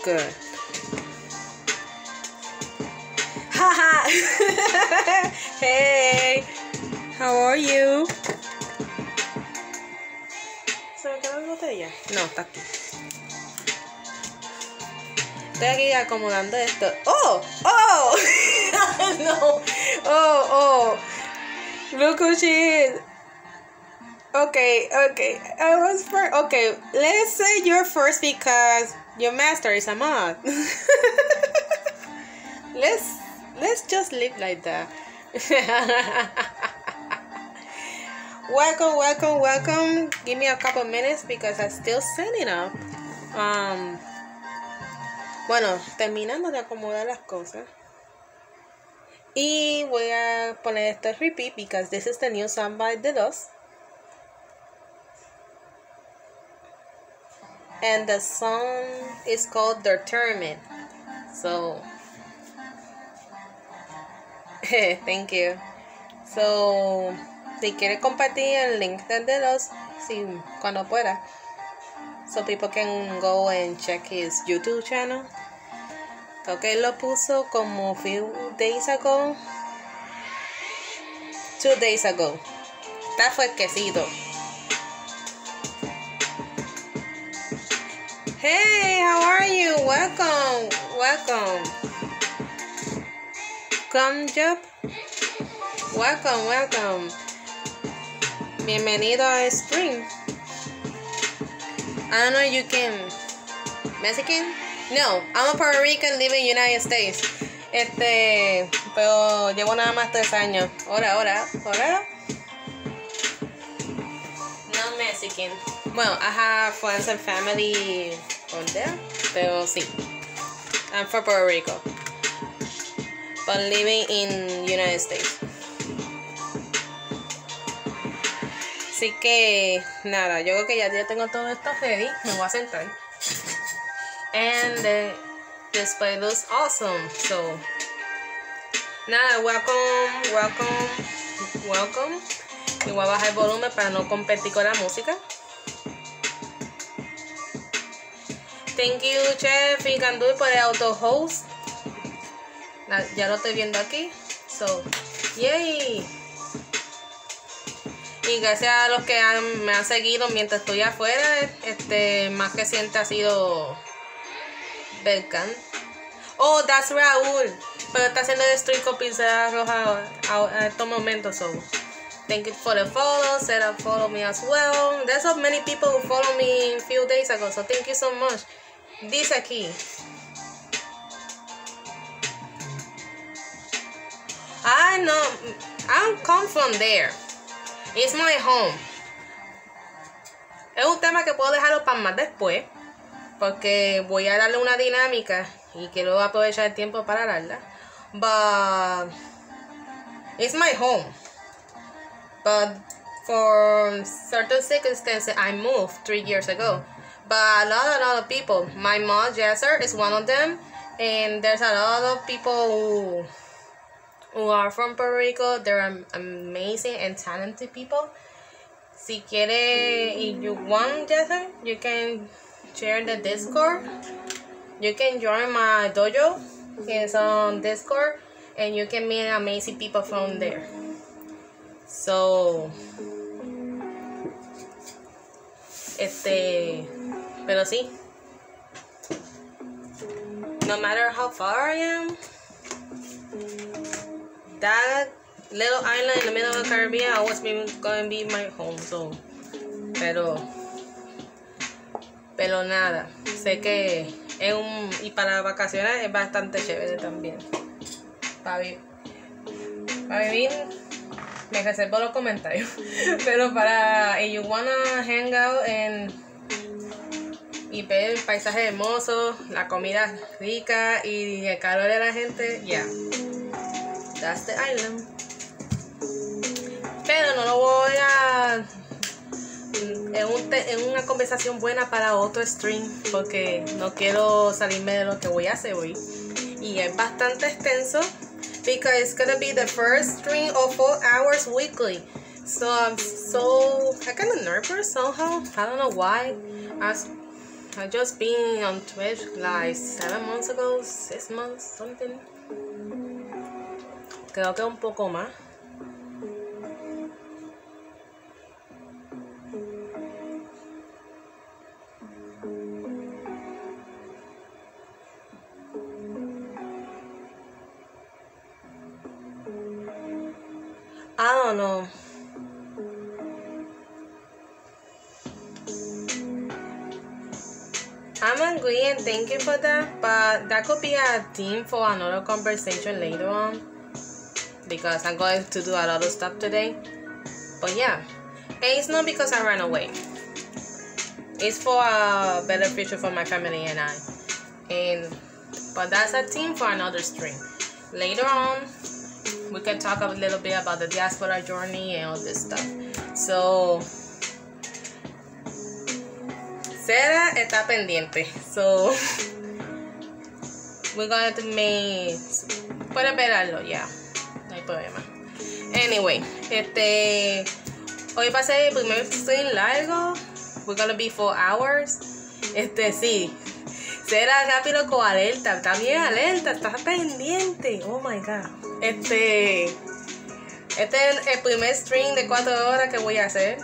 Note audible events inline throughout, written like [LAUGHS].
think it look good. Haha. [LAUGHS] hey. How are you? ¿Se me quedó la botella? No, está aquí. Estoy aquí acomodando esto. ¡Oh! ¡Oh! [LAUGHS] no. Oh, oh. Look who she is. Okay, okay. I was first. Okay, let's say you're first because your master is a mod. [LAUGHS] let's let's just live like that. [LAUGHS] welcome, welcome, welcome. Give me a couple minutes because I'm still setting up. Um. Bueno, terminando de acomodar las cosas. Y voy a poner esto repeat because this is the new soundbite de dos. And the song is called Determined. So, [LAUGHS] thank you. So, si quiere compartir el link de los, si cuando pueda, so people can go and check his YouTube channel. Creo él lo puso como few days ago. Two days ago. Está fresquecito. Hey, how are you? Welcome, welcome. Come, Job. Welcome, welcome. Bienvenido a stream. I don't know you can. Mexican? No, I'm a Puerto Rican living in United States. Este, pero llevo nada más tres años. Hola, hola, hola. No Mexican. Well, I have friends and family on there, pero sí. I'm from Puerto Rico, but living in United States. Así que nada, yo creo que ya, ya tengo todo esto ready. Me voy a sentar. And the display looks awesome. So nada, welcome, welcome, welcome. Y voy a bajar el volumen para no competir con la música. Thank you, Chef y Gandul, por el auto host. Ya lo estoy viendo aquí. So, yay. Y gracias a los que me han seguido mientras estoy afuera, este, más que siente ha sido Belkan. Oh, that's Raúl. Pero está haciendo el stream con pincel roja a, estos momentos. So, thank you for the follow. Set up follow me as well. There's so many people who follow me a few days ago. So, thank you so much. Dice aquí. I know. I come from there. It's my home. Es un tema que puedo dejarlo para más después. Porque voy a darle una dinámica. Y quiero aprovechar el tiempo para darla. But. It's my home. But for certain circumstances, I moved three years ago. But a lot, a lot of people. My mom, Jesser, is one of them. And there's a lot of people who who are from Puerto Rico. They're amazing and talented people. Si quiere, if you want, Jesser, you can share the Discord. You can join my dojo. It's on Discord. And you can meet amazing people from there. So, este, pero sí. No matter how far I am, that little island in the middle of the Caribbean always been to be my home. So, pero, pero nada. Sé que es un y para vacaciones es bastante chévere también. Para, para vivir [LAUGHS] me reservo los comentarios. [LAUGHS] Pero para if you wanna hang out and y ver el paisaje hermoso, la comida rica y el calor de la gente, ya. Yeah. That's the island. Pero no lo voy a en, un en una conversación buena para otro stream porque no quiero salirme de lo que voy a hacer hoy. Y es bastante extenso because it's gonna be the first three or four hours weekly. So I'm so I kind of nervous somehow. I don't know why. I I just been on Twitch like seven months ago, six months, something. Creo que un poco más. I don't know. I'm agreeing, thank you for that, but that could be a theme for another conversation later on because I'm going to do a lot of stuff today. But yeah, and it's not because I ran away. It's for a better future for my family and I. And but that's a theme for another stream. Later on, we can talk a little bit about the diaspora journey and all this stuff. So Sarah está pendiente. So we're going to make puede verlo ya. No hay problema. Anyway, este hoy va a ser el primer stream largo. We're gonna be four hours. Este sí. Será rápido con alerta. Está bien alerta. Está pendiente. Oh my god. Este. Este es el primer stream de cuatro horas que voy a hacer.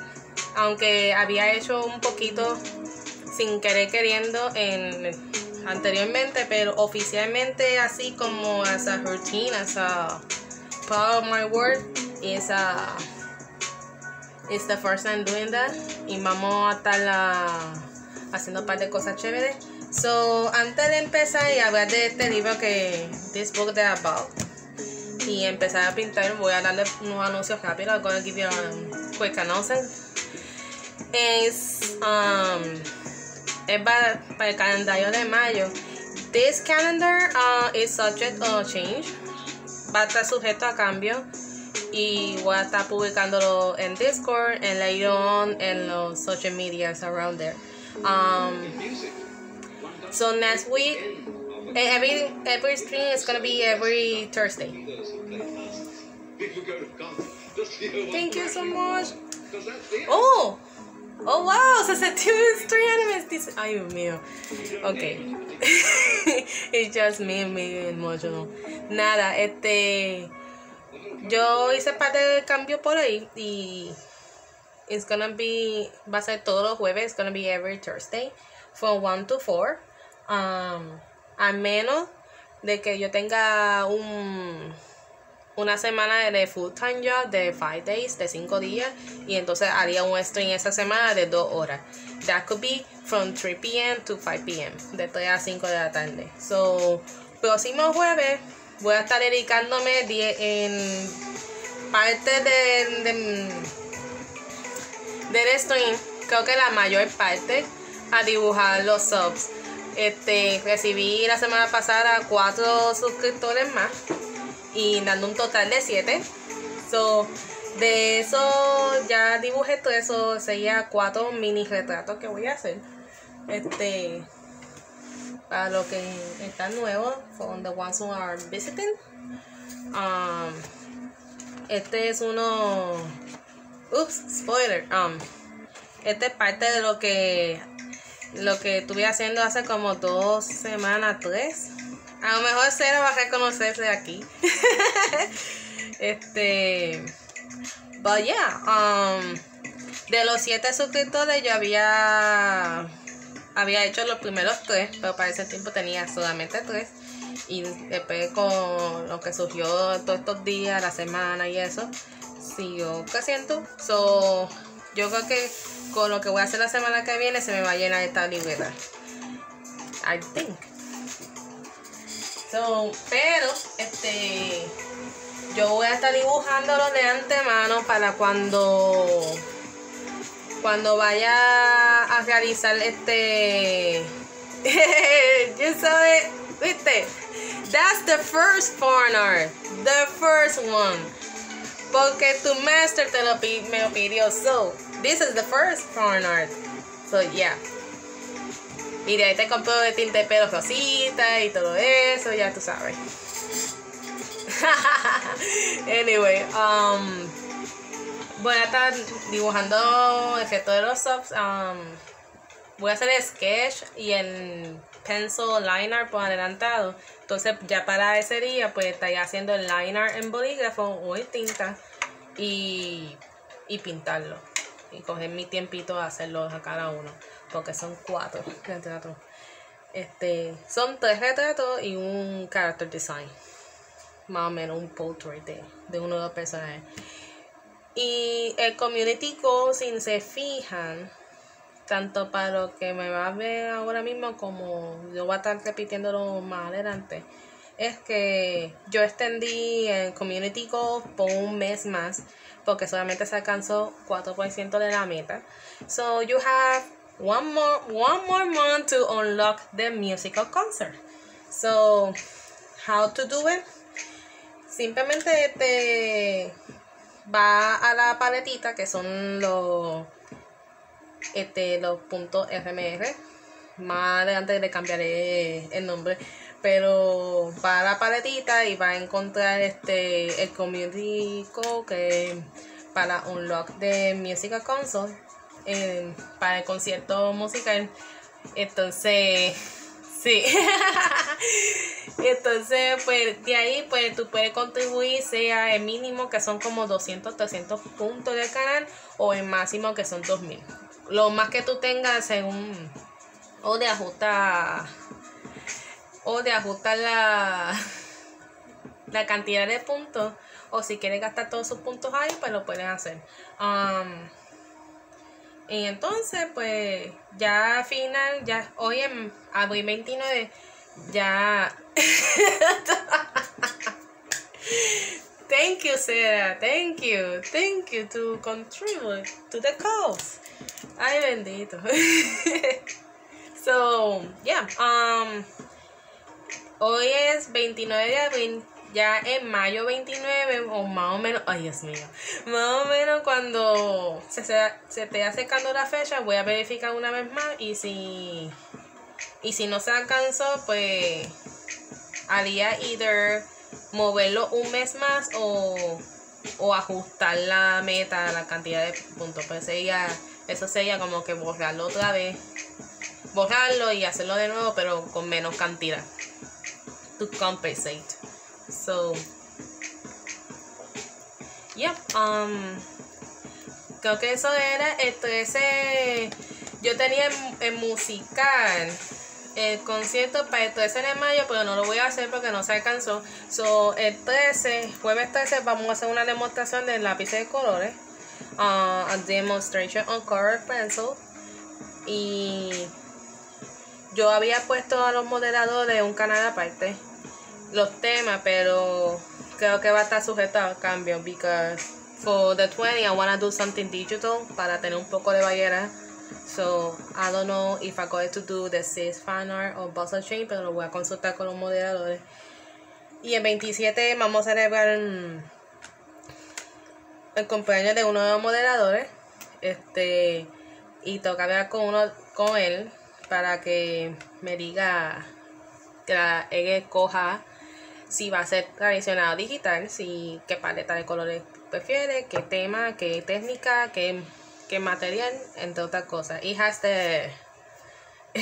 Aunque había hecho un poquito sin querer queriendo en anteriormente, pero oficialmente así como as a routine, as a part of my work, is a it's the first time doing that y vamos a estar uh, haciendo un par de cosas chéveres. So, antes de empezar y hablar de este libro que this book they about y empezar a pintar, voy a darle unos anuncios rápidos. I'm gonna give you a quick announcement. Es um, es para, para el calendario de mayo. This calendar uh, is subject to change. Va a estar sujeto a cambio. Y voy a estar publicándolo en Discord and later on en los social medias around there. Um, so next week, every every stream is gonna be every Thursday. Thank you so much. Oh, oh wow, se sentió three animes. Dice, ay Dios mío. Okay. [LAUGHS] It's just me, me emotional. Nada, este. Yo hice parte del cambio por ahí y it's gonna be, va a ser todos los jueves, it's gonna be every Thursday from 1 to 4. Um, a menos de que yo tenga un una semana de full time job de 5 days, de 5 días, y entonces haría un stream esa semana de 2 horas. That could be from 3 p.m. to 5 p.m. de 3 a 5 de la tarde. So, próximo jueves voy a estar dedicándome en parte de, de, del stream, creo que la mayor parte, a dibujar los subs. Este, recibí la semana pasada 4 suscriptores más y dando un total de 7. So, de eso ya dibujé todo eso, sería cuatro mini retratos que voy a hacer. Este, para los que están nuevos, for the ones who are visiting. Um, este es uno. Ups, spoiler. Um, este es parte de lo que lo que estuve haciendo hace como dos semanas, tres. A lo mejor Cera va a reconocerse de aquí. [LAUGHS] este. But yeah, um, de los siete suscriptores yo había había hecho los primeros tres, pero para ese tiempo tenía solamente tres. Y después con lo que surgió todos estos días, la semana y eso, siguió creciendo. So, yo creo que con lo que voy a hacer la semana que viene se me va a llenar esta libreta. I think. So, pero, este, yo voy a estar dibujándolo de antemano para cuando cuando vaya a realizar este [LAUGHS] you sabes viste that's the first foreigner the first one porque tu master te lo me lo pidió so this is the first foreigner so yeah y de ahí te compro de tinte de pelo rosita y todo eso ya tú sabes [LAUGHS] anyway um voy a estar dibujando efectos de los subs um, voy a hacer el sketch y el pencil liner por adelantado. Entonces ya para ese día pues estaría haciendo el liner en bolígrafo o en tinta y, y pintarlo. Y coger mi tiempito a hacerlo a cada uno. Porque son cuatro [LAUGHS] retratos. Este, son tres retratos y un character design. Más o menos un portrait de, de uno de los personajes. Y el community goal, si se fijan, tanto para lo que me va a ver ahora mismo como yo voy a estar repitiéndolo más adelante, es que yo extendí el community goal por un mes más porque solamente se alcanzó 4% de la meta. So you have one more one more month to unlock the musical concert. So how to do it? Simplemente te va a la paletita que son los este los puntos RMR más adelante le cambiaré el nombre pero va a la paletita y va a encontrar este el community que para unlock de musical console eh, para el concierto musical entonces [LAUGHS] Sí. [LAUGHS] Entonces, pues de ahí, pues tú puedes contribuir, sea el mínimo que son como 200, 300 puntos del canal o el máximo que son 2000. Lo más que tú tengas según o de ajustar o de ajustar la [LAUGHS] la cantidad de puntos o si quieres gastar todos sus puntos ahí, pues lo puedes hacer. Um, y entonces, pues, ya final, ya hoy en abril 29, ya. [LAUGHS] thank you, Sarah. Thank you. Thank you to contribute to the cause. Ay, bendito. [LAUGHS] so, yeah. Um, hoy es 29 de abril ya en mayo 29 o más o menos, ay Dios mío, más o menos cuando se, se, se te acercando la fecha voy a verificar una vez más y si y si no se alcanzó pues haría either moverlo un mes más o, o ajustar la meta, la cantidad de puntos, pues sería, eso sería como que borrarlo otra vez, borrarlo y hacerlo de nuevo pero con menos cantidad to compensate. So, yeah, um, creo que eso era, esto, ese, yo tenía en, musical el concierto para el 13 de mayo, pero no lo voy a hacer porque no se alcanzó. So, el 13, jueves 13, vamos a hacer una demostración de lápices de colores. Uh, a demonstration on color pencil. Y yo había puesto a los moderadores un canal aparte los temas, pero creo que va a estar sujeto a cambio because for the 20 I want to do something digital para tener un poco de variedad. So I don't know if I'm going to do the 6 fan art or Bustle Chain, pero lo voy a consultar con los moderadores. Y el 27 vamos a celebrar el, el cumpleaños de uno de los moderadores. Este y toca hablar con uno con él para que me diga que la, él escoja si va a ser tradicional o digital, si qué paleta de colores prefiere, qué tema, qué técnica, qué, qué material, entre otras cosas. He has the [SIGHS]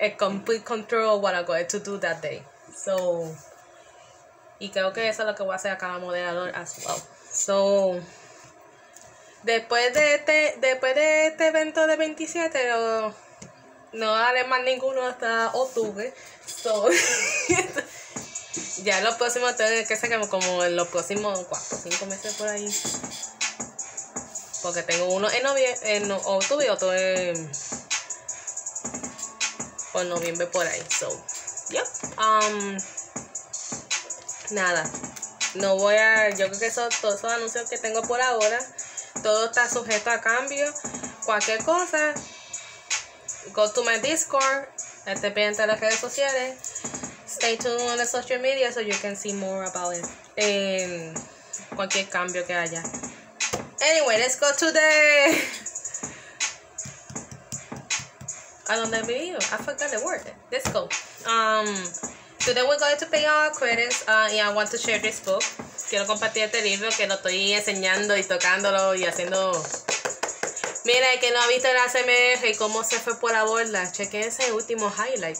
a complete control of what I'm going to do that day. So, y creo que eso es lo que voy a hacer a cada moderador as well. So, después de este, después de este evento de 27, no haré más ninguno hasta octubre. So, [LAUGHS] ya los próximos tengo que ser como en los próximos 4 5 meses por ahí. Porque tengo uno en, noviembre, en octubre y otro en por noviembre por ahí. So, yep. Um, nada. No voy a. Yo creo que eso, todos esos anuncios que tengo por ahora, todo está sujeto a cambio. Cualquier cosa, go to my Discord, esté pendiente de las redes sociales. Stay tuned on the social media so you can see more about it. En cualquier cambio que haya. Anyway, let's go to the. I don't know I forgot the word. Let's go. Um, today we're going to pay our credits. Uh, and I want to share this book. Quiero compartir este libro que lo estoy enseñando y tocándolo y haciendo Mira, el que no ha visto la CMF y cómo se fue por la borda, chequen ese último highlight.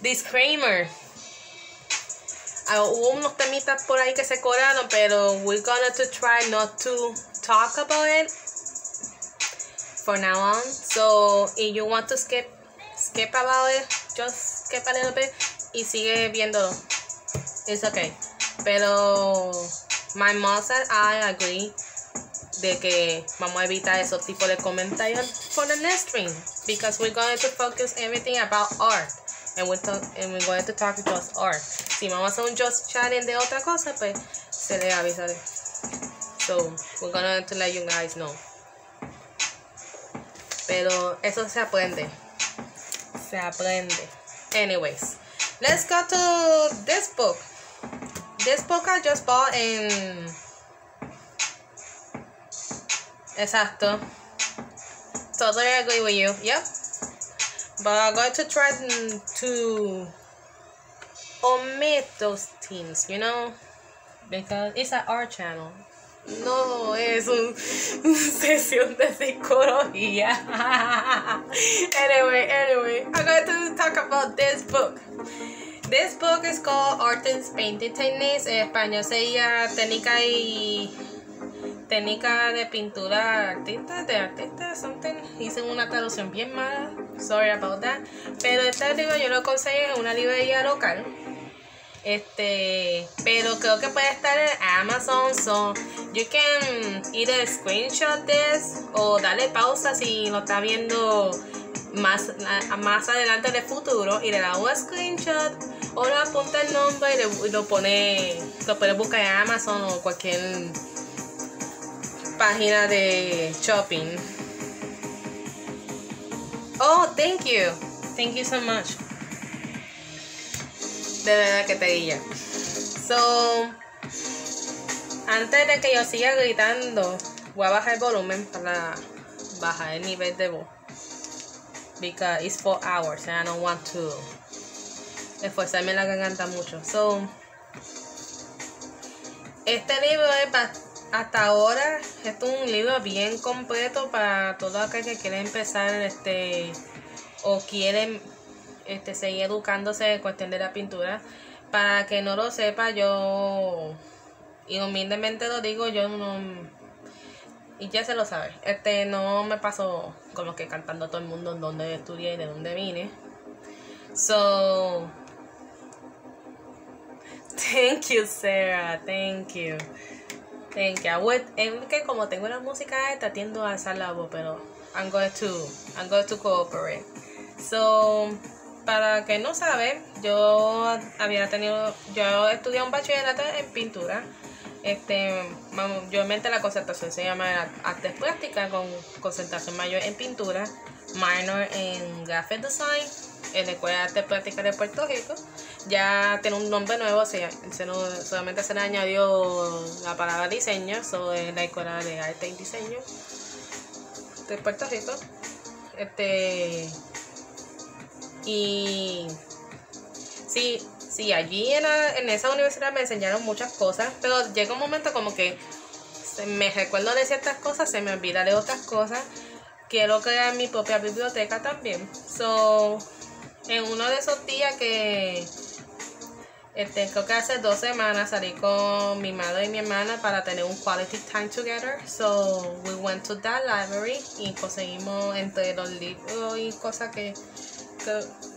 Disclaimer. Ah, hubo unos temitas por ahí que se colaron, pero we're gonna to try not to talk about it for now on. So if you want to skip skip about it, just skip a little bit y sigue viéndolo. It's okay. Pero my mom said I agree de que vamos a evitar esos tipos de comentarios for the next stream because we're going to focus everything about art and we're, and we're going to talk just art. Si vamos a hacer just chatting de otra cosa, pues se le avisaré. So, we're going to let you guys know. Pero eso se aprende. Se aprende. Anyways, let's go to this book. This book I just bought in. Exacto. Totally agree with you. Yep. But I'm going to try to omit those things, you know, because it's an art channel. No es un, [LAUGHS] sesión de psicología. [LAUGHS] anyway, anyway, I'm going to talk about this book. This book is called Artist Painting Techniques. En español sería técnica y técnica de pintura artista, de artista, something. Hice una traducción bien mala. Sorry about that. Pero este libro yo lo conseguí en una librería local. Este, pero creo que puede estar en Amazon. So you can either screenshot this o darle pausa si lo está viendo más, más adelante de futuro y le da un screenshot o le apunta el nombre y, lo pone, lo puede buscar en Amazon o cualquier página de shopping. Oh, thank you. Thank you so much. De verdad que te guía. So, antes de que yo siga gritando, voy a bajar el volumen para bajar el nivel de voz. Because it's four hours and I don't want to esforzarme la garganta mucho. So, este libro es hasta ahora es un libro bien completo para todo aquel que quiere empezar este o quiere este, seguir educándose en cuestión de la pintura. Para que no lo sepa, yo y humildemente lo digo, yo no y ya se lo sabe. Este no me paso como que cantando a todo el mundo en donde estudié y de dónde vine. So Thank you, Sarah. Thank you. Thank you. Would, es que como tengo la música esta, tiendo a alzar la voz, pero I'm going to, I'm going to cooperate. So, para que no sabe, yo había tenido, yo estudié un bachillerato en pintura. Este, mayormente la concentración se llama artes plásticas con concentración mayor en pintura, minor en graphic design en la Escuela de Artes Plásticas de Puerto Rico. Ya tiene un nombre nuevo, se, solamente se le añadió la palabra diseño, sobre la Escuela de Arte y Diseño de Puerto Rico. Este. Y. Sí, sí, allí en, en esa universidad me enseñaron muchas cosas, pero llega un momento como que me recuerdo de ciertas cosas, se me olvida de otras cosas. Quiero crear mi propia biblioteca también. So, en uno de esos días que este, creo que hace dos semanas salí con mi madre y mi hermana para tener un quality time together. So we went to that library y conseguimos entre los libros y cosas que,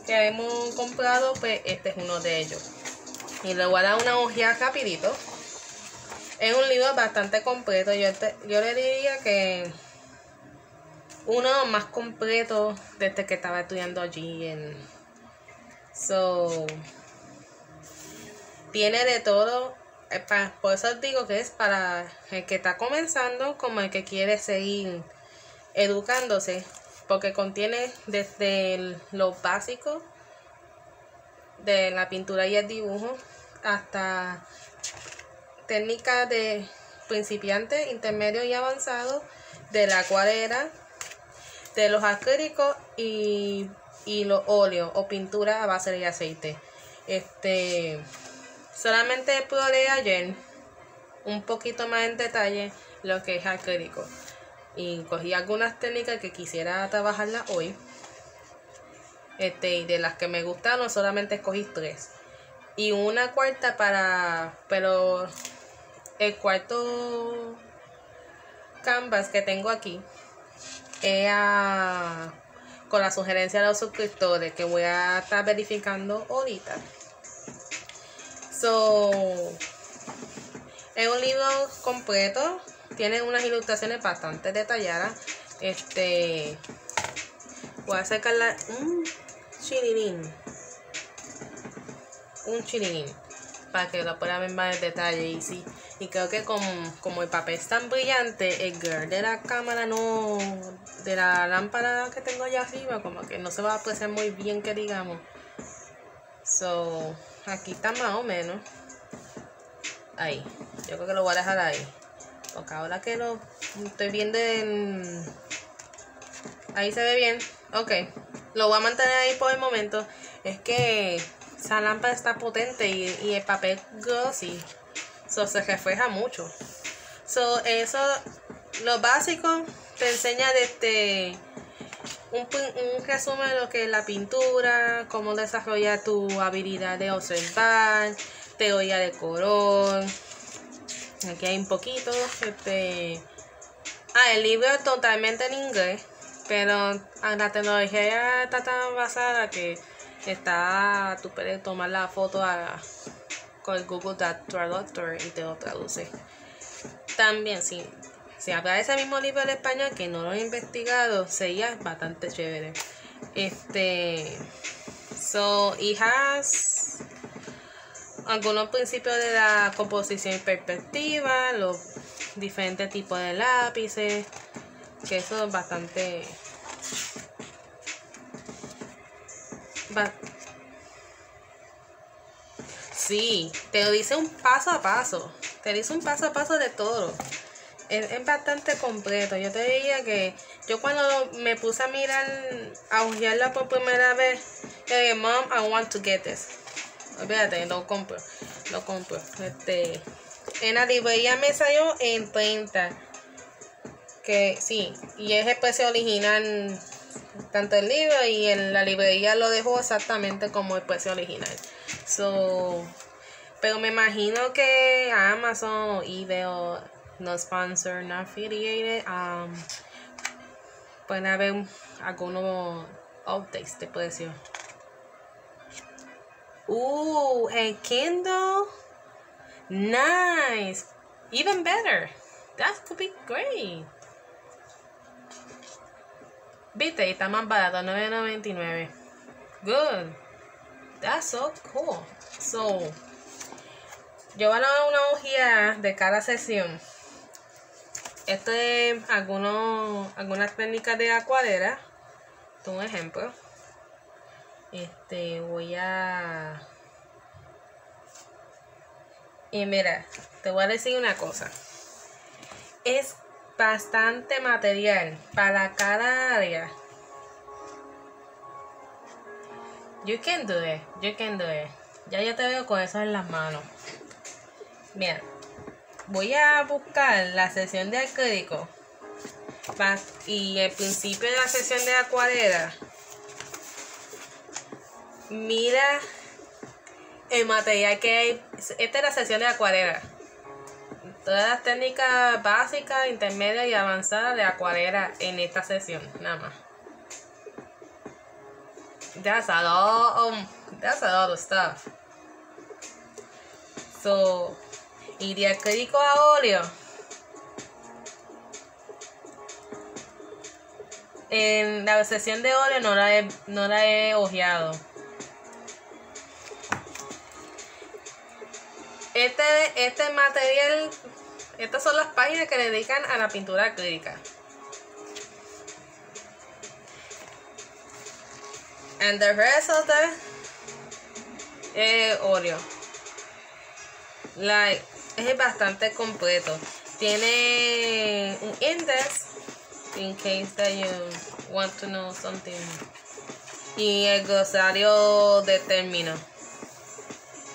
que, hemos comprado, pues este es uno de ellos. Y le voy a dar una hojía rapidito. Es un libro bastante completo. Yo, yo le diría que uno más completo desde que estaba estudiando allí en So, tiene de todo. Eh, por eso digo que es para el que está comenzando como el que quiere seguir educándose. Porque contiene desde lo básico de la pintura y el dibujo hasta técnicas de principiante, intermedio y avanzado, de la acuarela, de los acrílicos y y los óleos o pintura a base de aceite. Este, solamente exploré ayer un poquito más en detalle lo que es acrílico. Y cogí algunas técnicas que quisiera trabajarlas hoy. Este, y de las que me gustaron solamente escogí tres. Y una cuarta para... Pero el cuarto canvas que tengo aquí es con la sugerencia de los suscriptores que voy a estar verificando ahorita. So, es un libro completo, tiene unas ilustraciones bastante detalladas. Este, voy a sacarla un chirinín, un chirinín, para que lo puedan ver más en detalle. Y sí, y creo que como, como el papel es tan brillante, el girl de la cámara no, de la lámpara que tengo allá arriba, como que no se va a apreciar muy bien que digamos. So, aquí está más o menos. Ahí. Yo creo que lo voy a dejar ahí. Porque ahora que lo estoy viendo en... Ahí se ve bien. Ok. Lo voy a mantener ahí por el momento. Es que esa lámpara está potente y, el papel glossy. So, se refleja mucho. So, eso, lo básico, te enseña desde un, un, resumen de lo que es la pintura, cómo desarrollar tu habilidad de observar, teoría de color. Aquí hay un poquito. Este. Ah, el libro es totalmente en inglés. Pero la tecnología ya está tan basada que está. Tú puedes tomar la foto con el Google Traductor y te lo traduce. También, sí si habla ese mismo libro en español que no lo he investigado, sería bastante chévere. Este. So, hijas. Algunos principios de la composición y perspectiva, los diferentes tipos de lápices, que eso es bastante. Sí, te lo dice un paso a paso. Te dice un paso a paso de todo es, bastante completo. Yo te diría que yo cuando me puse a mirar, a ojearla por primera vez, yo dije, Mom, I want to get this. Olvídate, lo compro, lo compro. Este, en la librería me salió en 30. Que sí, y es el precio original, tanto el libro y en la librería lo dejó exactamente como el precio original. So, pero me imagino que Amazon o eBay o no sponsor, no affiliated. Um, pueden haber algunos updates, te puedo decir. Ooh, a Kindle. Nice. Even better. That could be great. Viste, está más barato, 9.99. Good. That's so cool. So, yo voy a dar una hojía de cada sesión. Esto es algunos, algunas técnicas de acuarela. Esto es un ejemplo. Este, voy a... Y mira, te voy a decir una cosa. Es bastante material para cada área. You can do it. You can do it. Ya yo te veo con eso en las manos. Mira, voy a buscar la sesión de acrílico y el principio de la sesión de acuarela. Mira el material que hay. Esta es la sesión de acuarela. Todas las técnicas básicas, intermedias y avanzadas de acuarela en esta sesión, nada más. That's a that's a lot of stuff. So y de acrílico a óleo. En la sesión de óleo no la he, no la he ojeado. Este, este material, estas son las páginas que dedican a la pintura acrílica. And the rest of the eh, óleo. Like, es bastante completo. Tiene un index in case that you want to know something. Y el glosario de término.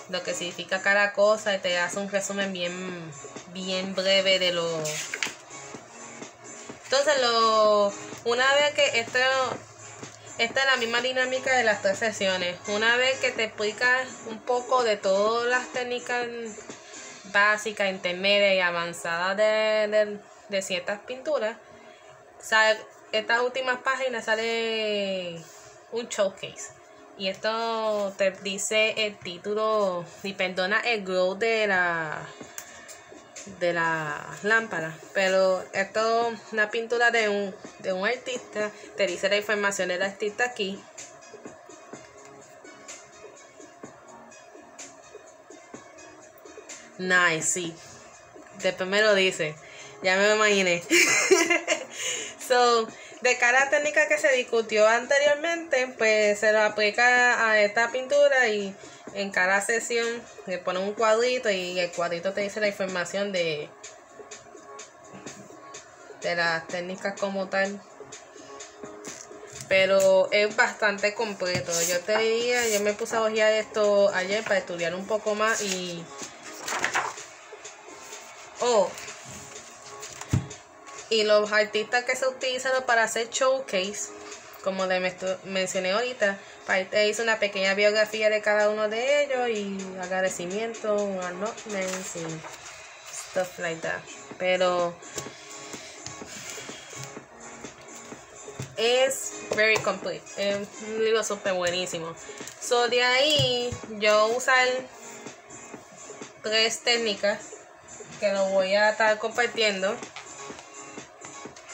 Lo que significa cada cosa y te hace un resumen bien, bien breve de lo Entonces, lo, una vez que esto, esta es la misma dinámica de las tres sesiones. Una vez que te explicas un poco de todas las técnicas básicas, intermedias y avanzadas de, de, ciertas pinturas, sale, estas últimas páginas sale un showcase. Y esto te dice el título y perdona el glow de la de la lámpara. Pero esto es una pintura de un, de un artista. Te dice la información del artista aquí. Nice, sí. Después me lo dice. Ya me imaginé. [LAUGHS] so, de cada técnica que se discutió anteriormente, pues se lo aplica a esta pintura y en cada sesión le pone un cuadrito y el cuadrito te dice la información de, de las técnicas como tal. Pero es bastante completo. Yo te diría, yo me puse a ojear esto ayer para estudiar un poco más y... Oh, y los artistas que se utilizaron para hacer showcase, como de mencioné ahorita, te hizo una pequeña biografía de cada uno de ellos y agradecimiento, acknowledgements y stuff like that. Pero es very complete. Es un libro súper buenísimo. So de ahí yo usar tres técnicas que lo voy a estar compartiendo.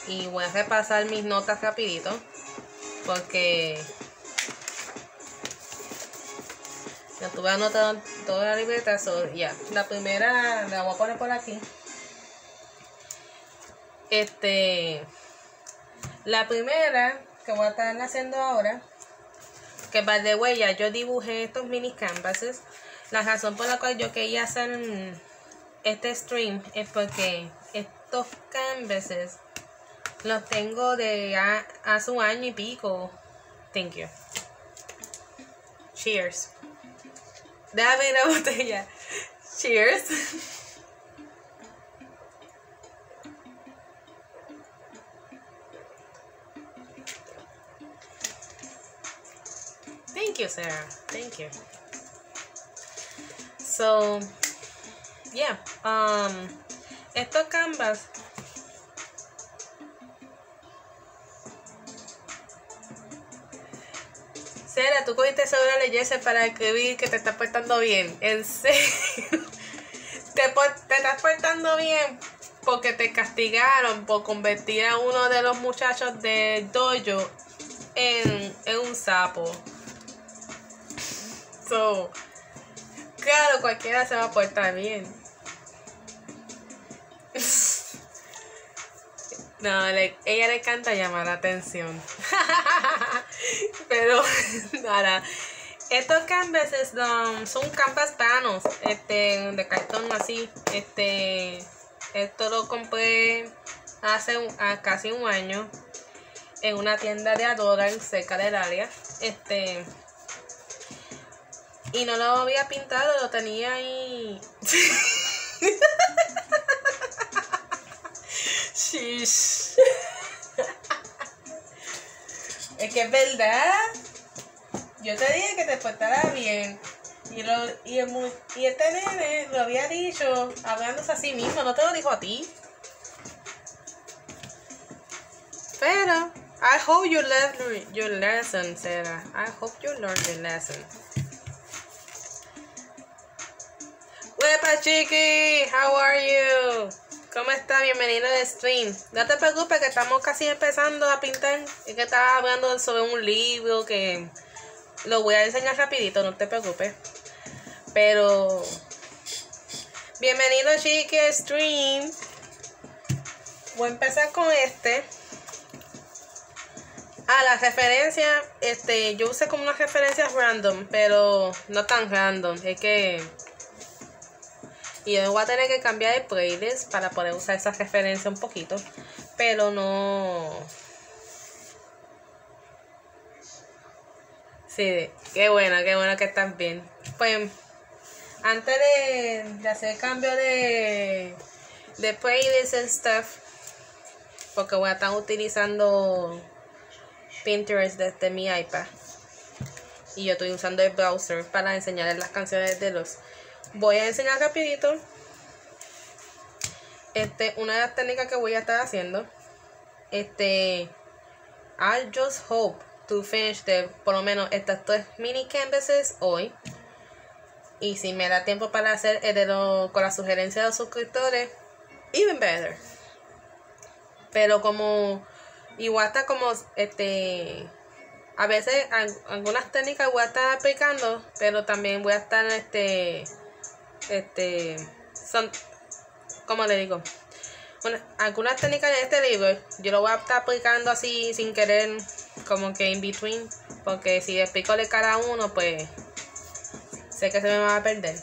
Y voy a repasar mis notas rapidito porque ya tuve anotado toda la libreta ya. La primera la voy a poner por aquí. Este la primera que voy a estar haciendo ahora que va de huella yo dibujé estos mini canvases. La razón por la cual yo quería hacer este stream es porque estos canvases los tengo de hace un año y pico. Thank you. Cheers. Déjame la [LAUGHS] botella. Cheers. Thank you, Sarah. Thank you. So, yeah. Um, estos canvas Sera, tú cogiste sobre leyes para escribir que te estás portando bien. En serio. [LAUGHS] te, te estás portando bien porque te castigaron por convertir a uno de los muchachos de dojo en, en un sapo. So, claro, cualquiera se va a portar bien. No, ella le encanta llamar la atención. [LAUGHS] Pero, [LAUGHS] nada. Estos canvases son canvas planos, este, de cartón así. Este, esto lo compré hace casi un año en una tienda de Adoran cerca del área. Este, y no lo había pintado, lo tenía ahí. [LAUGHS] [LAUGHS] es que es verdad. Yo te dije que te portara bien. Y, lo, y, y este nene lo había dicho hablándose a sí mismo, no te lo dijo a ti. Pero, I hope you learned your lesson, Sarah. I hope you learned your lesson. Wepa Chiqui, how are you? ¿Cómo está? Bienvenido al stream. No te preocupes que estamos casi empezando a pintar. Es que estaba hablando sobre un libro que lo voy a enseñar rapidito, no te preocupes. Pero bienvenido chiqui stream. Voy a empezar con este. Ah, la referencia, este, yo usé como una referencia random, pero no tan random. Es que y yo voy a tener que cambiar el playlist para poder usar esa referencia un poquito. Pero no. Sí, qué bueno, qué bueno que estás bien. Pues antes de, hacer el cambio de, de playlist and stuff, porque voy a estar utilizando Pinterest desde mi iPad. Y yo estoy usando el browser para enseñarles las canciones de los. Voy a enseñar rapidito. Este, una de las técnicas que voy a estar haciendo. Este. I just hope to finish the, por lo menos estas tres mini canvases hoy. Y si me da tiempo para hacer el de lo, con la sugerencia de los suscriptores, even better. Pero como igual está como este a veces algunas técnicas voy a estar aplicando, pero también voy a estar este este son como le digo algunas técnicas de este libro yo lo voy a estar aplicando así sin querer como que in between porque si explico de cada uno pues sé que se me va a perder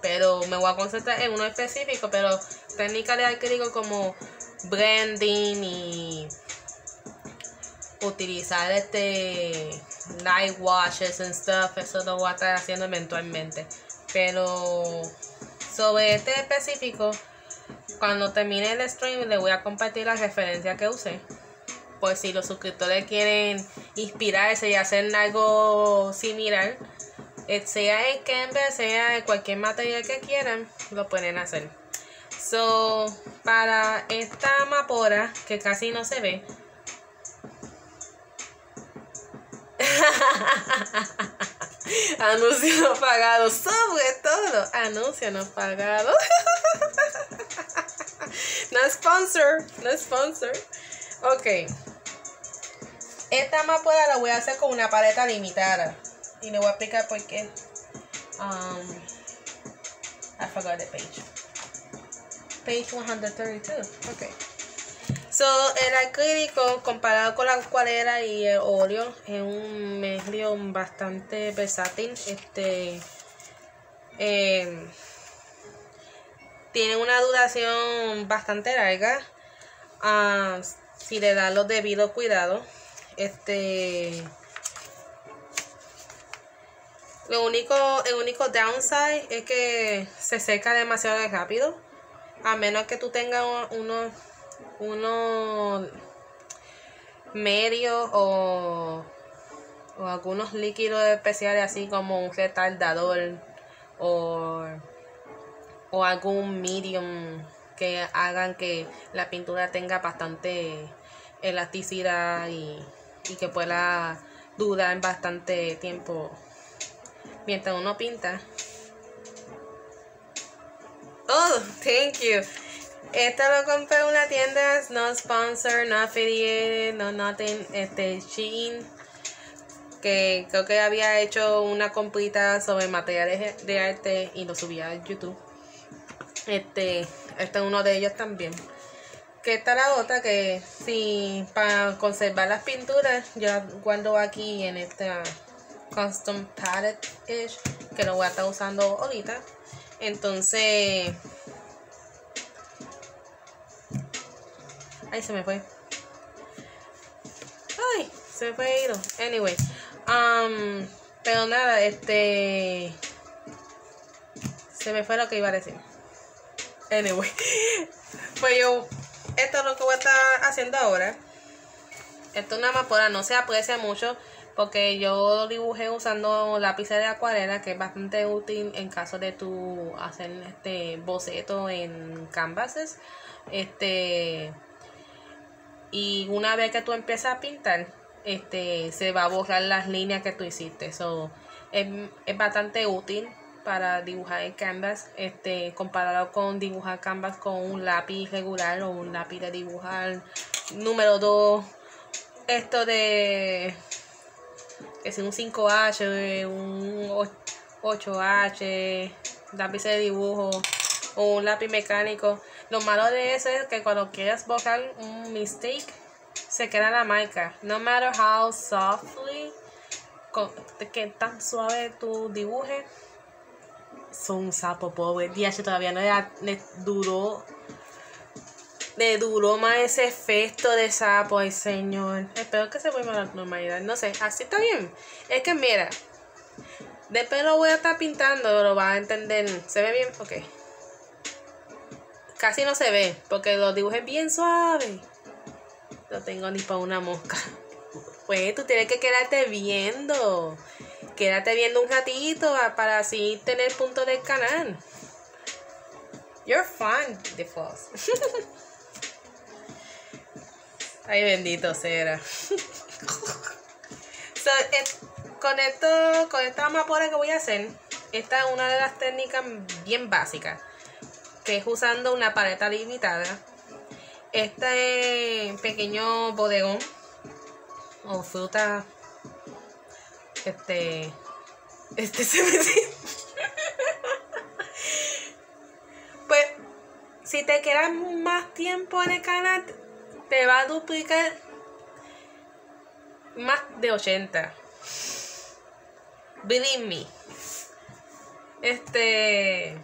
pero me voy a concentrar en uno específico pero técnicas de acrílico como blending y utilizar este night washes and stuff, eso lo voy a estar haciendo eventualmente. Pero sobre este específico, cuando termine el stream le voy a compartir la referencia que usé. Pues si los suscriptores quieren inspirarse y hacer algo similar, eh, sea en Canva, sea en cualquier material que quieran, lo pueden hacer. So, para esta mapora, que casi no se ve, [LAUGHS] [LAUGHS] anuncio no pagado, sobre todo anuncio no pagado. [LAUGHS] no sponsor, no sponsor. Ok. Esta mapora la voy a hacer con una paleta limitada. Y le voy a explicar por qué. Um, I forgot the page. Page 132. Ok. So, el acrílico comparado con la acuarela y el óleo es un medio bastante versátil. Este eh, tiene una duración bastante larga. Ah, si le da los debidos cuidados. Este lo único, el único downside es que se seca demasiado rápido. A menos que tú tengas unos unos medios o, o algunos líquidos especiales así como un retardador o, o algún medium que hagan que la pintura tenga bastante elasticidad y, y que pueda durar bastante tiempo mientras uno pinta. Oh, thank you. Esto lo compré en una tienda, no sponsor, no affiliated, no nothing, este, Shein. Que creo que había hecho una comprita sobre materiales de arte y lo subía a YouTube. Este, este es uno de ellos también. Que está la otra que si para conservar las pinturas, yo guardo aquí en esta custom palette que lo voy a estar usando ahorita. Entonces Ay, se me fue. Ay, se me fue ido. Anyway. Um, pero nada, este. Se me fue lo que iba a decir. Anyway. [LAUGHS] Pues yo. Esto es lo que voy a estar haciendo ahora. Esto nada más por no se aprecia mucho. Porque yo dibujé usando lápices de acuarela. Que es bastante útil en caso de tu hacer este boceto en canvases. Este y una vez que tú empiezas a pintar, este, se va a borrar las líneas que tú hiciste. So, es, bastante útil para dibujar en canvas, este, comparado con dibujar canvas con un lápiz regular o un lápiz de dibujar. Número 2, esto de que es un 5H, un 8H, lápiz de dibujo o un lápiz mecánico lo malo de eso es que cuando quieras borrar un mistake, se queda la marca. No matter how softly, que tan suave tu dibuje, son un sapo pobre. Día todavía no le, duró. Le duró más ese efecto de sapo, ay señor. Espero que se vuelva a la normalidad. No sé, así está bien. Es que mira, después lo voy a estar pintando, lo va a entender. ¿Se ve bien? Ok casi no se ve, porque lo dibujé bien suave. No tengo ni para una mosca. [LAUGHS] Pues tú tienes que quedarte viendo. Quédate viendo un ratito para así tener punto del canal. You're fine, the falls. [LAUGHS] Ay, bendito sea. [LAUGHS] so, eh, con esto, con esta amapola que voy a hacer, esta es una de las técnicas bien básicas, que es usando una paleta limitada. Este pequeño bodegón o fruta, este, este se me [LAUGHS] Pues, si te quedas más tiempo en el canal, te va a duplicar más de 80. Believe me. Este.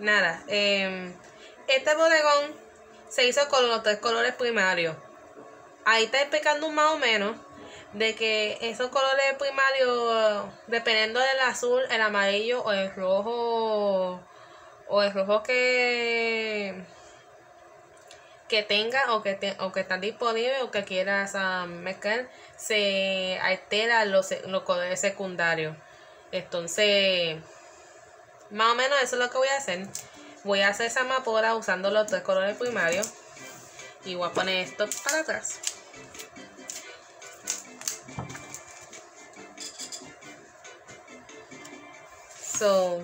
Nada. Eh, este bodegón se hizo con los tres colores primarios. Ahí está explicando más o menos de que esos colores primarios, dependiendo del azul, el amarillo o el rojo, o el rojo que que tenga o que, o que disponibles o que quieras mezclar, se altera los, los colores secundarios. Entonces, más o menos eso es lo que voy a hacer. Voy a hacer esa amapola usando los tres colores primarios. Y voy a poner esto para atrás. So,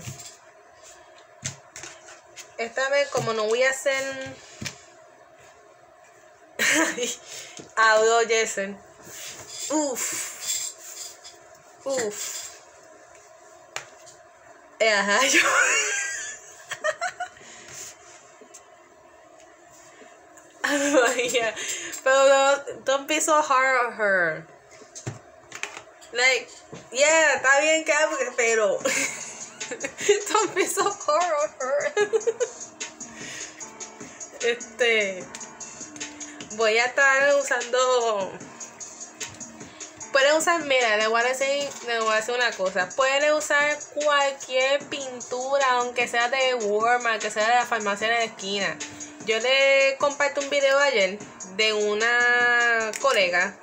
esta vez como no voy a hacer [LAUGHS] Audio Jason. Uf. Uf. Yo. Uh-huh. [LAUGHS] yeah. Pero no, don't be so hard on her. Like, yeah, está bien que pero [LAUGHS] don't be so hard on her. [LAUGHS] este voy a estar usando pueden usar, mira, le voy a decir, le voy a decir una cosa. Pueden usar cualquier pintura, aunque sea de Walmart, que sea de la farmacia de la esquina. Yo le comparto un video ayer de una colega.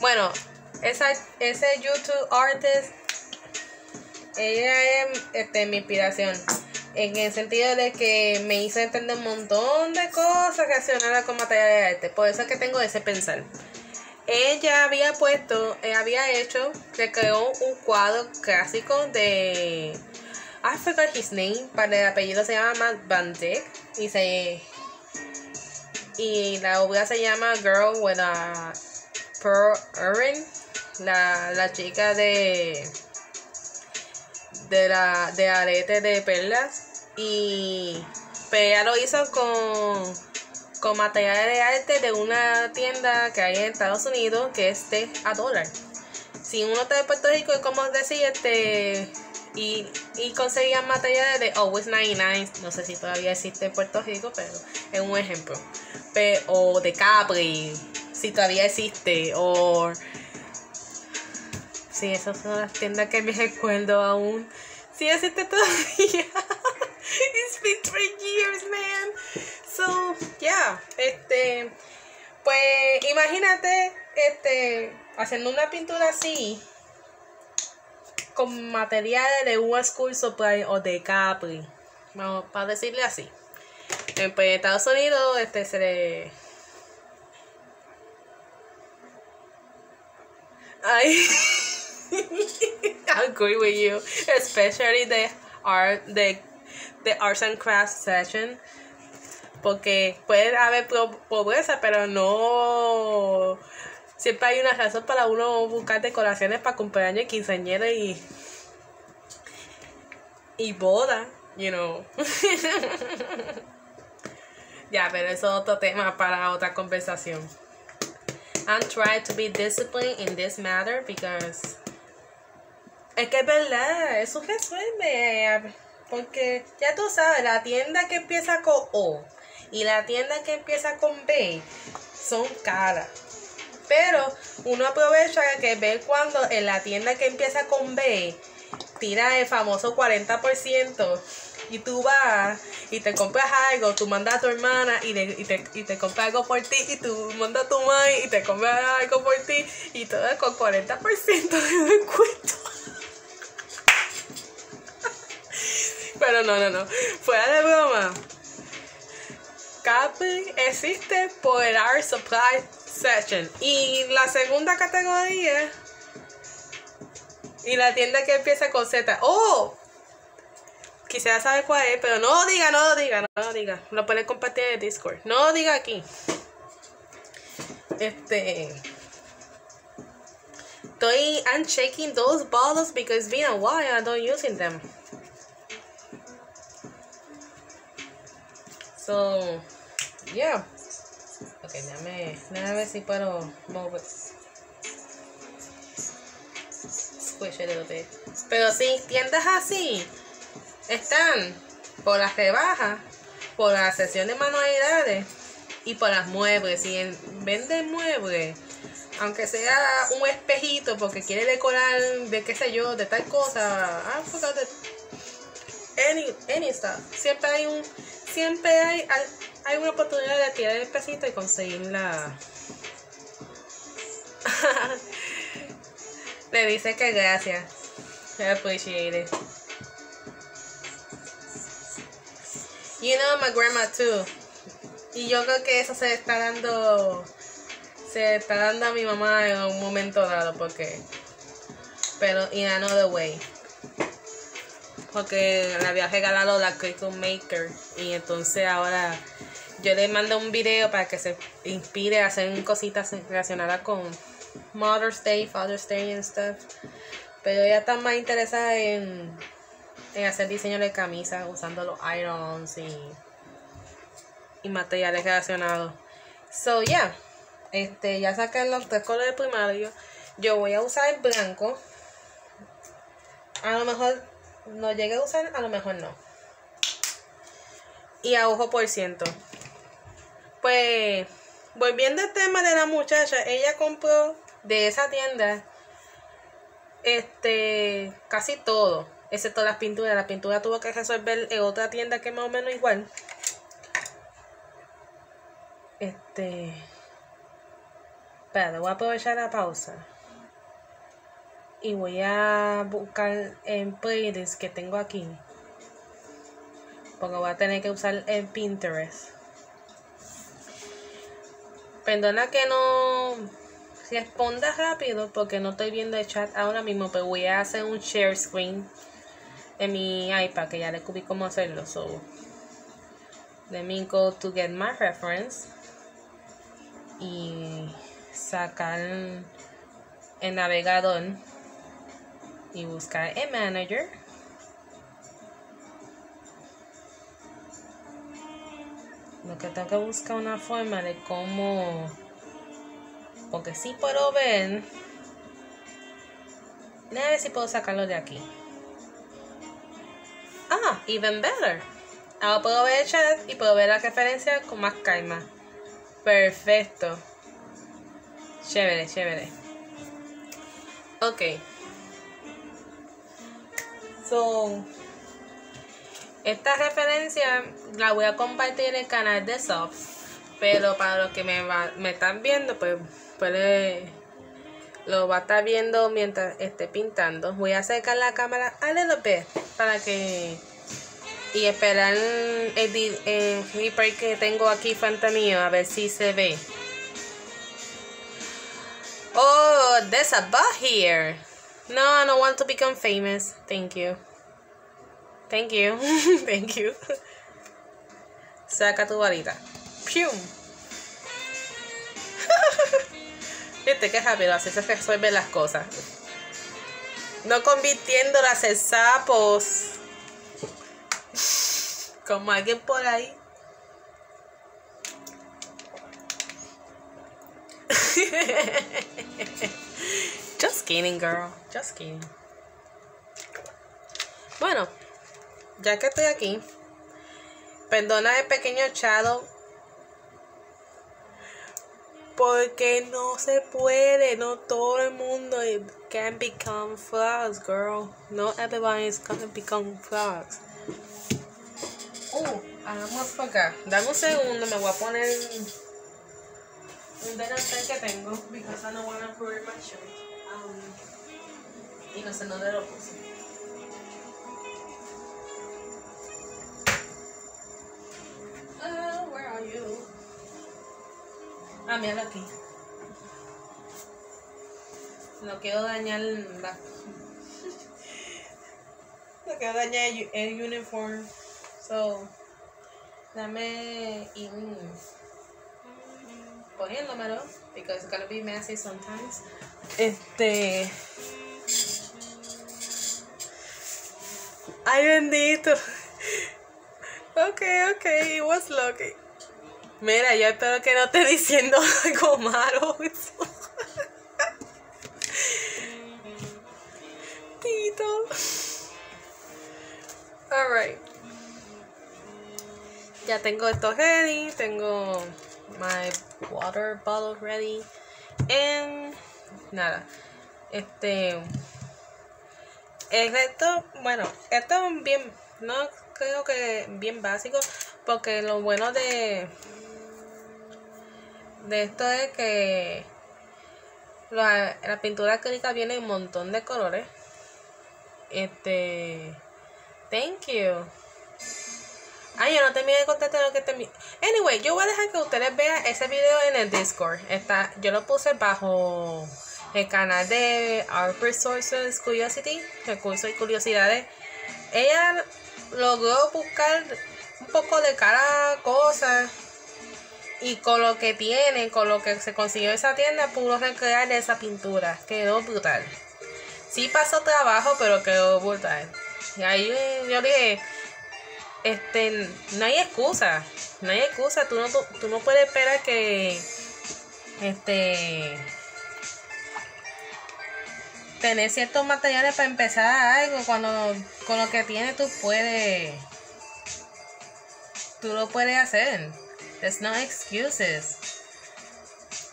Bueno, esa, ese YouTube artist, ella es este, mi inspiración en el sentido de que me hizo entender un montón de cosas relacionadas con materiales de arte. Por eso es que tengo ese pensar. Ella había puesto, eh, había hecho, se creó un cuadro clásico de. I forgot his name, para el apellido se llama Matt Van Dyck y se. Y la obra se llama Girl with a Pearl Earring, la, la chica de de la de arete de perlas y pero ella lo hizo con con materiales de arte de una tienda que hay en Estados Unidos que es de a dólar. Si uno está de Puerto Rico, como decir, este y, y conseguían materiales de Always 99, no sé si todavía existe en Puerto Rico, pero es un ejemplo. o de Capri, si todavía existe, o Sí, esas son las tiendas que me [LAUGHS] recuerdo aún. Sí, existe todavía. [LAUGHS] It's been three years, man. So, yeah. Este. Pues imagínate, este, haciendo una pintura así, con materiales de un School Supply o de Capri. Vamos, para decirle así. En pues, Estados Unidos, este se le. Ay. [LAUGHS] Agree with you, especially the art, the the arts and crafts session, porque puede haber pobreza, pero no siempre hay una razón para uno buscar decoraciones para cumpleaños, quinceañeras y y boda, you know. [LAUGHS] ya, pero eso es otro tema para otra conversación. I'm trying to be disciplined in this matter because es que es verdad, eso resuelve. Porque ya tú sabes, la tienda que empieza con O y la tienda que empieza con B son caras. Pero uno aprovecha que ve cuando en la tienda que empieza con B tira el famoso 40% y tú vas y te compras algo, tú mandas a tu hermana y, y, te, y te compras algo por ti y tú mandas a tu mamá y te compras algo por ti y todo con 40% de descuento. [LAUGHS] Pero no, no, no. Fuera de broma. Capri existe por el Supply Session. Y la segunda categoría. Y la tienda que empieza con Z. ¡Oh! Quisiera saber cuál es, pero no diga, no diga, no diga. Lo pueden compartir en Discord. No diga aquí. Este. Estoy. I'm shaking those bottles because it's been a while I don't using them. So, yeah. Ok, déjame, déjame ver si puedo move it. Squish a little bit. Pero sí, tiendas así están por las rebajas, por la sesión de manualidades y por las muebles. Si venden muebles, aunque sea un espejito porque quiere decorar de qué sé yo, de tal cosa, ah, de any, any stuff. Siempre hay un, siempre hay, hay una oportunidad de tirar el espejito y conseguir la. [LAUGHS] Le dice que gracias. I appreciate. You know my grandma too. Y yo creo que eso se está dando. Se está dando a mi mamá en un momento dado, porque. Pero in another way. Porque le había regalado la Cricut Maker. Y entonces ahora yo le mando un video para que se inspire a hacer cositas relacionadas con Mother's Day, Father's Day and stuff. Pero ella está más interesada en en hacer diseño de camisas usando los irons y, y materiales relacionados. So, yeah. Este, ya saqué los tres colores primarios. Yo voy a usar el blanco. A lo mejor no llegue a usar, a lo mejor no. Y a ojo por ciento. Pues, volviendo al tema de la muchacha, ella compró de esa tienda este casi todo excepto las pinturas. La pintura tuvo que resolver en otra tienda que más o menos igual. Este. Espera, voy a aprovechar la pausa. Y voy a buscar en playlist que tengo aquí. Porque voy a tener que usar el Pinterest. Perdona que no responda rápido porque no estoy viendo el chat ahora mismo, pero voy a hacer un share screen en mi iPad que ya descubrí cómo hacerlo. So, let me go to get my reference y sacar el navegador y buscar el manager. Lo que tengo que buscar una forma de cómo, porque si puedo ver, a ver si puedo sacarlo de aquí. Ah, even better. Ahora puedo ver el chat y puedo ver la referencia con más calma. Perfecto. Chévere, chévere. Ok. So, esta referencia la voy a compartir en el canal de Subs. Pero para los que me, me están viendo, pues puede lo va a estar viendo mientras esté pintando. Voy a acercar la cámara a little bit para que y esperar el, el Reaper que tengo aquí frente mío a ver si se ve. Oh, there's a bug here. No, I don't want to become famous. Thank you. Thank you. [LAUGHS] Thank you. Saca tu varita. Pium. [LAUGHS] Viste que rápido así se resuelven las cosas. No convirtiéndolas en sapos. [LAUGHS] Como alguien por ahí. Just kidding, girl. Just kidding. Bueno, ya que estoy aquí, perdona el pequeño chado porque no se puede, no todo el mundo can become frogs, girl. No everybody is gonna become frogs. Oh, hagamos para acá. Dame un segundo, me voy a poner un delantal que tengo because I don't to wear my shirt. Um, y no sé dónde lo puse. Oh, where are you? Ah, mira aquí. No quiero dañar la... [LAUGHS] no quiero dañar el, el uniform. So, dame ir poniéndomelo. Because it's gonna be messy sometimes. Este... Ay, bendito. Ok, ok, it was lucky. Mira, yo espero que no esté diciendo [LAUGHS] algo malo. Tito. Alright. Ya tengo esto ready. Tengo my water bottle ready. And nada. Este. El resto, bueno, esto es bien. No creo que bien básico. Porque lo bueno de. De esto es que. La, la pintura acrílica viene en un montón de colores. Este. Thank you. Ay, yo no terminé de contarte lo que terminé. Anyway, yo voy a dejar que ustedes vean ese video en el Discord. Está, yo lo puse bajo el canal de Art Resources Curiosity, recursos y curiosidades. Ella logró buscar un poco de cada cosa y con lo que tiene, con lo que se consiguió esa tienda, pudo recrear esa pintura. Quedó brutal. Sí pasó trabajo, pero quedó brutal. Y ahí yo dije, este, no hay excusa, no hay excusa, tú no, tú, no puedes esperar que, este, tener ciertos materiales para empezar algo, cuando con lo que tienes tú puedes, tú lo puedes hacer, there's no excuses.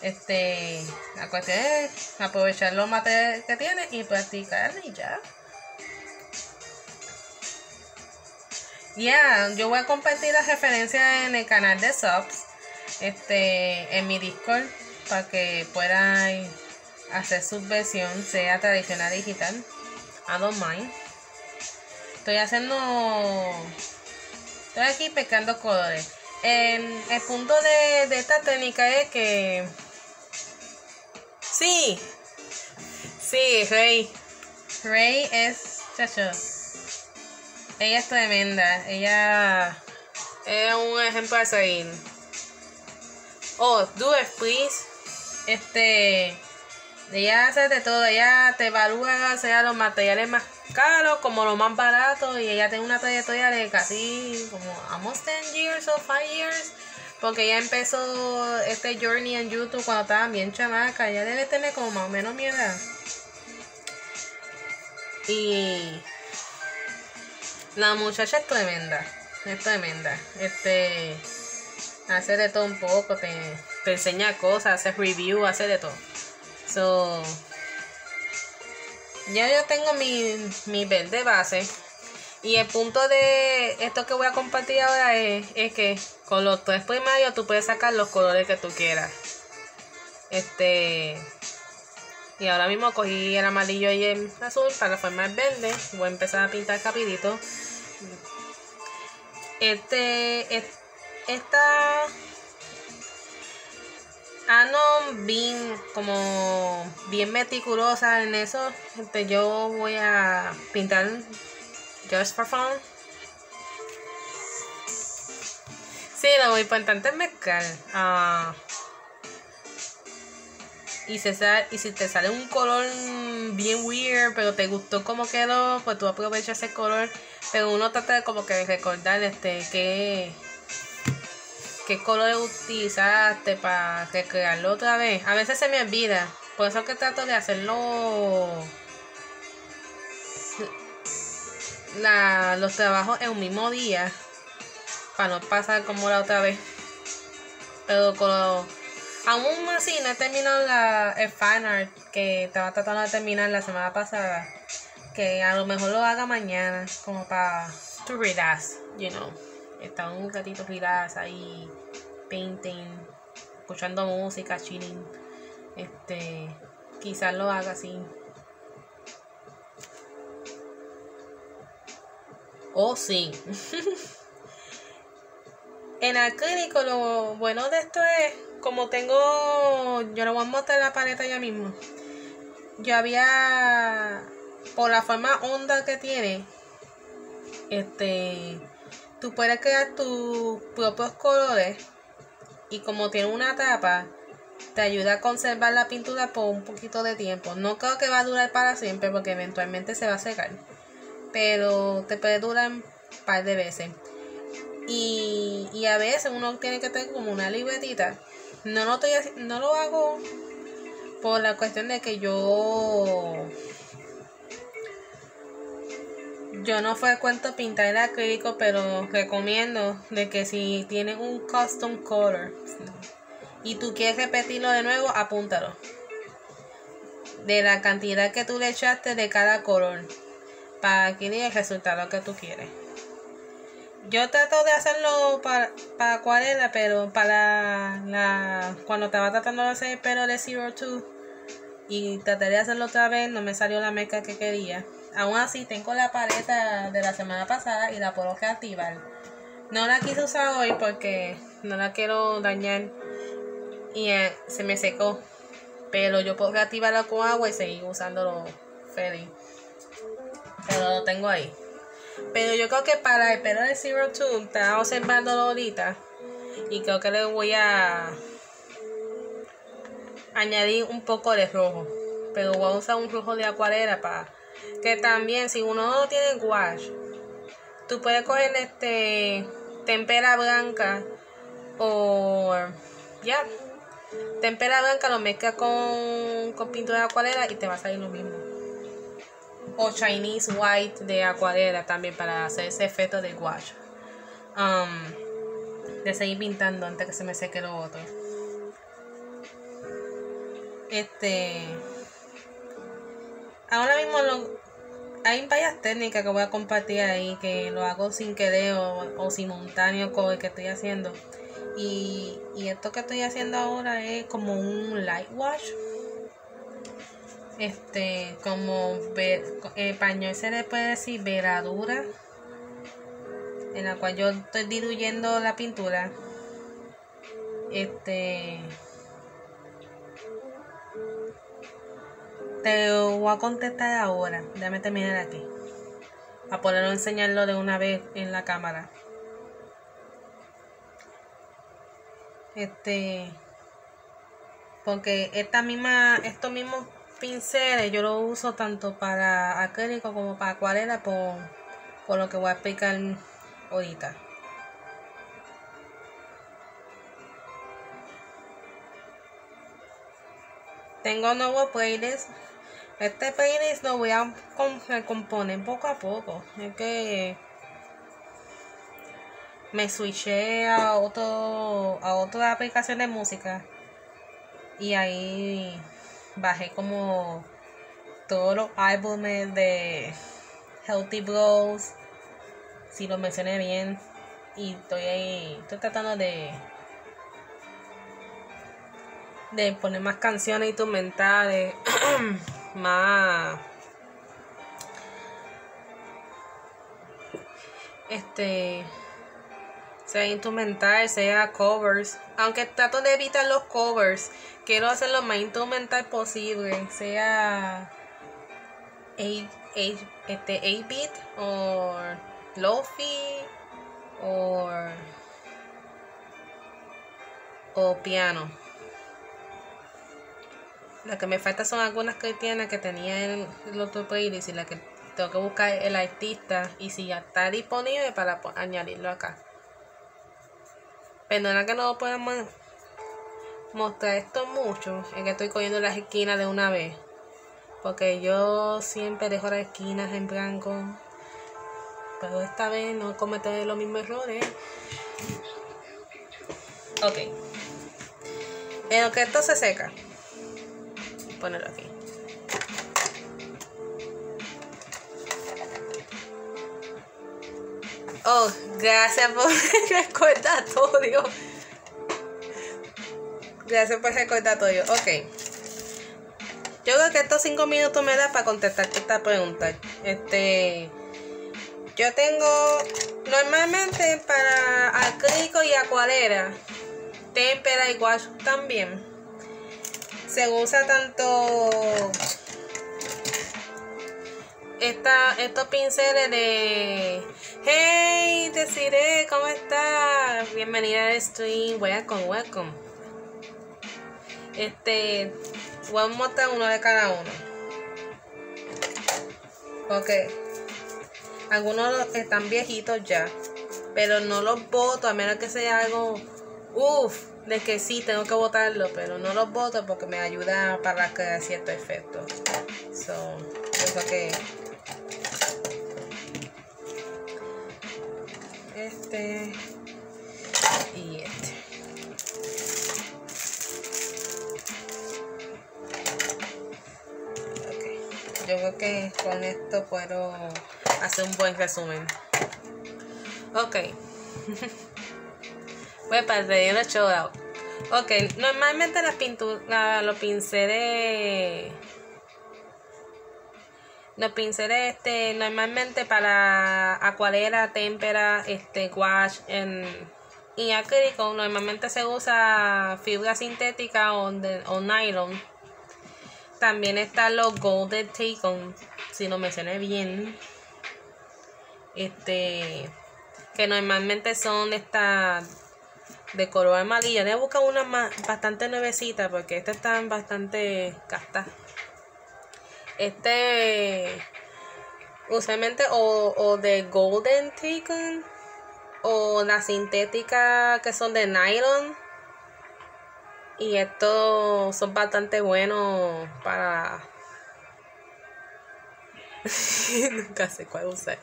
Este, la cuestión es aprovechar los materiales que tienes y practicar y ya. Ya, yo voy a compartir las referencias en el canal de Subs, este, en mi Discord, para que puedan hacer su versión, sea tradicional digital. I don't mind. Estoy haciendo. Estoy aquí pescando colores. El, el punto de, de esta técnica es que. Sí. Sí, Rey. Rey es. Chacho. Ella es tremenda. Ella es un ejemplo a seguir. Oh, do it, please. Este. Ella hace de todo. Ella te evalúa, sea los materiales más caros como los más baratos. Y ella tiene una trayectoria de casi como almost 10 years o 5 years. Porque ella empezó este journey en YouTube cuando estaba bien chamaca. Ella debe tener como más o menos mi edad. Y la muchacha es tremenda. Es tremenda. Este. Hace de todo un poco. Te, te enseña cosas, hace review, hace de todo. So. Ya yo tengo mi, mi verde base. Y el punto de esto que voy a compartir ahora es, es que con los tres primarios tú puedes sacar los colores que tú quieras. Este. Y ahora mismo cogí el amarillo y el azul para formar verde. Voy a empezar a pintar rapidito. Este, esta Anon bien como bien meticulosa en eso. Este, yo voy a pintar just for fun. Sí, lo importante es mezclar. Ah, y, se y si te sale un color bien weird, pero te gustó como quedó, pues tú aprovechas ese color. Pero uno trata de como que recordar este qué, qué color utilizaste para recrearlo otra vez. A veces se me olvida. Por eso que trato de hacerlo la, los trabajos en un mismo día. Para no pasar como la otra vez. Pero con Aún así, no he terminado la, el fan art que estaba tratando de terminar la semana pasada. Que a lo mejor lo haga mañana, como para to read us, you know. Está un ratito relax ahí, painting, escuchando música, chilling, este, quizás lo haga así. Oh, sí. [LAUGHS] en acrílico lo bueno de esto es, como tengo, yo lo voy a mostrar la paleta ya mismo. Yo había, por la forma honda que tiene, este, tú puedes crear tus propios colores y como tiene una tapa, te ayuda a conservar la pintura por un poquito de tiempo. No creo que va a durar para siempre porque eventualmente se va a secar. Pero te puede durar un par de veces. Y, y a veces uno tiene que tener como una libretita. No lo, estoy, no lo hago por la cuestión de que yo yo no frecuento pintar el acrílico, pero recomiendo de que si tienes un custom color y tú quieres repetirlo de nuevo, apúntalo. De la cantidad que tú le echaste de cada color para adquirir el resultado que tú quieres. Yo trato de hacerlo para, para acuarela, pero para la cuando estaba tratando de hacer el pelo de Zero Two y traté de hacerlo otra vez, no me salió la meca que quería. Aún así, tengo la paleta de la semana pasada y la puedo reactivar. No la quise usar hoy porque no la quiero dañar y eh, se me secó. Pero yo puedo reactivarla con agua y seguir usándolo feliz. Pero lo tengo ahí. Pero yo creo que para el pelo de Zero Two, estaba observándolo ahorita. Y creo que le voy a añadir un poco de rojo. Pero voy a usar un rojo de acuarela para que también, si uno no tiene gouache, tú puedes coger este tempera blanca o ya. Tempera blanca lo mezclas con, con pintura de acuarela y te va a salir lo mismo. O Chinese white de acuarela también para hacer ese efecto de gouache. Um, de seguir pintando antes que se me seque lo otro. Este. Ahora mismo hay varias técnicas que voy a compartir ahí que lo hago sin querer o, simultáneo con el que estoy haciendo. Y, esto que estoy haciendo ahora es como un light wash. Este, como ver, español se le puede decir veradura. En la cual yo estoy diluyendo la pintura. Este Te voy a contestar ahora. Déjame terminar aquí. Para poderlo enseñarlo de una vez en la cámara. Este. Porque esta misma, estos mismos pinceles yo los uso tanto para acrílico como para acuarela por, por lo que voy a explicar ahorita. Tengo nuevo playlist este playlist lo voy a recomponer poco a poco. Es que me switché a otro a otra aplicación de música y ahí bajé como todos los álbumes de Healthy Bros si lo mencioné bien y estoy ahí estoy tratando de de poner más canciones instrumentales [CLEARS THROAT] más este sea instrumental, sea covers. Aunque trato de evitar los covers, quiero hacer lo más instrumental posible, sea 8, este 8 bit o lofi o o piano. Las que me falta son algunas tiene que tenía en el otro playlist y la que tengo que buscar el artista y si ya está disponible para añadirlo acá. Perdona que no podemos mostrar esto mucho, es que estoy cogiendo las esquinas de una vez. Porque yo siempre dejo las esquinas en blanco. Pero esta vez no cometeré los mismos errores. Ok. En lo que esto se seca ponerlo aquí. Oh, gracias por [LAUGHS] el recordatorio. Gracias por el recordatorio. Ok. Yo creo que estos cinco minutos me da para contestarte esta pregunta. Este. Yo tengo normalmente para acrílico y acuarela, témpera y wash también. Se usa tanto esta, estos pinceles de Hey, Desiree, ¿cómo estás? Bienvenida al stream, welcome, welcome. Este, voy a mostrar uno de cada uno. Ok. Algunos están viejitos ya, pero no los boto a menos que sea algo, uff, de que sí tengo que botarlo, pero no los boto porque me ayuda para crear cierto efecto. So, eso que este y este. Okay. Yo creo que con esto puedo hacer un buen resumen. Ok. [LAUGHS] Voy para pedir los show out. Ok, normalmente las pinturas, los pinceles los pinceles, este, normalmente para acuarela, témpera, este, wash en, y acrílico, normalmente se usa fibra sintética o, o nylon. También están los Golden Tacon, si lo mencioné bien. Este, que normalmente son estas de color amarillo. Voy a buscar una más, bastante nuevecita porque estas están bastante gastas. Este usualmente o, o de Golden Taken o la sintética que son de nylon y estos son bastante buenos para [LAUGHS] nunca sé cuál usar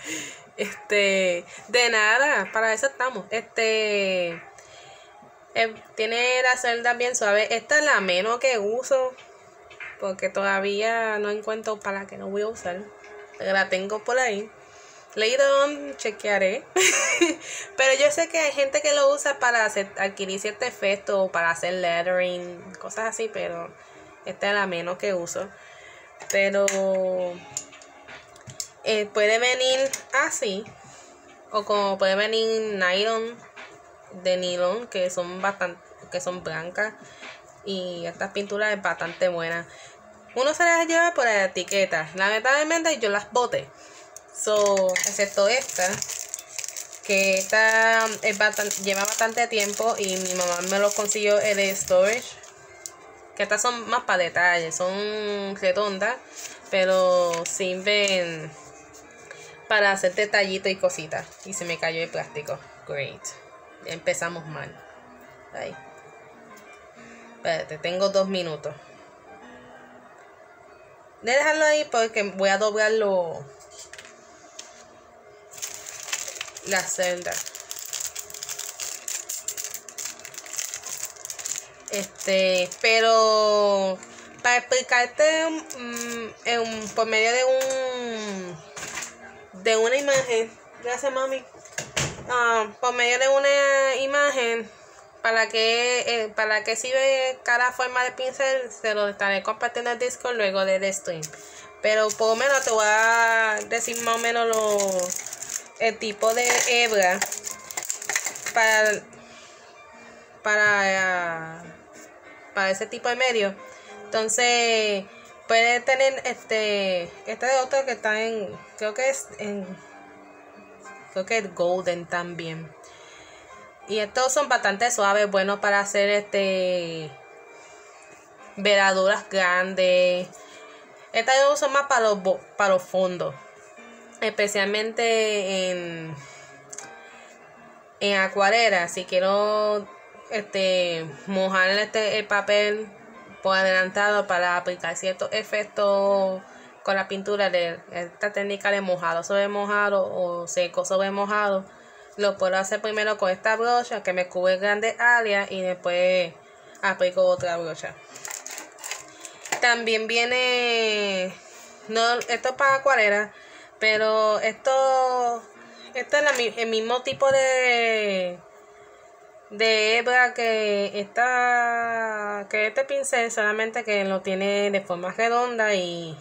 este de nada para eso estamos este eh, tiene la celda bien suave esta es la menos que uso porque todavía no encuentro para que no voy a usar. La tengo por ahí. Later chequearé. [LAUGHS] Pero yo sé que hay gente que lo usa para hacer, adquirir cierto efecto o para hacer lettering, cosas así, pero esta es la menos que uso. Pero eh, puede venir así. O como puede venir nylon de nylon, que son bastante, que son blancas. Y esta pintura es bastante buena. Uno se las lleva por la etiqueta. Lamentablemente yo las boté. So, excepto esta. Que esta es bastante, lleva bastante tiempo y mi mamá me lo consiguió en el storage. Que estas son más para detalles. Son redondas. Pero sirven para hacer detallitos y cositas. Y se me cayó el plástico. Great. Empezamos mal. Ahí. Espérate, tengo dos minutos. De dejarlo ahí porque voy a doblarlo. La celda. Este, pero para explicarte mm, por medio de un de una imagen, gracias mami, ah, por medio de una imagen para que eh, para que sirve cada forma de pincel se lo estaré compartiendo en el Discord luego del stream. Pero por lo menos te voy a decir más o menos lo, el tipo de hebra para para para ese tipo de medio. Entonces puede tener este este otro que está en creo que es en creo que golden también y estos son bastante suaves, buenos para hacer este veraduras grandes. Estas son más para los, para los fondos. Especialmente en, en acuarela. Si quiero este mojar este, el papel por adelantado para aplicar ciertos efectos con la pintura de esta técnica de mojado sobre mojado o seco sobre mojado lo puedo hacer primero con esta brocha que me cubre grande área y después aplico otra brocha. También viene, no, esto es para acuarela, pero esto Este es el mismo tipo de de hebra que está que este pincel solamente que lo tiene de forma redonda y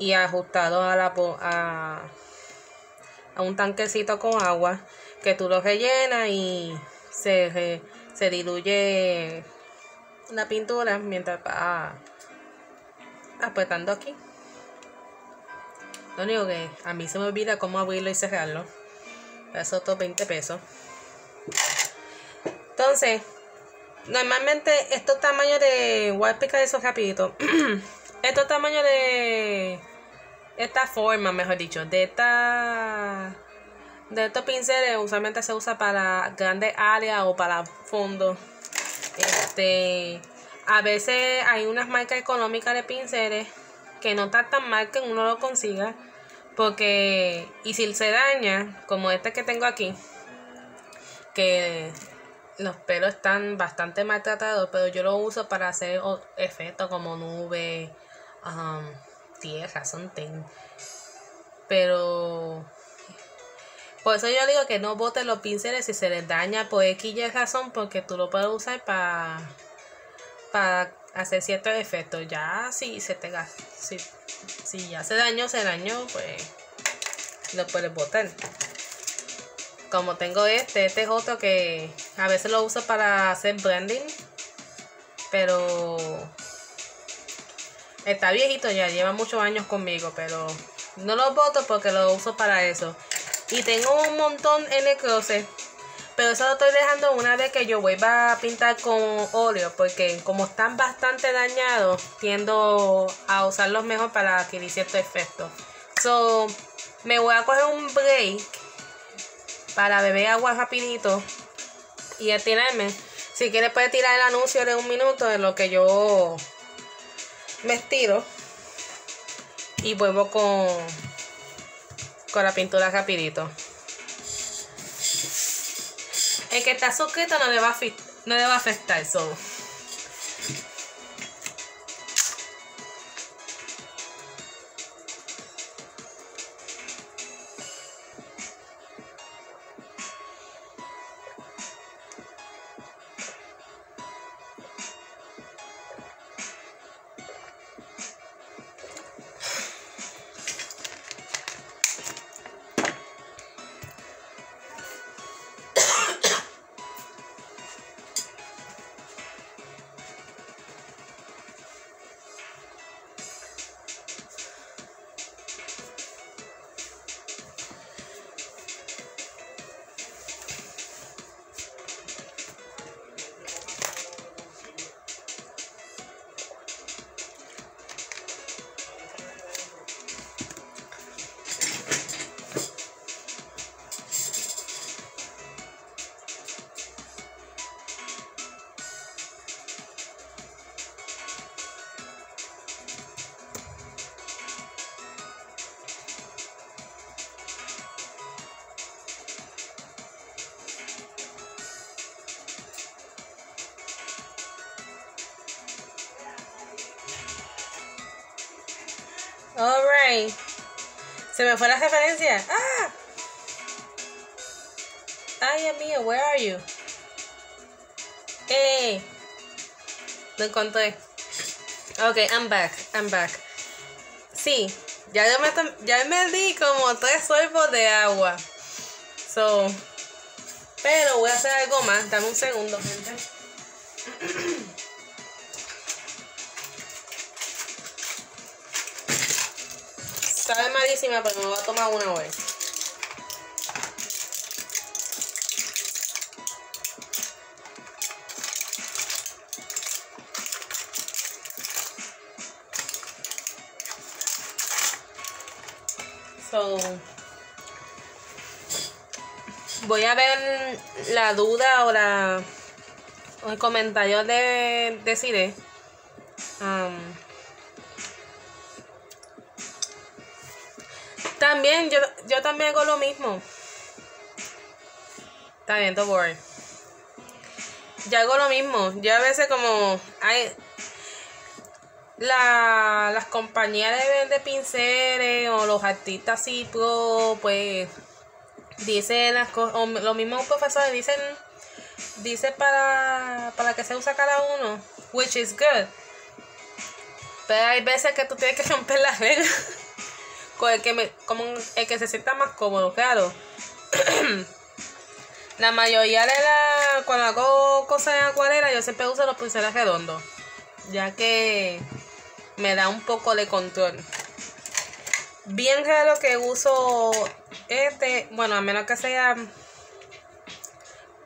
y ajustado a la a, a un tanquecito con agua que tú lo rellenas y se, se diluye la pintura mientras va apretando aquí. Lo único que a mí se me olvida cómo abrirlo y cerrarlo. Eso otros 20 pesos. Entonces, normalmente estos tamaños de... Voy a explicar eso rapidito. [CLEARS THROAT] estos tamaños de... Esta forma, mejor dicho, de esta... De estos pinceles usualmente se usa para grandes áreas o para fondos. Este... A veces hay unas marcas económicas de pinceles que no tan mal que uno lo consiga. Porque, y si se daña, como este que tengo aquí, que los pelos están bastante maltratados, pero yo lo uso para hacer efectos como nube, um, tierra, something. Pero por eso yo digo que no botes los pinceles si se les daña por X y razón, porque tú lo puedes usar para para hacer ciertos efectos. Ya si se te si, si ya se dañó, se dañó, pues lo puedes botar. Como tengo este, este es otro que a veces lo uso para hacer blending. Pero está viejito ya, lleva muchos años conmigo, pero no lo boto porque lo uso para eso. Y tengo un montón en el closet pero eso lo estoy dejando una vez que yo vuelva a pintar con óleo. Porque como están bastante dañados, tiendo a usarlos mejor para adquirir cierto efecto. So, me voy a coger un break para beber agua rapidito y tirarme. Si quieres puedes tirar el anuncio de un minuto de lo que yo me estiro. Y vuelvo con, con la pintura rapidito. El que está suscrito no le va a, no le va a afectar eso. Se me fue la referencia. Ah. Ay, amigo, where are you? Hey. Lo encontré. Ok, I'm back. I'm back. Sí, ya yo me, ya me di como tres sorbos de agua. So, pero voy a hacer algo más. Dame un segundo, gente. Pero me voy a tomar una hoy. So, voy a ver la duda o la o el comentario de, de Cire. Um, mismo. Está bien, don't worry. Yo hago lo mismo. Yo a veces como hay la, las compañías de, pinceles o los artistas así pues dice las cosas, los mismos profesores dicen, dice para, para que se usa cada uno, which is good. Pero hay veces que tú tienes que romper las reglas el que, me, como el que se sienta más cómodo, claro. [CLEARS THROAT] la mayoría de la, cuando hago cosas en acuarela, yo siempre uso los pinceles redondos, ya que me da un poco de control. Bien raro que uso este, bueno, a menos que sea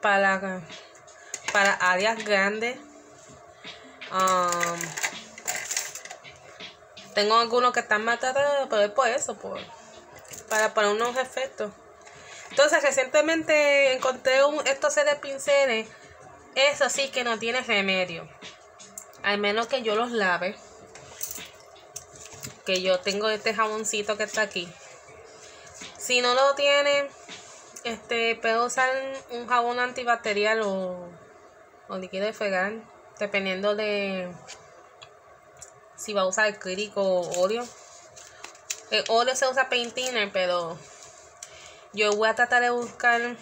para, para áreas grandes. Um, tengo algunos que están más tratados, pero es por eso, por, para poner unos efectos. Entonces, recientemente encontré un, estos de pinceles. Eso sí que no tiene remedio. Al menos que yo los lave que yo tengo este jaboncito que está aquí. Si no lo tiene, este, puedo usar un jabón antibacterial o, o líquido de fregar, dependiendo de si va a usar el crítico o óleo. El óleo se usa paint pero yo voy a tratar de buscar,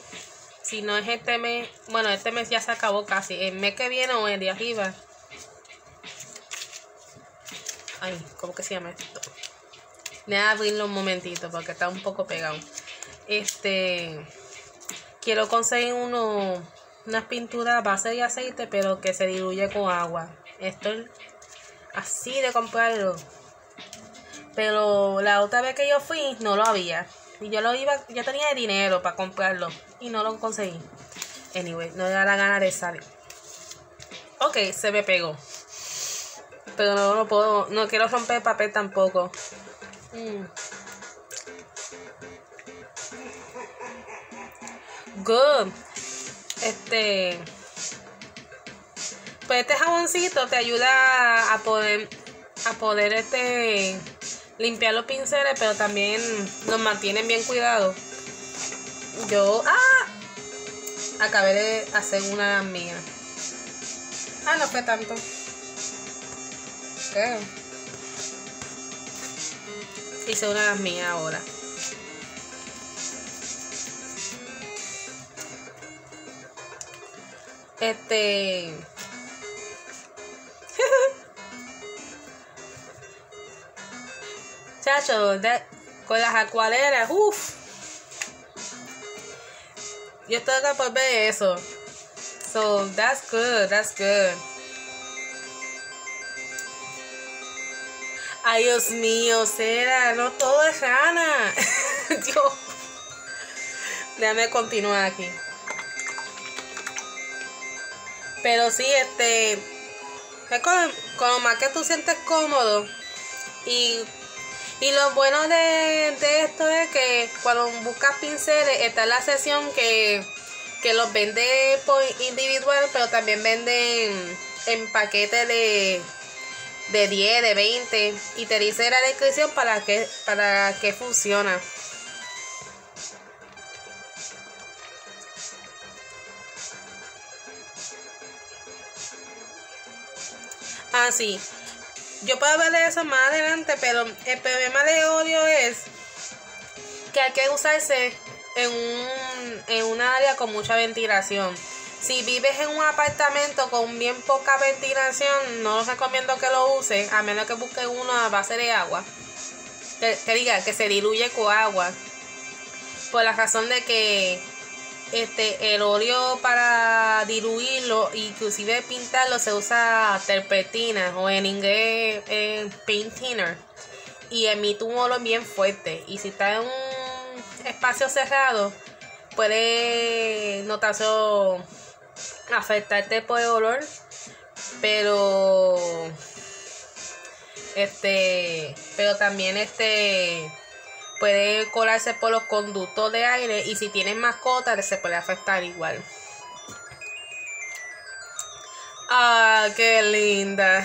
si no es este mes, bueno, este mes ya se acabó casi, el mes que viene o el de arriba Ay, ¿cómo que se llama esto? Voy a abrirlo un momentito porque está un poco pegado. Este. Quiero conseguir uno. Una pintura base de aceite, pero que se diluye con agua. Esto es así de comprarlo. Pero la otra vez que yo fui, no lo había. Y yo lo iba, yo tenía dinero para comprarlo. Y no lo conseguí. Anyway, no me da la gana de salir. Ok, se me pegó. Pero no lo puedo. No quiero romper papel tampoco. Mm. Good. Este. Pues este jaboncito te ayuda a poder. A poder este. Limpiar los pinceles, pero también nos mantienen bien cuidados. Yo. ¡Ah! Acabé de hacer una mía. Ah, no fue tanto. Hice una de las mías ahora. Este. Chacho, con las acuarelas, uff. Yo estoy acá por ver eso. So, that's good, that's good. Ay, Dios mío, será, no todo es rana. [LAUGHS] Dios. Déjame continuar aquí. Pero sí, este. Es con, más que tú sientes cómodo. Y, y lo bueno de, de, esto es que cuando buscas pinceles, está la sesión que, que los vende por individual, pero también venden en paquete de de 10, de 20 y te dice la descripción para qué para qué funciona. Ah, sí. Yo puedo hablar de eso más adelante, pero el problema de odio es que hay que usarse en un, en área con mucha ventilación. Si vives en un apartamento con bien poca ventilación, no recomiendo que lo uses, a menos que busques uno a base de agua. Que, diga que se diluye con agua. Por la razón de que este el óleo para diluirlo, inclusive pintarlo, se usa terpetina o en inglés eh, paint thinner. Y emite un olor bien fuerte. Y si está en un espacio cerrado, puede notarse afectarte por el olor, pero este, pero también este puede colarse por los conductos de aire y si tienes mascotas se puede afectar igual. Ah, qué linda. [LAUGHS]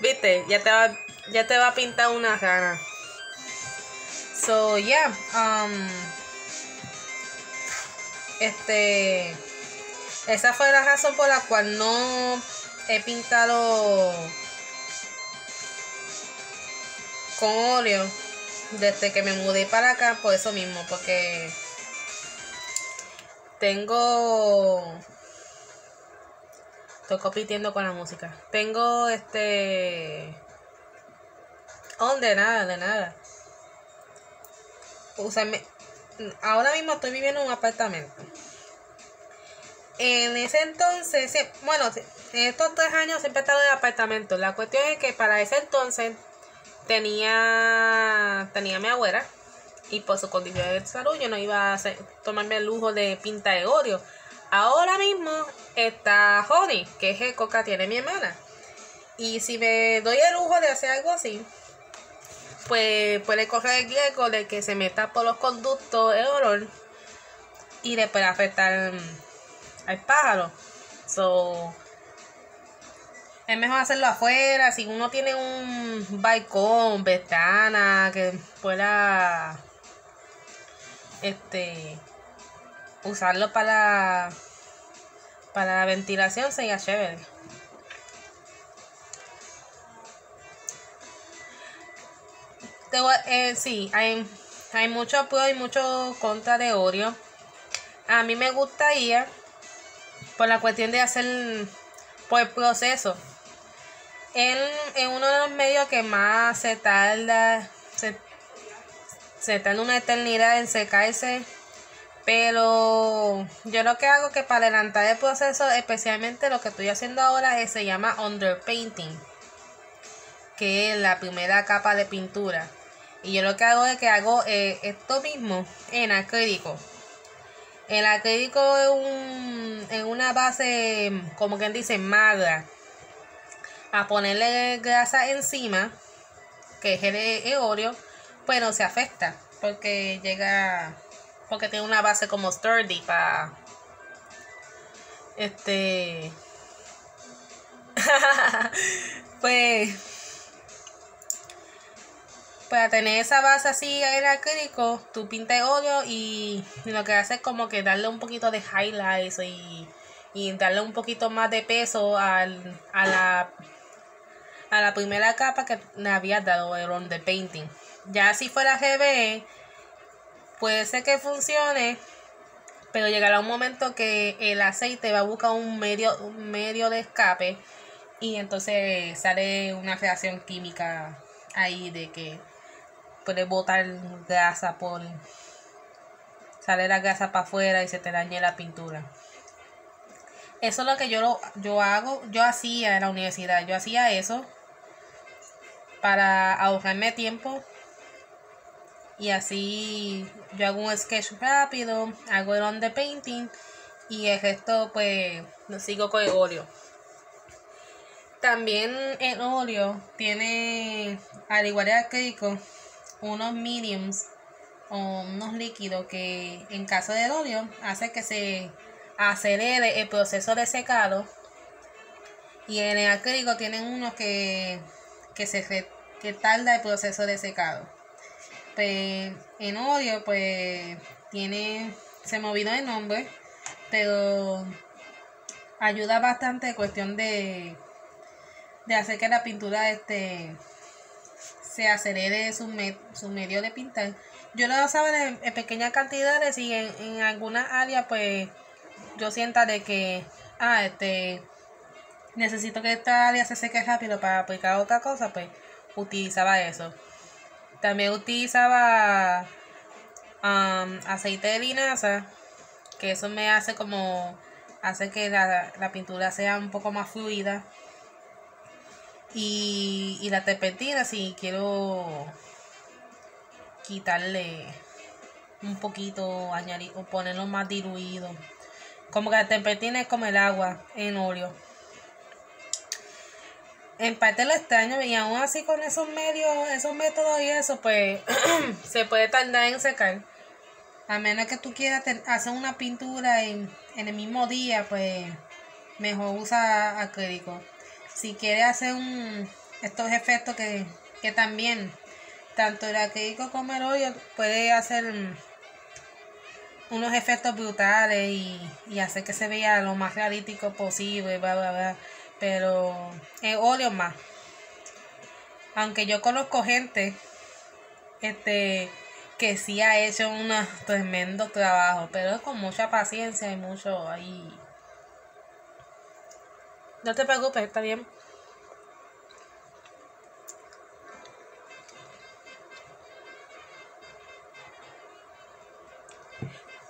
Viste, ya te va, ya te va a pintar una rana. So yeah, um este, esa fue la razón por la cual no he pintado con óleo. desde que me mudé para acá por eso mismo, porque tengo estoy compitiendo con la música. Tengo este oh, de nada, de nada. O sea, ahora mismo estoy viviendo en un apartamento. En ese entonces, bueno, en estos tres años siempre he estado en apartamento. La cuestión es que para ese entonces tenía, tenía mi abuela y por su condición de salud yo no iba a tomarme el lujo de pinta de Oreo. Ahora mismo está Honey, que es el coca tiene mi hermana. Y si me doy el lujo de hacer algo así, pues puede correr el riesgo de que se meta por los conductos el olor y después afectar al pájaro. So, es mejor hacerlo afuera, si uno tiene un balcón, ventana, que pueda este usarlo para para la ventilación sería chévere. Eh, sí, hay, hay mucho pro y mucho contra de Oreo. A mí me gustaría, por la cuestión de hacer, por el proceso, en, en uno de los medios que más se tarda, se, se tarda una eternidad en secarse. Pero yo lo que hago que para adelantar el proceso, especialmente lo que estoy haciendo ahora, es, se llama underpainting, que es la primera capa de pintura. Y yo lo que hago es que hago eh, esto mismo en acrílico. El acrílico es un, en una base, como quien dice, magra a ponerle grasa encima, que es el Oreo, pues no se afecta, porque llega, porque tiene una base como sturdy para, este, [LAUGHS] pues, para tener esa base así en acrílico, tú pintas Oreo y lo que hace es como que darle un poquito de highlights y, y darle un poquito más de peso al, a la a la primera capa que me había dado el on painting. Ya si fuera GB, puede ser que funcione, pero llegará un momento que el aceite va a buscar un medio, un medio de escape y entonces sale una reacción química ahí de que puede botar grasa por sale la grasa para afuera y se te dañe la pintura. Eso es lo que yo, yo hago, yo hacía en la universidad, yo hacía eso para ahorrarme tiempo y así yo hago un sketch rápido, hago el on the painting y el resto pues lo sigo con el óleo. También el óleo tiene, al igual que acrílico, unos mediums o unos líquidos que en caso del óleo hace que se acelere el proceso de secado y en el acrílico tienen unos que, que se que tarda el proceso de secado. Pues, en odio, pues tiene, se movido de nombre, pero ayuda bastante en cuestión de, de hacer que la pintura este, se acelere su, su medio de pintar. Yo lo saber en, en, pequeñas cantidades y en, en algunas áreas pues yo sienta de que ah este necesito que esta área se seque rápido para aplicar otra cosa pues utilizaba eso. También utilizaba um, aceite de linaza, que eso me hace como, hace que la, pintura sea un poco más fluida. Y, y la terpentina, si quiero quitarle un poquito, añadir o ponerlo más diluido. Como que la terpentina es como el agua en óleo en parte lo extraño y aún así con esos medios, esos métodos y eso, pues [CLEARS THROAT] se puede tardar en secar. A menos que tú quieras hacer una pintura en, en el mismo día, pues mejor usa acrílico. Si quieres hacer un, estos efectos que, que también, tanto el acrílico como el óleo puede hacer unos efectos brutales y, y hacer que se vea lo más realístico posible, bla, bla, bla pero el óleo más. Aunque yo conozco gente este, que sí ha hecho unos tremendos trabajos, pero es con mucha paciencia y mucho ahí. No te preocupes, está bien.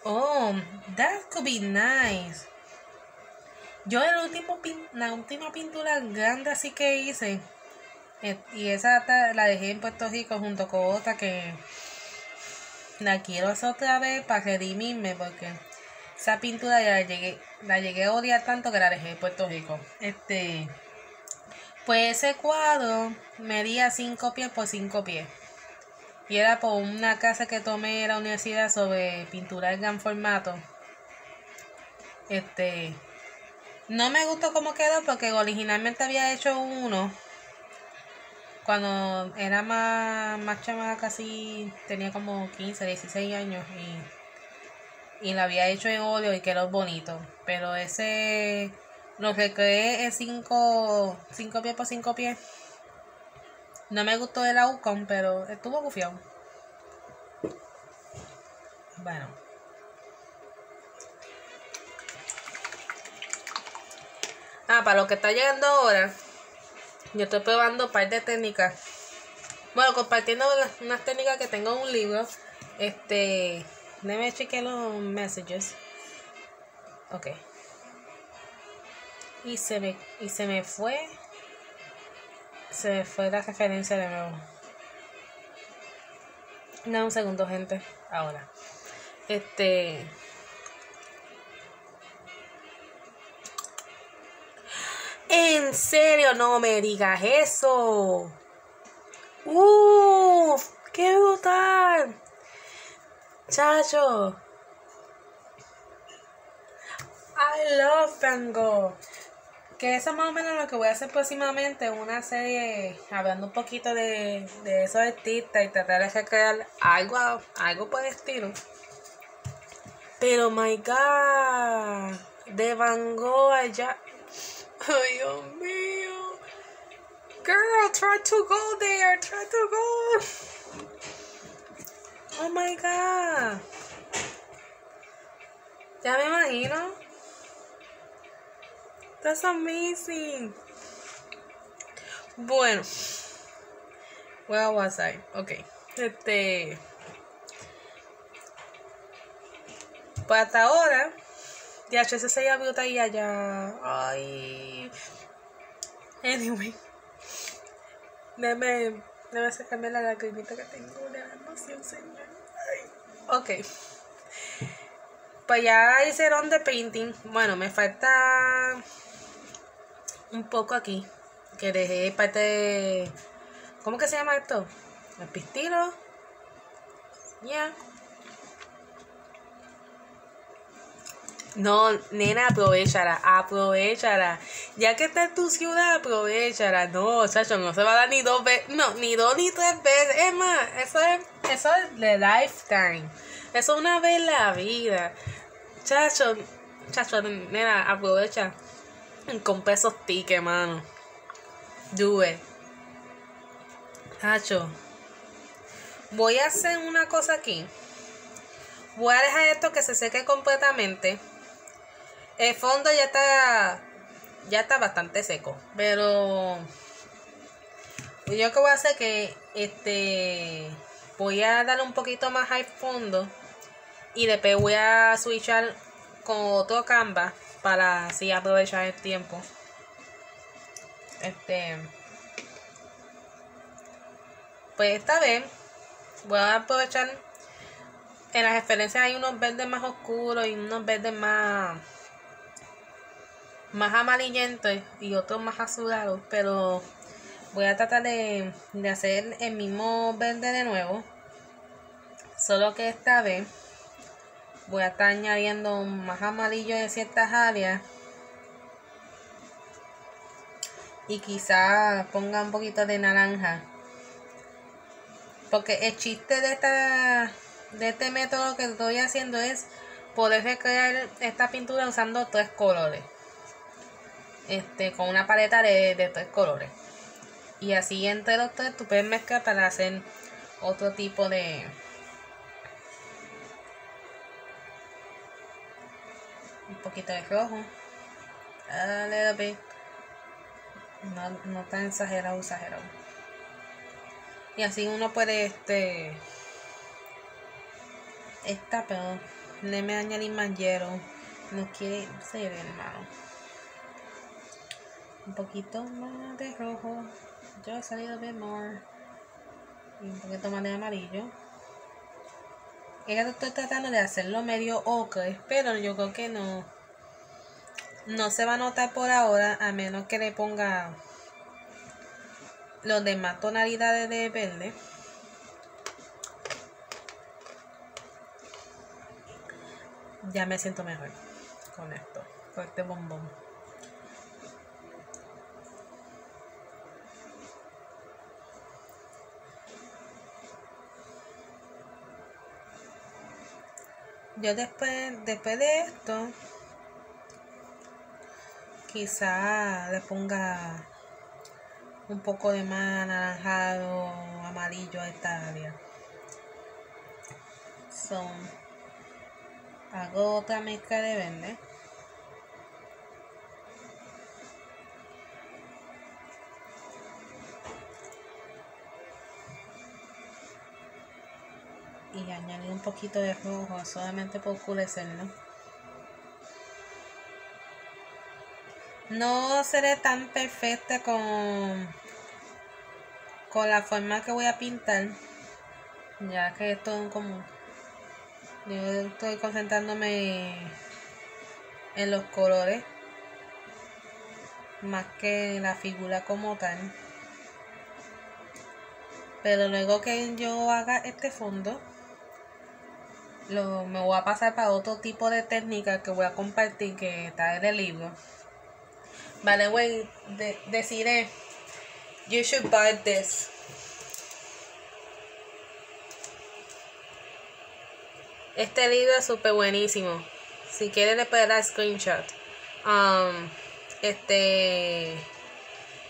Oh, that could be nice. Yo el último la última pintura grande así que hice eh, y esa la dejé en Puerto Rico junto con otra que la quiero hacer otra vez para redimirme porque esa pintura ya la llegué, la llegué a odiar tanto que la dejé en Puerto Rico. Este, pues ese cuadro medía 5 pies por 5 pies. Y era por una clase que tomé en la universidad sobre pintura en gran formato. Este, no me gustó cómo quedó porque originalmente había hecho uno cuando era más, más chamaca, casi tenía como 15, 16 años y, y lo había hecho en óleo y quedó bonito. Pero ese lo recreé en 5 pies por 5 pies. No me gustó el Aucon, pero estuvo bufiado. Bueno. Ah, para lo que está llegando ahora, yo estoy probando un par de técnicas. Bueno, compartiendo unas técnicas que tengo en un libro. Este. Déjame chequear los messages. Ok. Y se me, y se me fue. Se me fue la referencia de nuevo. No, un segundo, gente. Ahora. Este. En serio, no me digas eso. Uf, qué brutal. Chacho. I love Tango. Que eso es más o menos lo que voy a hacer próximamente. Una serie hablando un poquito de, de esos artistas y tratar de recrear algo, algo por el estilo. Pero my god. De Van Gogh allá. Ay, Dios mío. Girl, try to go there. Try to go. Oh my god. Ya me imagino. That's amazing. Bueno. Where was I? Ok. Este. Pues hasta ahora DHS ya vio ahí allá. Ay. Anyway. Déjame, déjame sacarme la lagrimita que tengo de la emoción, señor. Ay. Ok. Pues ya hicieron de painting. Bueno, me falta un poco aquí. Que dejé parte de... ¿Cómo que se llama esto? El pistilo. Ya. No, nena, aprovechala, aprovechala. Ya que está en tu ciudad, aprovechala. No, chacho, no se va a dar ni dos veces, no, ni dos ni tres veces. Es más, eso es, eso es de lifetime. Eso es una vez en la vida. Chacho, chacho, nena, aprovecha. Con pesos tickets, mano. Do. Chacho. Voy a hacer una cosa aquí. Voy a dejar esto que se seque completamente. El fondo ya está ya está bastante seco, pero yo que voy a hacer que este voy a darle un poquito más al fondo y después voy a switchar con otro canvas para así aprovechar el tiempo. Este pues esta vez voy a aprovechar en las referencias hay unos verdes más oscuros y unos verdes más más amarillentos y otros más azulados, pero voy a tratar de, hacer el mismo verde de nuevo. Solo que esta vez voy a estar añadiendo más amarillo en ciertas áreas. Y quizá ponga un poquito de naranja. Porque el chiste de esta de este método que estoy haciendo es poder recrear esta pintura usando tres colores este, con una paleta de, tres colores. Y así entre los tres tú puedes mezclar para hacer otro tipo de un poquito de rojo. A little bit no, no tan exagerado exagerado. Y así uno puede este esta pero le me añadir más hielo no quiere ser hermano un poquito más de rojo. Yo he salido bien more y un poquito más de amarillo. Que estoy tratando de hacerlo medio ocre pero yo creo que no. No se va a notar por ahora a menos que le ponga los demás tonalidades de verde. Ya me siento mejor con esto con este bombón yo después después de esto quizá le ponga un poco de más anaranjado amarillo a esta área. Son hago otra mezcla de verde y añadir un poquito de rojo solamente por oscurecerlo no seré tan perfecta con con la forma que voy a pintar ya que es como yo estoy concentrándome en los colores más que la figura como tal. Pero luego que yo haga este fondo lo, me voy a pasar para otro tipo de técnica que voy a compartir que está en el libro Vale, güey, de, you should buy this. Este libro es súper buenísimo. Si quieres le puedes dar screenshot. Um, este,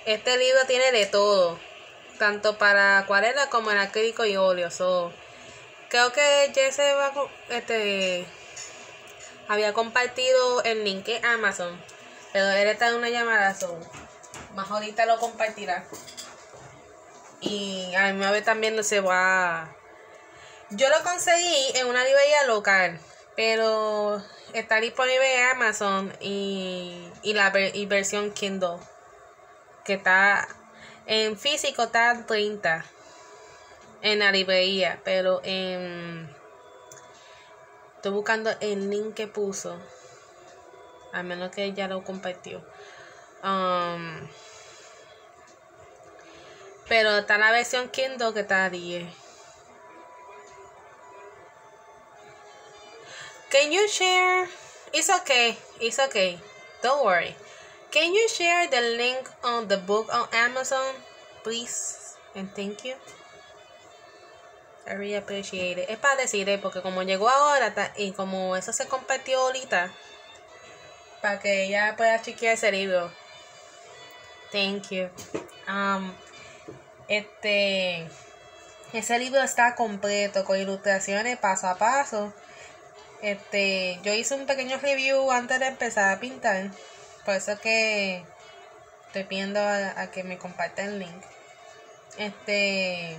este libro tiene de todo. Tanto para acuarela como en acrílico y óleo. So, creo que Jesse este, había compartido el link en Amazon. Pero él está en una llamada, so, más ahorita lo compartirá. Y a mi vez también se va. Yo lo conseguí en una librería local, pero está disponible en Amazon y, y la y versión Kindle, que está en físico está 30 en la librería, pero en estoy buscando el link que puso a menos que ella lo compartió. Um, pero está la versión Kindle que está a 10. Can you share? It's okay. It's okay. Don't worry. Can you share the link on the book on Amazon, please? And thank you. I appreciate. Es para decirle, porque como llegó ahora y como eso se compartió ahorita, para que ella pueda chequear ese libro. Thank you. Um, este, ese libro está completo con ilustraciones paso a paso. Este, yo hice un pequeño review antes de empezar a pintar. Por eso que estoy pidiendo a, que me compartan el link. Este.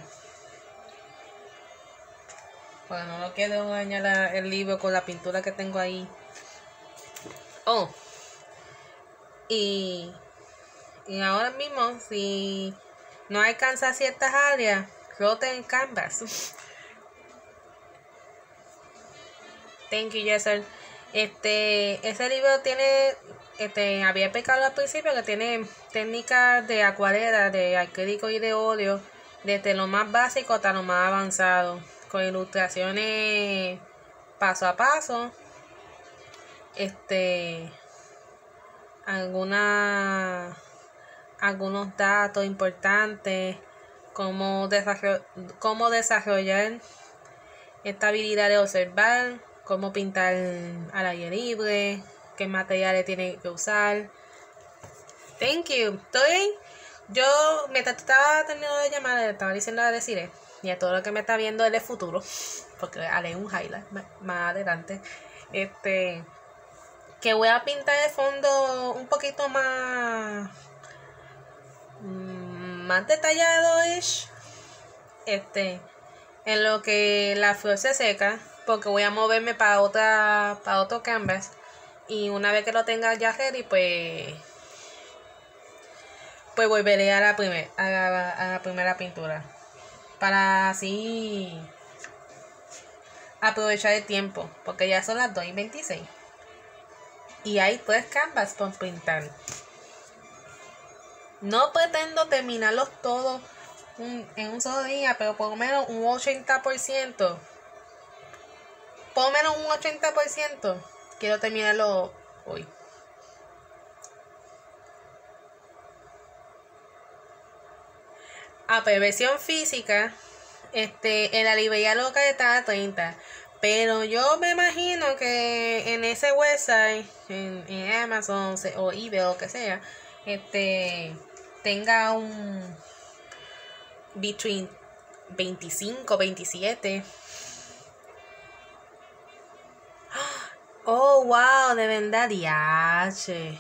Bueno, no quiero dañar el libro con la pintura que tengo ahí. Oh. Y, y ahora mismo, si no alcanza ciertas áreas, rote en Canvas. [LAUGHS] Thank you, Jesser. Este, ese libro tiene, este, había explicado al principio que tiene técnicas de acuarela, de acrílico y de óleo, desde lo más básico hasta lo más avanzado, con ilustraciones paso a paso este alguna algunos datos importantes cómo, cómo desarrollar esta habilidad de observar cómo pintar al aire libre qué materiales tiene que usar. Thank you. Estoy yo mientras estaba terminando de llamar estaba diciendo a decir y a todo lo que me está viendo en el futuro, porque haré un highlight más adelante, este, que voy a pintar de fondo un poquito más, mm, más detallado es, este, en lo que la flor se seca, porque voy a moverme para otra, para otro canvas, y una vez que lo tenga ya ready, pues pues volveré a la, primer, a la, primera pintura. Para así aprovechar el tiempo. Porque ya son las 2 y 26. Y hay tres canvas por pintar. No pretendo terminarlos todos en un solo día, pero por lo menos un 80%. Por lo menos un 80%. Quiero terminarlo hoy. A prevención física, este, en la librería local está a 30. Pero yo me imagino que en ese website, en, Amazon o eBay o que sea, este tenga un between 25, 27. [GASPS] Oh, wow, de verdad, diache.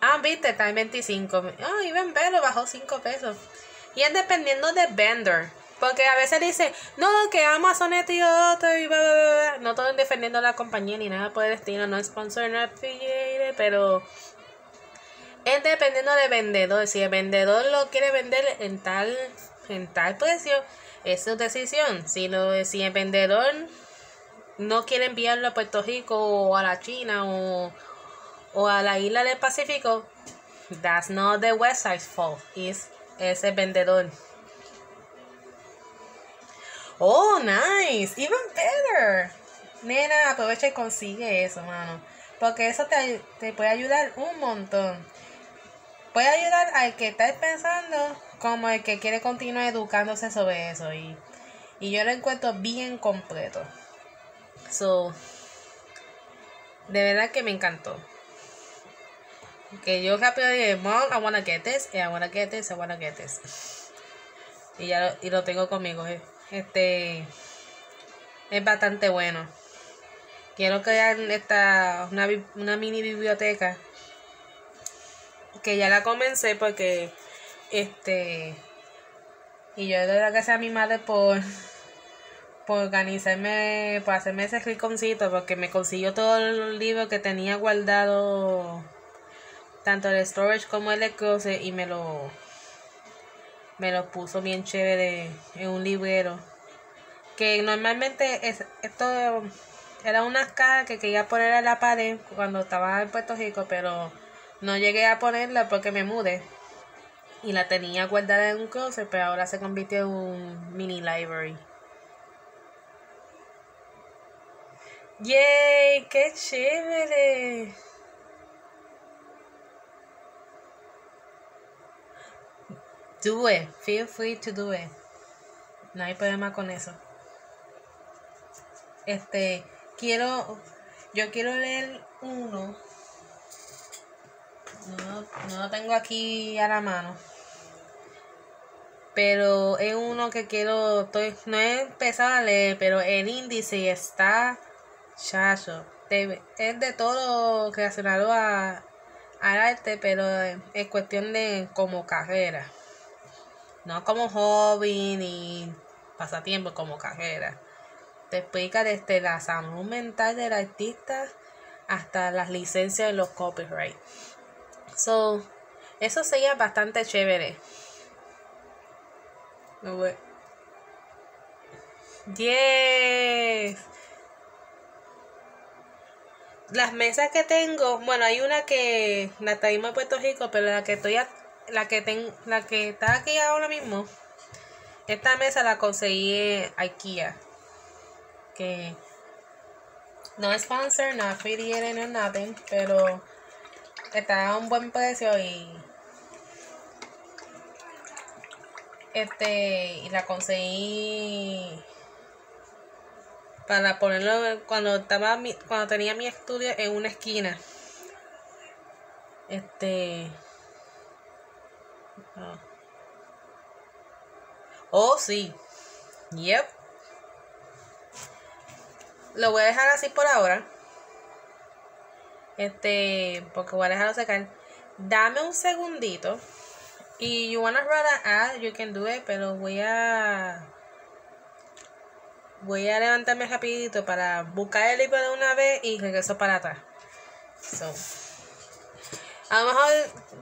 Ah, viste, está en 25. Ay, ven, pero bajó 5 pesos. Y es dependiendo de vendor. Porque a veces dice, no, que Amazon es y otro y bla, bla, bla. No estoy defendiendo a la compañía ni nada por el estilo, no es sponsor, no affiliated, pero es dependiendo de vendedor. Si el vendedor lo quiere vender en tal, en tal precio, es su decisión. Si, lo, si el vendedor no quiere enviarlo a Puerto Rico o a la China o, o a la isla del Pacífico, that's not the website's fault. It's ese vendedor. Oh, nice. Even better. Nena, aprovecha y consigue eso, mano. Porque eso te, te puede ayudar un montón. Puede ayudar al que está pensando como el que quiere continuar educándose sobre eso. Y, y yo lo encuentro bien completo. So, de verdad que me encantó. Que yo rápido dije, Mom, I wanna get this, I wanna get this, I wanna get this. Y ya lo, y lo tengo conmigo. Eh. Este es bastante bueno. Quiero crear esta una, una mini biblioteca. Que ya la comencé porque este y yo le doy gracias a mi madre por por organizarme, por hacerme ese rinconcito, porque me consiguió todo el libro que tenía guardado tanto el storage como el closet y me lo me lo puso bien chévere en un librero que normalmente es, esto era una caja que quería poner a la pared cuando estaba en Puerto Rico pero no llegué a ponerla porque me mudé y la tenía guardada en un closet pero ahora se convirtió en un mini library ¡Yay! ¡Qué chévere! Do it. Feel free to do it. No hay problema con eso. Este, quiero, yo quiero leer uno. No, no lo tengo aquí a la mano. Pero es uno que quiero, no he empezado a leer, pero el índice está chacho. Es de todo relacionado a, al arte, pero es cuestión de como carrera. No como hobby ni pasatiempo, como carrera. Te explica desde la salud mental del artista hasta las licencias de los copyright. So, eso sería bastante chévere. Yes. Las mesas que tengo, bueno, hay una que la traímos de Puerto Rico, pero la que estoy la que ten, la que está aquí ahora mismo, esta mesa la conseguí en IKEA. Que no es sponsor, no affiliated, no nada, pero está a un buen precio y este y la conseguí para ponerlo cuando estaba cuando tenía mi estudio en una esquina este Oh, sí. Yep. Lo voy a dejar así por ahora. Este, porque voy a dejarlo secar. Dame un segundito. Y you wanna run an ad, you can do it, pero voy a voy a levantarme rapidito para buscar el libro de una vez y regreso para atrás. So, a lo mejor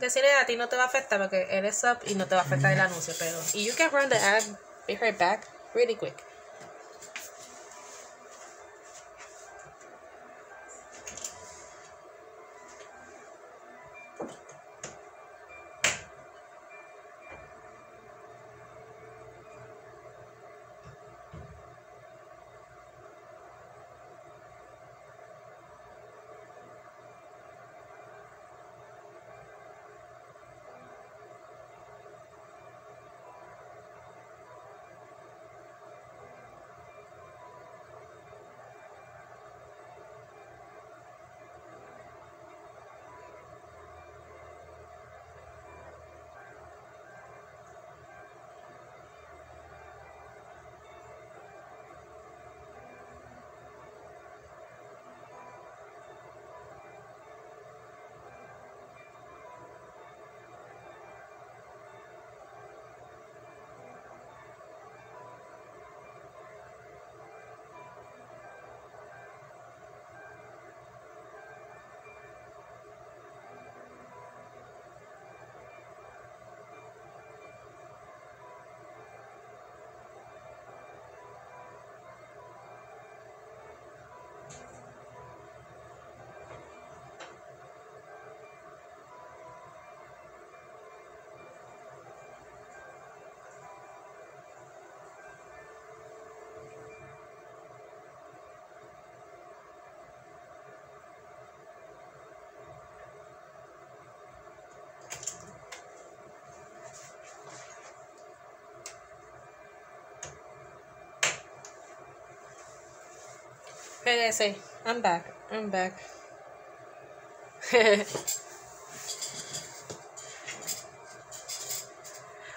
decirle a ti no te va a afectar porque eres sub y no te va a afectar el anuncio, pero y you can run the ad, be right back, really quick. Regresé. I'm back. I'm back. [LAUGHS]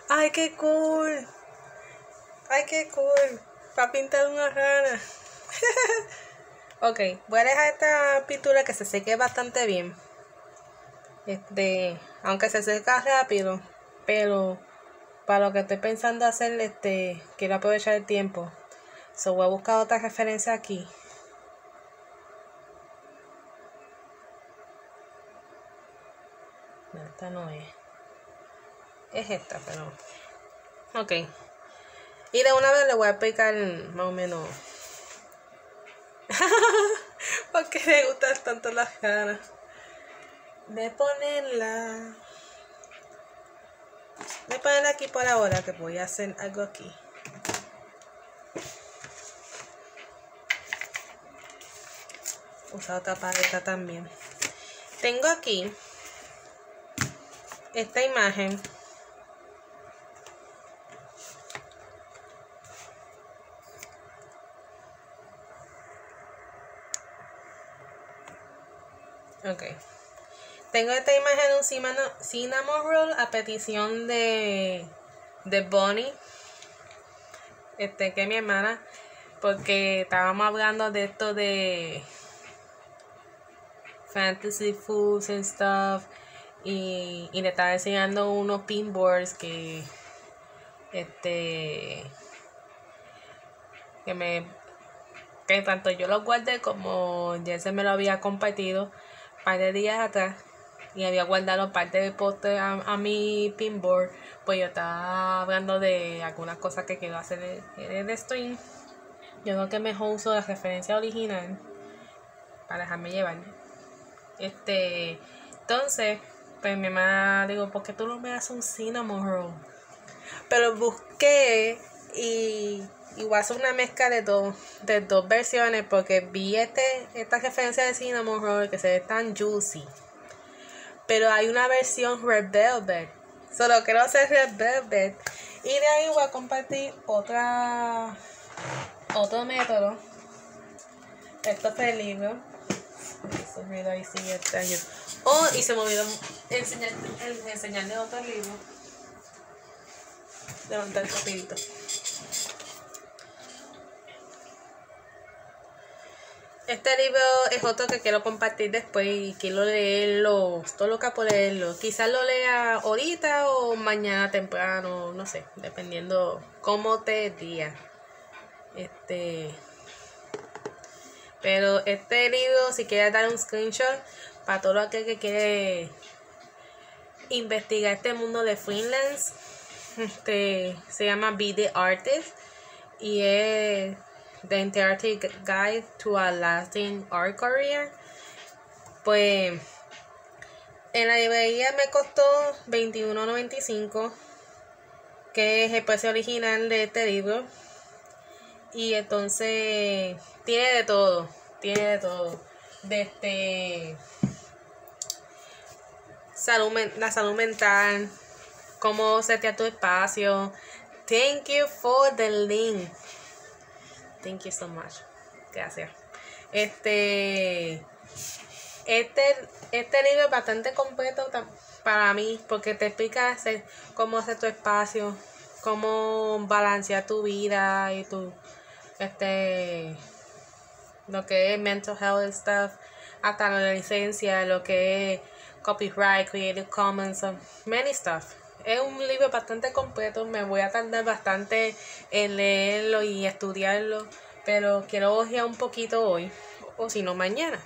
Ay, qué cool. Ay, qué cool. Para pintar una rana. [LAUGHS] ok, voy a dejar esta pintura que se seque bastante bien. Este, aunque se seca rápido, pero para lo que estoy pensando hacer, este, quiero aprovechar el tiempo. So voy a buscar otra referencia aquí. Esta no es. Es esta, pero. Ok. Y de una vez le voy a explicar más o menos. [LAUGHS] Porque me gustan tanto las ganas de ponerla. Voy a ponerla aquí por ahora que voy a hacer algo aquí. Usa otra paleta también. Tengo aquí esta imagen Ok. Tengo esta imagen de un cinnamon roll a petición de, de Bonnie. Este, que es mi hermana. Porque estábamos hablando de esto de fantasy foods and stuff y, le estaba enseñando unos pinboards que este que me que tanto yo los guardé como se me lo había compartido un par de días atrás y había guardado parte de poste a, mi pinboard pues yo estaba hablando de algunas cosas que quiero hacer en el stream. Yo creo que mejor uso la referencia original para dejarme llevar. Este entonces pues mi mamá digo, ¿por qué tú no me haces un cinnamon roll? Pero busqué y igual es una mezcla de dos, de dos versiones porque vi este, esta referencia de cinnamon roll que se ve tan juicy. Pero hay una versión red velvet. Solo quiero hacer red velvet. Y de ahí voy a compartir otra otro método. Esto es el libro. Eso ahí sigue Oh, y se me olvidó enseñarle otro libro. Levantar el papelito. Este libro es otro que quiero compartir después y quiero leerlo. Estoy loca por leerlo. Quizás lo lea ahorita o mañana temprano, no sé, dependiendo cómo te día. Este. Pero este libro, si quieres dar un screenshot, para todo aquel que quiere investigar este mundo de freelance, este se llama Be the Artist y es The Interactive Guide to a Lasting Art Career. Pues en la librería me costó $21.95, que es el precio original de este libro. Y entonces tiene de todo, tiene de todo. Desde salud, la salud mental, cómo setear tu espacio. Thank you for the link. Thank you so much. Gracias. Este, este, este libro es bastante completo para mí porque te explica cómo hacer tu espacio, cómo balancear tu vida y tu, este, lo que es mental health stuff, hasta la licencia, lo que es copyright, Creative Commons, many stuff es un libro bastante completo, me voy a tardar bastante en leerlo y estudiarlo, pero quiero ojear un poquito hoy, o si no mañana,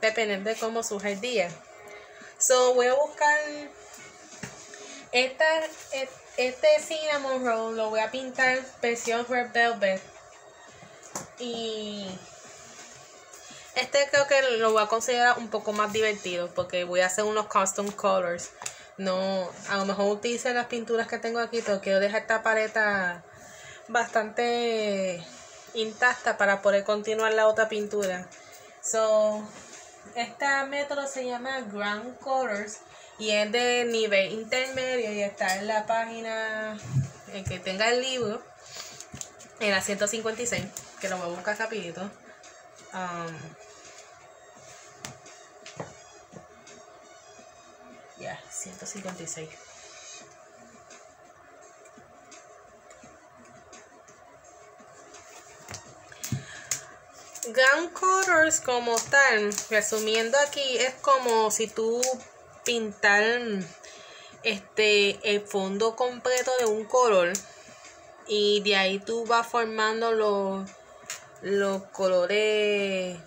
dependiendo de cómo surge el día. So voy a buscar esta, este cinnamon roll, lo voy a pintar versión red velvet y este creo que lo voy a considerar un poco más divertido porque voy a hacer unos custom colors no, a lo mejor utilice las pinturas que tengo aquí, pero quiero dejar esta paleta bastante intacta para poder continuar la otra pintura. So, este método se llama Ground Colors y es de nivel intermedio y está en la página en que tenga el libro, en la 156, que lo voy a buscar rapidito. Um, 156. Gun Colors como tal, resumiendo aquí, es como si tú pintar este el fondo completo de un color y de ahí tú vas formando los, los colores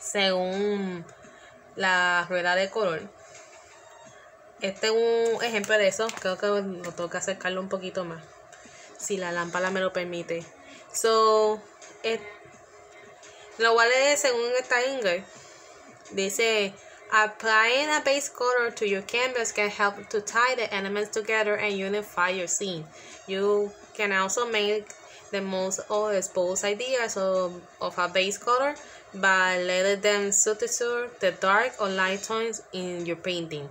según la rueda de color. Este es un ejemplo de eso. Creo que tengo que acercarlo un poquito más. Si la lámpara me lo permite. So, lo cual es según esta inglés. Dice, applying a base color to your canvas can help to tie the elements together and unify your scene. You can also make the most of exposed ideas of, of a base color by letting them substitute the dark or light tones in your painting.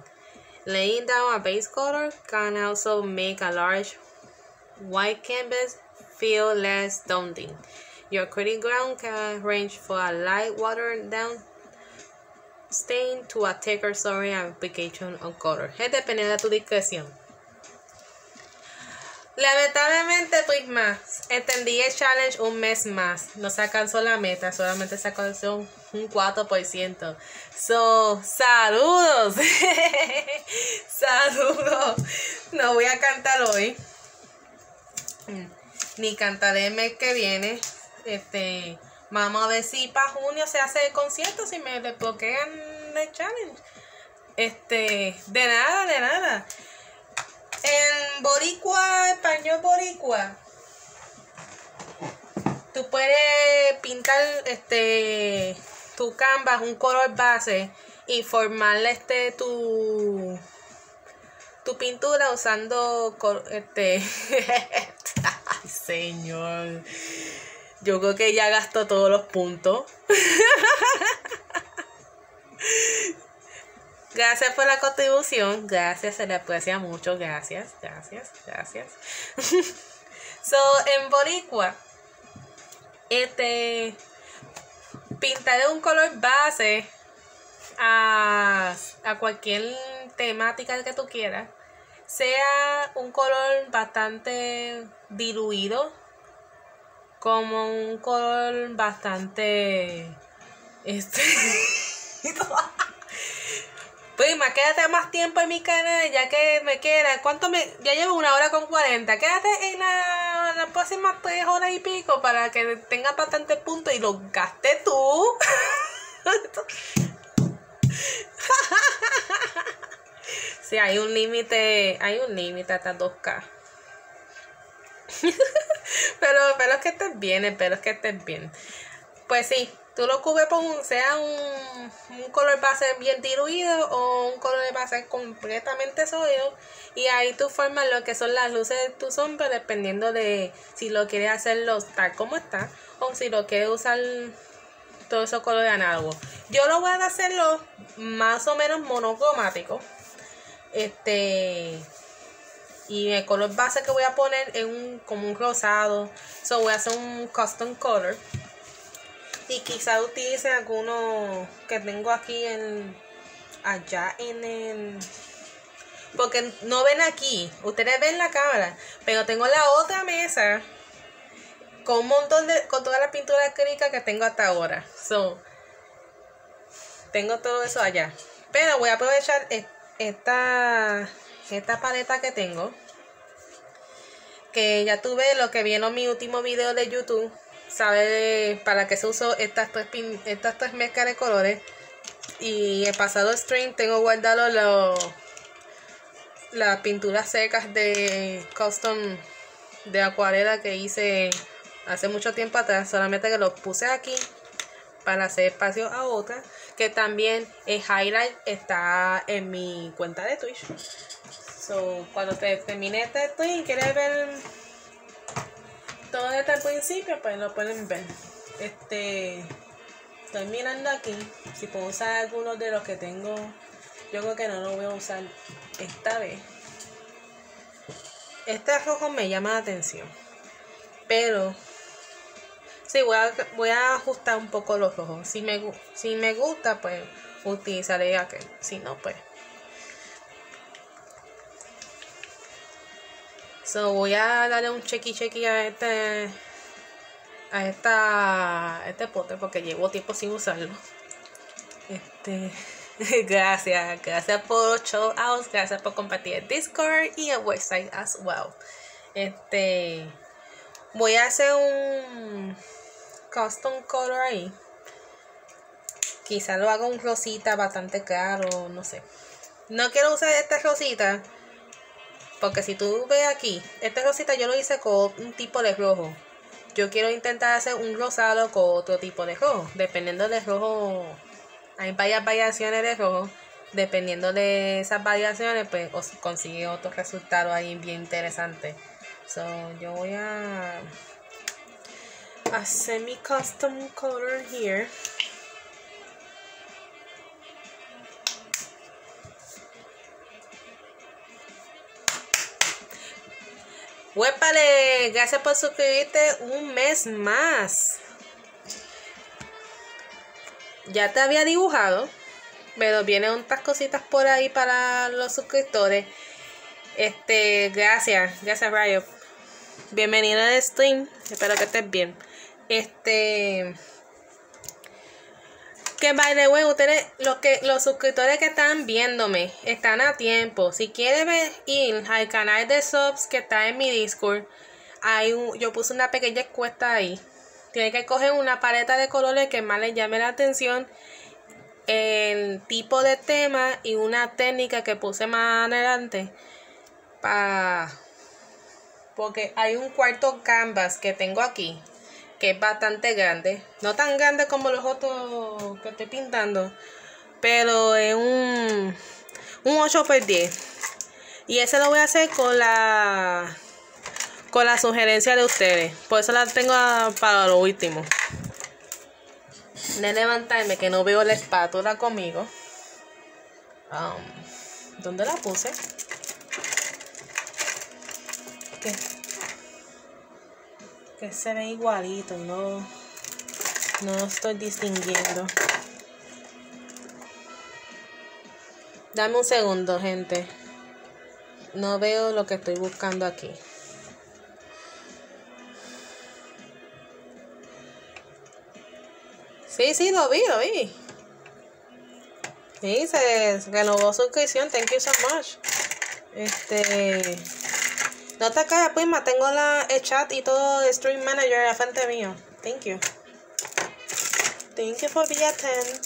Laying down a base color can also make a large white canvas feel less daunting. Your acrylic ground can range from a light watered down stain to a thicker sorry application of color. Es dependiendo de tu discreción. Lamentablemente, pues más, entendí el challenge un mes más. No se alcanzó la meta, solamente se alcanzó un 4%. So, saludos. [LAUGHS] saludos. No voy a cantar hoy. Ni cantaré el mes que viene. Este, vamos a ver si para junio se hace el concierto, si me desbloquean el challenge. Este, de nada, de nada. En boricua, español boricua, tú puedes pintar este tu canvas un color base y formarle este tu tu pintura usando este [LAUGHS] ay señor yo creo que ya gastó todos los puntos [LAUGHS] Gracias por la contribución. Gracias, se le aprecia mucho. Gracias, gracias, gracias. [LAUGHS] so, en Boricua, este, pintaré un color base a, a cualquier temática que tú quieras. Sea un color bastante diluido como un color bastante este [LAUGHS] Pues más quédate más tiempo en mi canal, ya que me queda. ¿Cuánto me.? Ya llevo una hora con 40. Quédate en la, las próximas tres horas y pico para que tengas bastante puntos y los gastes tú. [LAUGHS] sí, hay un límite. Hay un límite hasta 2K. [LAUGHS] pero, pero es que estés bien, pero es que estés bien. Pues sí, tú lo cubres con un, sea un, un color base bien diluido o un color base completamente sólido y ahí tú formas lo que son las luces de tu sombra dependiendo de si lo quieres hacerlo tal como está o si lo quieres usar todo esos colores análogos. Yo lo voy a hacerlo más o menos monocromático. Este y el color base que voy a poner es un como un rosado. So voy a hacer un custom color y quizá utilice alguno que tengo aquí en allá en el porque no ven aquí ustedes ven la cámara pero tengo la otra mesa con un montón de con toda la pintura acrílica que tengo hasta ahora. So tengo todo eso allá. Pero voy a aprovechar esta esta paleta que tengo que ya tuve lo que vieron en mi último video de youtube sabe para qué se usó estas tres, estas tres mezclas de colores. Y el pasado stream tengo guardado los las pinturas secas de custom de acuarela que hice hace mucho tiempo atrás. Solamente que los puse aquí para hacer espacio a otra. Que también el highlight está en mi cuenta de Twitch. So, cuando te termine este stream, quieres ver todo desde el principio, pues lo pueden ver. Este, estoy mirando aquí si puedo usar algunos de los que tengo. Yo creo que no lo voy a usar esta vez. Este rojo me llama la atención. Pero sí, voy a, voy a ajustar un poco los rojos. Si me, si me gusta, pues utilizaré aquel. Si no, pues So voy a darle un chequi chequi a este a esta este pote porque llevo tiempo sin usarlo. Este [LAUGHS] gracias, gracias por show out, gracias por compartir el Discord y el website as well. Este voy a hacer un custom color ahí. Quizá lo haga un rosita bastante caro, no sé. No quiero usar esta rosita porque si tú ves aquí, esta rosita yo lo hice con un tipo de rojo. Yo quiero intentar hacer un rosado con otro tipo de rojo. Dependiendo del rojo, hay varias variaciones de rojo. Dependiendo de esas variaciones, pues consigue otro resultado ahí bien interesante. So, yo voy a hacer mi custom color here. Huépale, gracias por suscribirte un mes más. Ya te había dibujado, pero vienen otras cositas por ahí para los suscriptores. Este, gracias, gracias Rayo. Bienvenido al stream, espero que estés bien. Este, que by the way, ustedes, los que, los suscriptores que están viéndome, están a tiempo. Si quieren ir al canal de subs que está en mi Discord, hay yo puse una pequeña encuesta ahí. Tienen que coger una paleta de colores que más les llame la atención. El tipo de tema y una técnica que puse más adelante. Porque hay un cuarto canvas que tengo aquí que es bastante grande. No tan grande como los otros que estoy pintando, pero es un, un 8 x 10. Y ese lo voy a hacer con la con la sugerencia de ustedes. Por eso la tengo para lo último. De levantarme que no veo la espátula conmigo. Um, ¿Dónde la puse? Que se ve igualito, no, no estoy distinguiendo. Dame un segundo, gente. No veo lo que estoy buscando aquí. Sí, sí, lo vi, lo vi. Sí, se renovó suscripción. Thank you so much. Este. No te calles, prima. Tengo la, el chat y todo el Stream Manager a frente mío. Thank you. Thank you for being attend.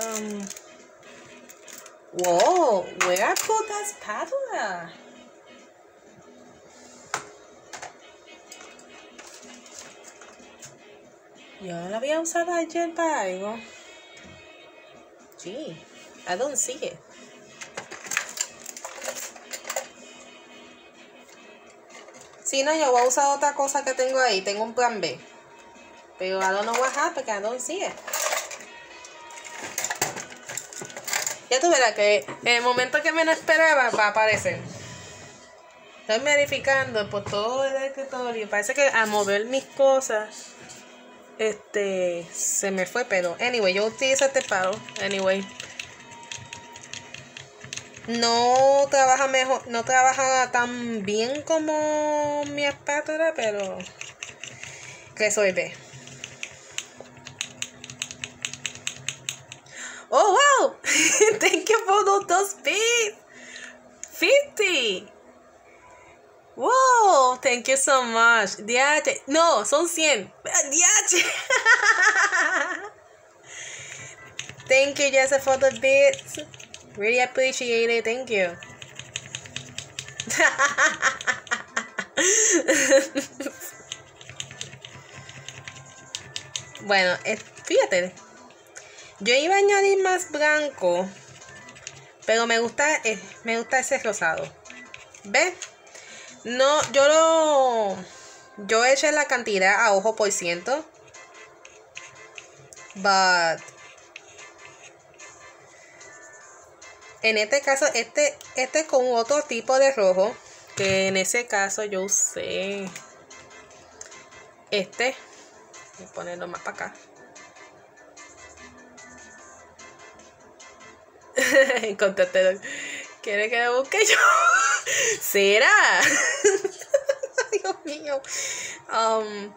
Um. Whoa, where I put that? Yo la había usado ayer para algo. Gee, I don't see it. Si no, yo voy a usar otra cosa que tengo ahí. Tengo un plan B. Pero I don't know what happened I don't see it. Ya tú verás que en el momento que menos esperaba va a aparecer. Estoy verificando por todo el escritorio. Parece que al mover mis cosas, este, se me fue, pero anyway, yo utilizo este palo. Anyway. No trabaja mejor, no trabaja tan bien como mi espátula, pero resuelve. Oh wow! [LAUGHS] Thank you for those, those bits. 50. Wow, thank you so much. Diache. No, son 100. Diache. [LAUGHS] thank you, Jessica, for the bits. Really appreciate it. Thank you. [LAUGHS] bueno, fíjate. Yo iba a añadir más blanco. Pero me gusta, eh, me gusta ese rosado. ¿Ves? No, yo lo. Yo eché la cantidad a ojo por ciento. But. En este caso, este, este con otro tipo de rojo. Que en ese caso yo usé. Este. Voy a ponerlo más para acá. [LAUGHS] Contate. ¿Quiere que lo busque yo? [LAUGHS] ¿Será? [LAUGHS] Dios mío. Um,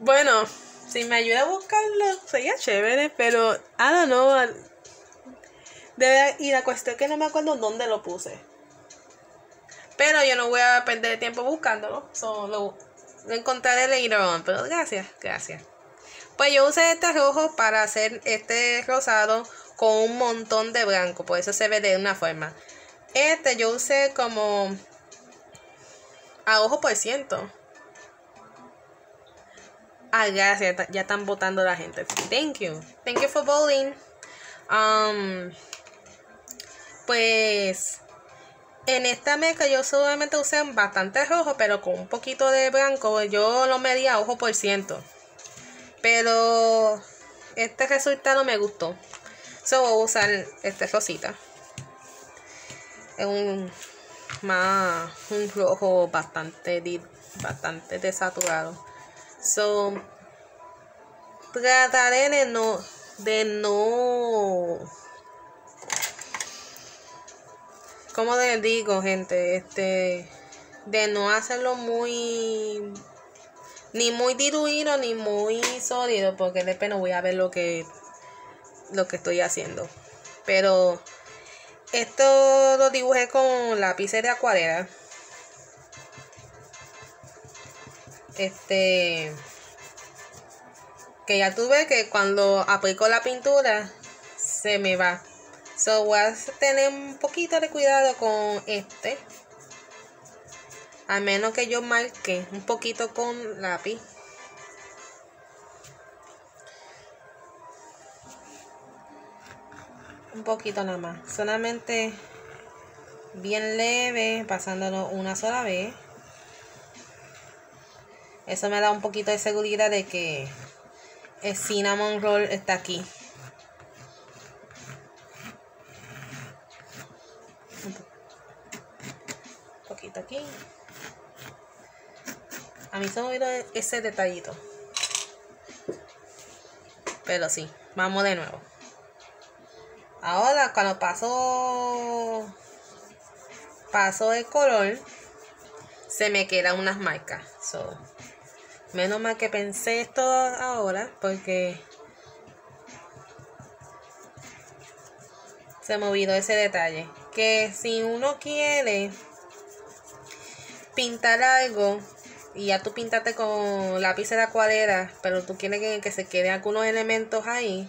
bueno, si me ayuda a buscarlo, sería chévere, pero I don't know. Y la cuestión es que no me acuerdo dónde lo puse. Pero yo no voy a perder tiempo buscándolo. Solo lo encontraré later on. Pero gracias, gracias. Pues yo usé este rojo para hacer este rosado con un montón de blanco. Por eso se ve de una forma. Este yo usé como a ojo por ciento. Ah, gracias. Ya están votando la gente. Thank you. Thank you for voting. Um, pues en esta mezcla yo solamente usé bastante rojo, pero con un poquito de blanco. Yo lo medí a ojo por ciento. Pero este resultado me gustó. So voy a usar este rosita es un más un rojo bastante bastante desaturado so trataré de no de no como les digo gente este de no hacerlo muy ni muy diluido ni muy sólido porque después no voy a ver lo que lo que estoy haciendo pero esto lo dibujé con lápices de acuarela. Este. Que ya tuve que cuando aplico la pintura se me va. So voy a tener un poquito de cuidado con este. A menos que yo marque un poquito con lápiz. un poquito nada más solamente bien leve pasándolo una sola vez eso me da un poquito de seguridad de que el cinnamon roll está aquí aquí a mí se me olvidó ese detallito pero sí vamos de nuevo Ahora cuando pasó pasó el color se me quedan unas marcas. So, Menos mal que pensé esto ahora porque se me olvidó ese detalle. Que si uno quiere pintar algo y ya tú pintaste con lápiz de acuarela, pero tú quieres que, que se queden algunos elementos ahí,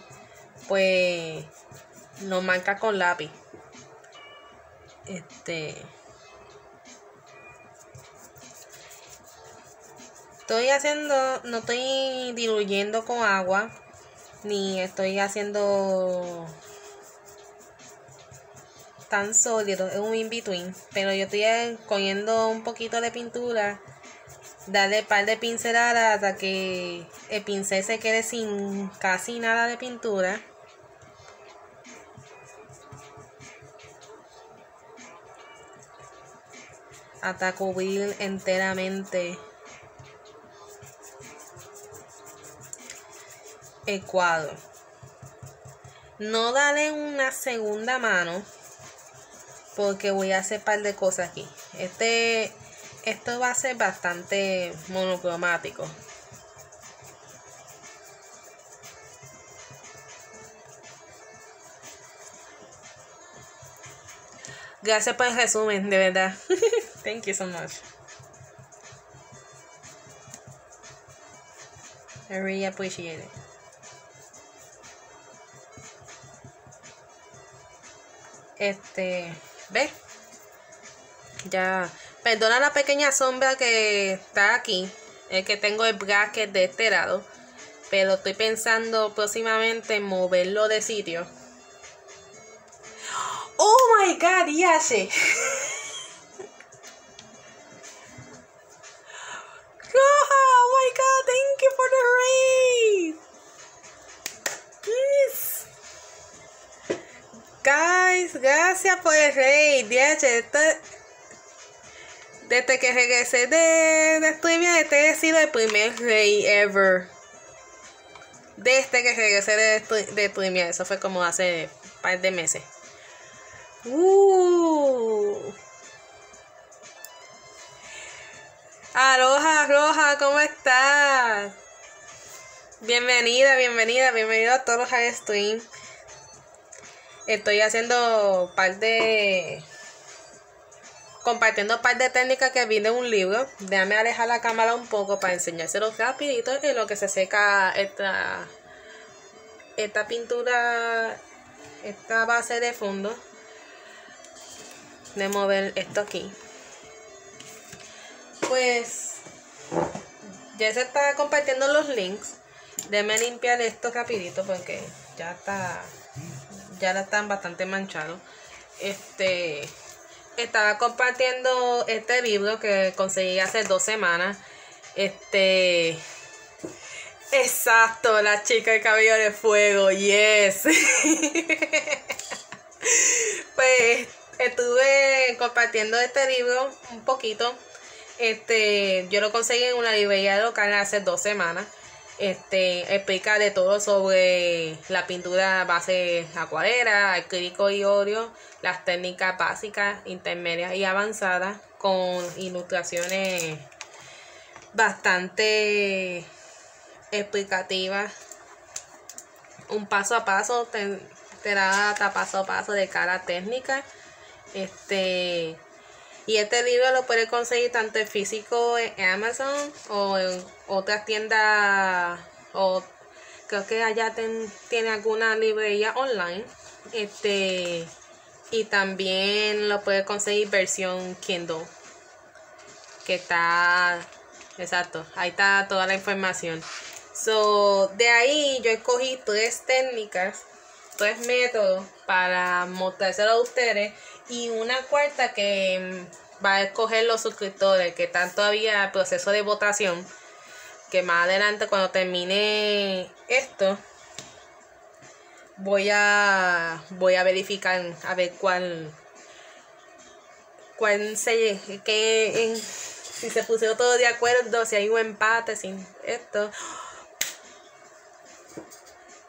pues lo marca con lápiz. Este. Estoy haciendo, no estoy diluyendo con agua, ni estoy haciendo tan sólido, es un in-between, pero yo estoy cogiendo un poquito de pintura, darle un par de pinceladas hasta que el pincel se quede sin casi nada de pintura. Hasta cubrir enteramente el cuadro. No darle una segunda mano porque voy a hacer un par de cosas aquí. Este, esto va a ser bastante monocromático. Gracias por el resumen, de verdad. [LAUGHS] Thank you so much. I really appreciate it. Este, ¿ves? Ya, perdona la pequeña sombra que está aquí, es que tengo el bracket de este lado, pero estoy pensando próximamente en moverlo de sitio. Oh my god, Yashe. [LAUGHS] Oh my god, thank you for the raid. Yes. Guys, gracias por el esto, desde que regresé de, de streaming, este ha sido el primer raid ever. Desde que regresé de, de streaming, eso fue como hace un par de meses. Uh. Aloha, Roja, ¿cómo estás? Bienvenida, bienvenida, bienvenido a todos los stream. Estoy haciendo par de. compartiendo par de técnicas que vi de un libro. Déjame alejar la cámara un poco para enseñárselo rapidito en lo que se seca esta. esta pintura. esta base de fondo. De mover esto aquí pues ya se está compartiendo los links. Déme limpiar esto rapidito porque ya está ya están bastante manchados. Este estaba compartiendo este libro que conseguí hace dos semanas. Este Exacto, la chica de cabello de fuego, yes. [LAUGHS] pues estuve compartiendo este libro un poquito este, yo lo conseguí en una librería local hace dos semanas. Este, explica de todo sobre la pintura base acuarela, acrílico y óleo, las técnicas básicas, intermedias y avanzadas, con ilustraciones bastante explicativas. Un paso a paso, te, te da paso a paso de cada técnica. Este y este libro lo puedes conseguir tanto en físico en Amazon o en otras tiendas o creo que allá tiene alguna librería online. Este y también lo puedes conseguir versión Kindle. Que está exacto, ahí está toda la información. So, de ahí yo escogí tres técnicas, tres métodos para mostrárselo a ustedes y una cuarta que va a escoger los suscriptores, que están todavía en proceso de votación. Que más adelante cuando termine esto, voy a voy a verificar a ver cuál cuál se que si se pusieron todos de acuerdo, si hay un empate sin esto.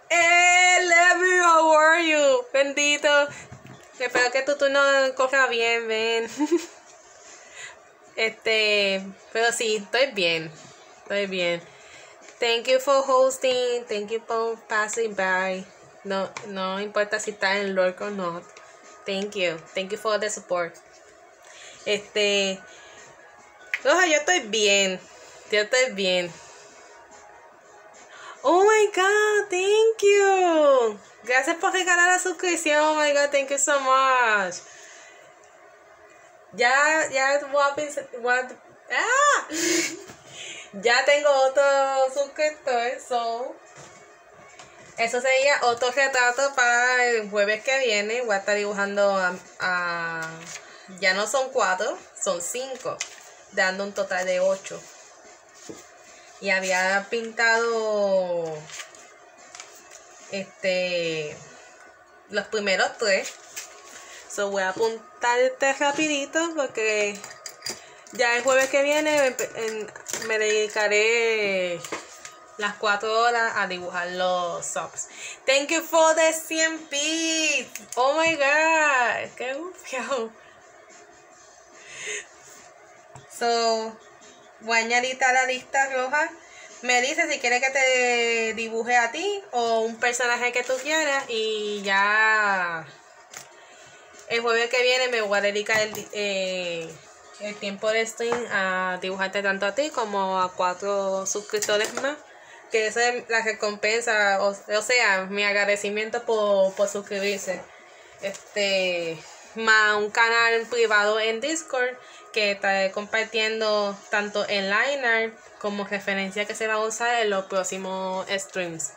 Hey, Levi, how are you? Bendito. Espero que tu turno corra bien, ven. este, pero sí, estoy bien. Estoy bien. Thank you for hosting. Thank you for passing by. No, no importa si está en Lord o no. Thank you. Thank you for the support. Este. Ojo, yo estoy bien. Yo estoy bien. Oh my god, thank you. Gracias por regalar la suscripción. Oh my god, thank you so much. Ya, ya voy a pensar. ¡Ah! [LAUGHS] ya tengo otro suscriptor, so. Eso sería otro retrato para el jueves que viene. Voy a estar dibujando a, ya no son cuatro, son cinco, dando un total de ocho. Y había pintado este los primeros tres. So voy a apuntar este rapidito porque ya el jueves que viene me dedicaré las cuatro horas a dibujar los subs. Thank you for the 100 bits. Oh my god. Qué gufiado. So, voy a añadir a la lista roja. Me dice si quiere que te dibuje a ti o un personaje que tú quieras y ya el jueves que viene me voy a dedicar el, eh, el tiempo de stream a dibujarte tanto a ti como a cuatro suscriptores más que esa es la recompensa, o, sea, mi agradecimiento por, suscribirse. Este, más un canal privado en Discord que estaré compartiendo tanto en Liner como referencia que se va a usar en los próximos streams.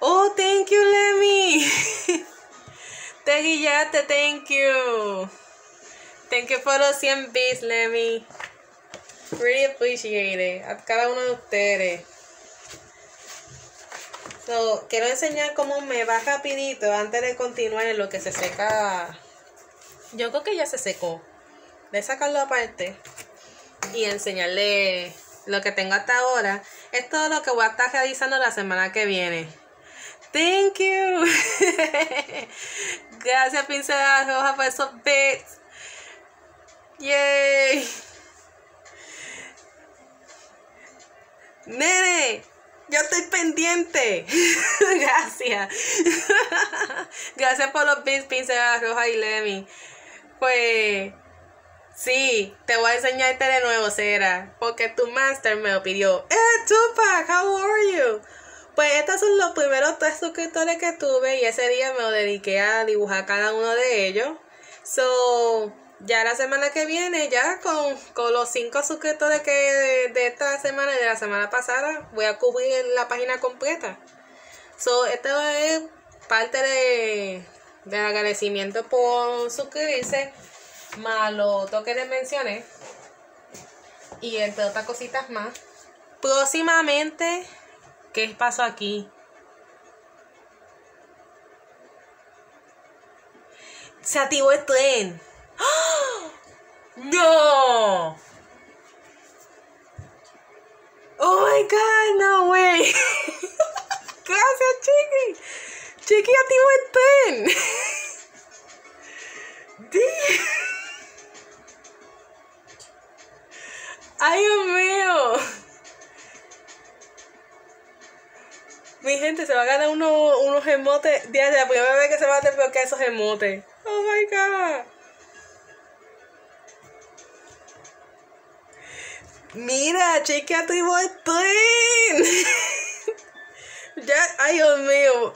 Oh, thank you, Lemmy. [LAUGHS] Te guillaste, thank you. Thank you for los 100 bits, Lemmy. Really appreciate it. A cada uno de ustedes. So, quiero enseñar cómo me va rapidito antes de continuar en lo que se seca. Yo creo que ya se secó. De sacarlo aparte y enseñarle lo que tengo hasta ahora. Es todo lo que voy a estar realizando la semana que viene. Thank you. [LAUGHS] Gracias, Pincel Roja, por esos bits. Yay. Nene, yo estoy pendiente. [LAUGHS] Gracias. [LAUGHS] Gracias por los bits, pinceladas roja y Lemmy. Pues sí, te voy a enseñarte de nuevo, Sera. Porque tu master me lo pidió. ¡Eh, Tupac! How are? Pues estos son los primeros tres suscriptores que tuve y ese día me lo dediqué a dibujar cada uno de ellos. So, ya la semana que viene, ya con, los cinco suscriptores que de, esta semana y de la semana pasada, voy a cubrir la página completa. So, esto es parte de, del agradecimiento por suscribirse, más lo toque de menciones y entre otras cositas más. Próximamente, ¿qué pasó aquí? Se activó el tren. No. Oh my god, no way. [LAUGHS] Gracias, Chiqui. Chiqui activó el tren. [LAUGHS] Ay, Dios mío. Mi gente se va a ganar uno, unos emotes. De la primera vez que se va a desbloquear esos emotes. Oh my god. Mira, chequea tu tren. [LAUGHS] ya, ay, Dios mío.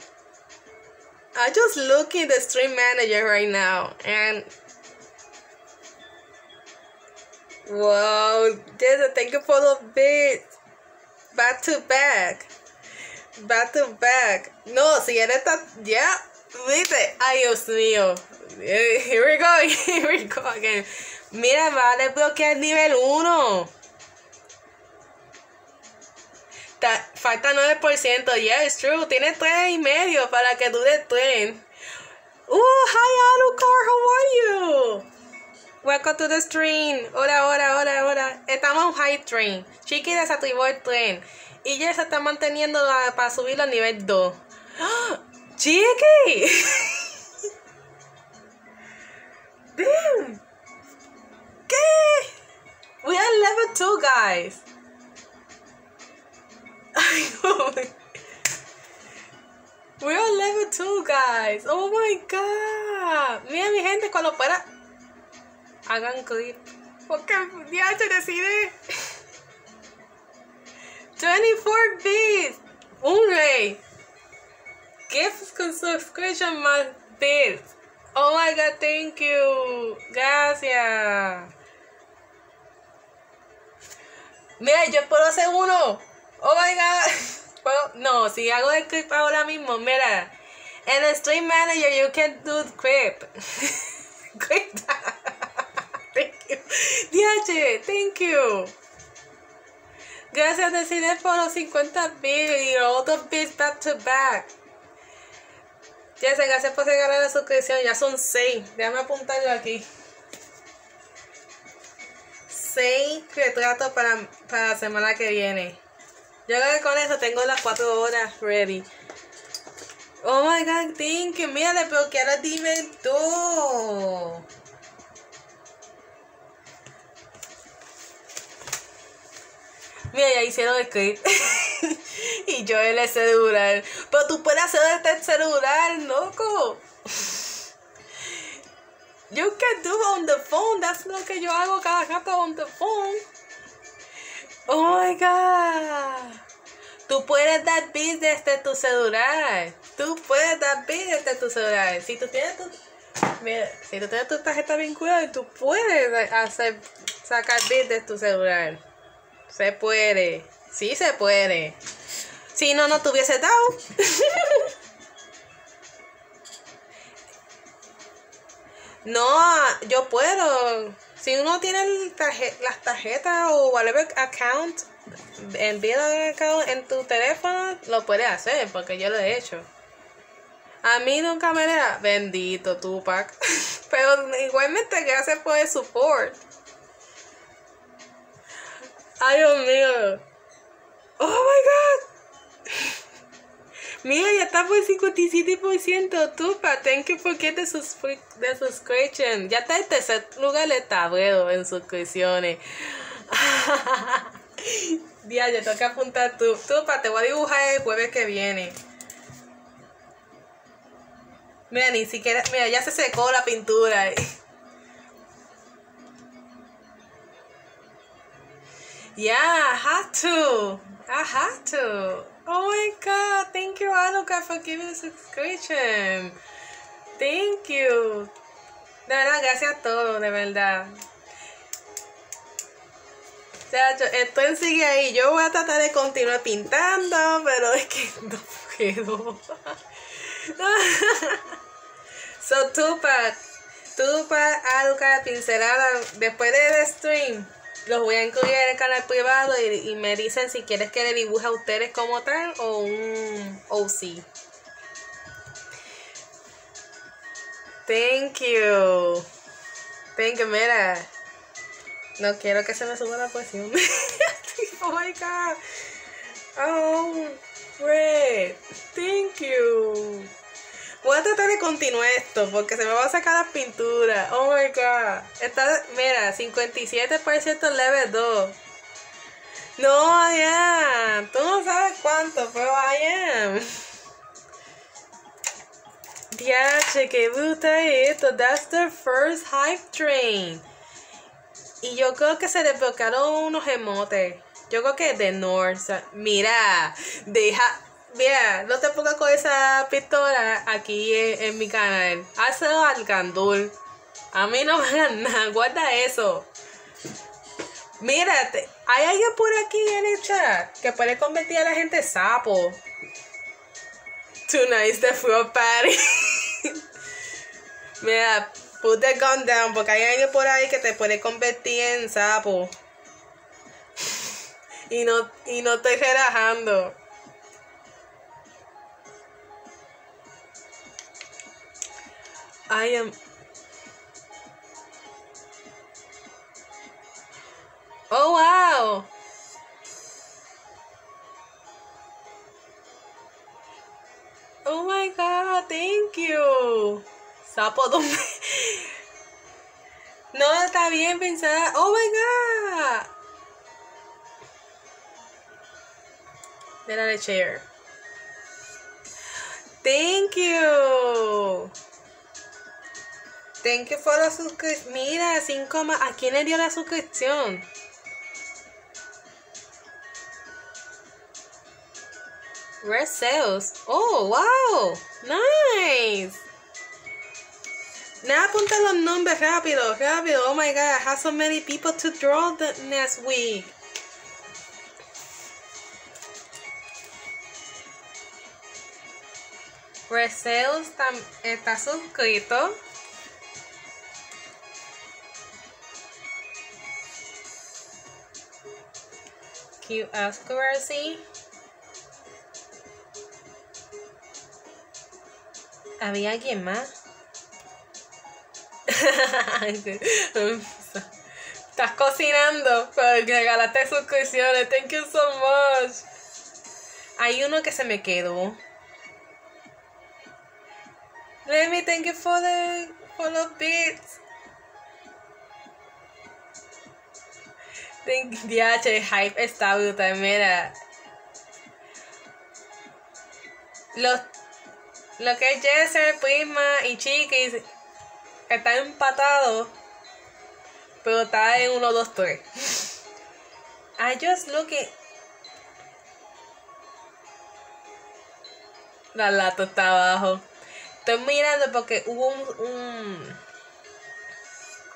I just look at the stream manager right now and wow, there's a thank you for the bit. Back to back. Back to back. No, si eres tan. Ya, viste. Ay, Dios mío. Here we go, [LAUGHS] here we go again. Mira, va a desbloquear nivel 1. falta 9%. Yeah, it's true. Tiene 3 y medio para que dure tren. Uh, hi Alucard, how are you? Welcome to the stream. Hola, hola, hola, hola. Estamos en high train. Chiqui desactivó el tren. Y ya se está manteniendo para subirlo a nivel 2. ¡Chiqui! [LAUGHS] Damn! ¿Qué? We are level 2, guys. [LAUGHS] We're on level 2, guys. Oh my god. Mira, mi gente, cuando pueda, hagan clip. Porque ya se decide. 24 bits. Un rey. Gift con subscription más bits. Oh my god, thank you. Gracias. Mira, yo puedo hacer uno. Oh my god. [LAUGHS] No, si hago el clip ahora mismo, mira. En el Stream Manager you can do clip. [LAUGHS] clip. DH, thank you. Gracias, Decide, por los 50 bits y otros bits back to back. Ya se gracias por regalar la suscripción. Ya son 6. Déjame apuntarlo aquí. 6 retratos para, para la semana que viene. Yo creo que con eso tengo las 4 horas ready. Oh my god, thank you. Mira, le bloquear a Divento. Mira, ya hicieron el clip. [LAUGHS] y yo el celular. Pero tú puedes hacer este celular, loco. You can do on the phone. That's lo que yo hago cada rato on the phone. Oh my god. Tú puedes dar bits desde tu celular. Tú puedes dar bits desde tu celular. Si tú tienes tu, mira, si tú tienes tu tarjeta vinculada, tú puedes hacer sacar bits de tu celular. Se puede. Sí se puede. Si no, no tuviese dado. [LAUGHS] no, yo puedo. Si uno tiene las tarjetas o whatever account, envía account en tu teléfono, lo puedes hacer, porque yo lo he hecho. A mí nunca me da bendito Tupac. [LAUGHS] Pero igualmente gracias por el support. Ay, Dios mío. Oh my god. Mira, ya está por 57%. Tupa, thank you for getting the subscription. Ya está en tercer lugar de tablero en suscripciones. [LAUGHS] Ya toca apuntar tú. Tupa, te voy a dibujar el jueves que viene. Mira, ni siquiera. Mira, ya se secó la pintura. [LAUGHS] Yeah, I had to. I had to. Oh my god, thank you, Anuka, for giving the subscription. Thank you. De verdad, gracias a todos, de verdad. O sea, yo, estoy sigue ahí. Yo voy a tratar de continuar pintando, pero es que [LAUGHS] no puedo. [LAUGHS] so, Tupac, Tupac, Anuka, pincelada, después del stream los voy a incluir en el canal privado y, me dicen si quieres que le dibuje a ustedes como tal o un OC. Thank you. Thank you, mira. No quiero que se me suba la presión. [LAUGHS] oh my god. Oh, great. Thank you. Voy a tratar de continuar esto porque se me va a sacar las pinturas. Oh my god. Está, mira, 57% level 2. No, I am. Tú no sabes cuánto, pero I am. Diache, qué bruta esto. That's the first hype train. Y yo creo que se desbloquearon unos emotes. Yo creo que de North. Mira, deja. Mira, no te pongas con esa pistola aquí en, mi canal. Hazlo al gandul. A mí no me hagan nada. Guarda eso. Mírate, hay alguien por aquí en el chat que puede convertir a la gente en sapo. Tonight's the full party. [LAUGHS] Mira, put the gun down porque hay alguien por ahí que te puede convertir en sapo. [LAUGHS] y no, y no estoy relajando. I am. Oh, wow. Oh my god, thank you. Sapo, ¿dónde? [LAUGHS] No, está bien pensar. Oh my god. de la chair. Thank you. Thank you for la suscripción. Mira, 5 más. ¿A quién le dio la suscripción? Red sales. Oh, wow. Nice. Nada, apunta los nombres rápido, rápido. Oh my god, I have so many people to draw the next week. Resales está suscrito. Q accuracy. ¿Había alguien más? [LAUGHS] Estás cocinando, pero regalaste suscripciones. Thank you so much. Hay uno que se me quedó. Let me thank you for the for the bits. DH hype está brutal, mira. Los, lo que es Jesser, Prisma y Chiquis está empatado, pero está en 1, 2, 3. I just look at. La lata está abajo. Estoy mirando porque hubo un,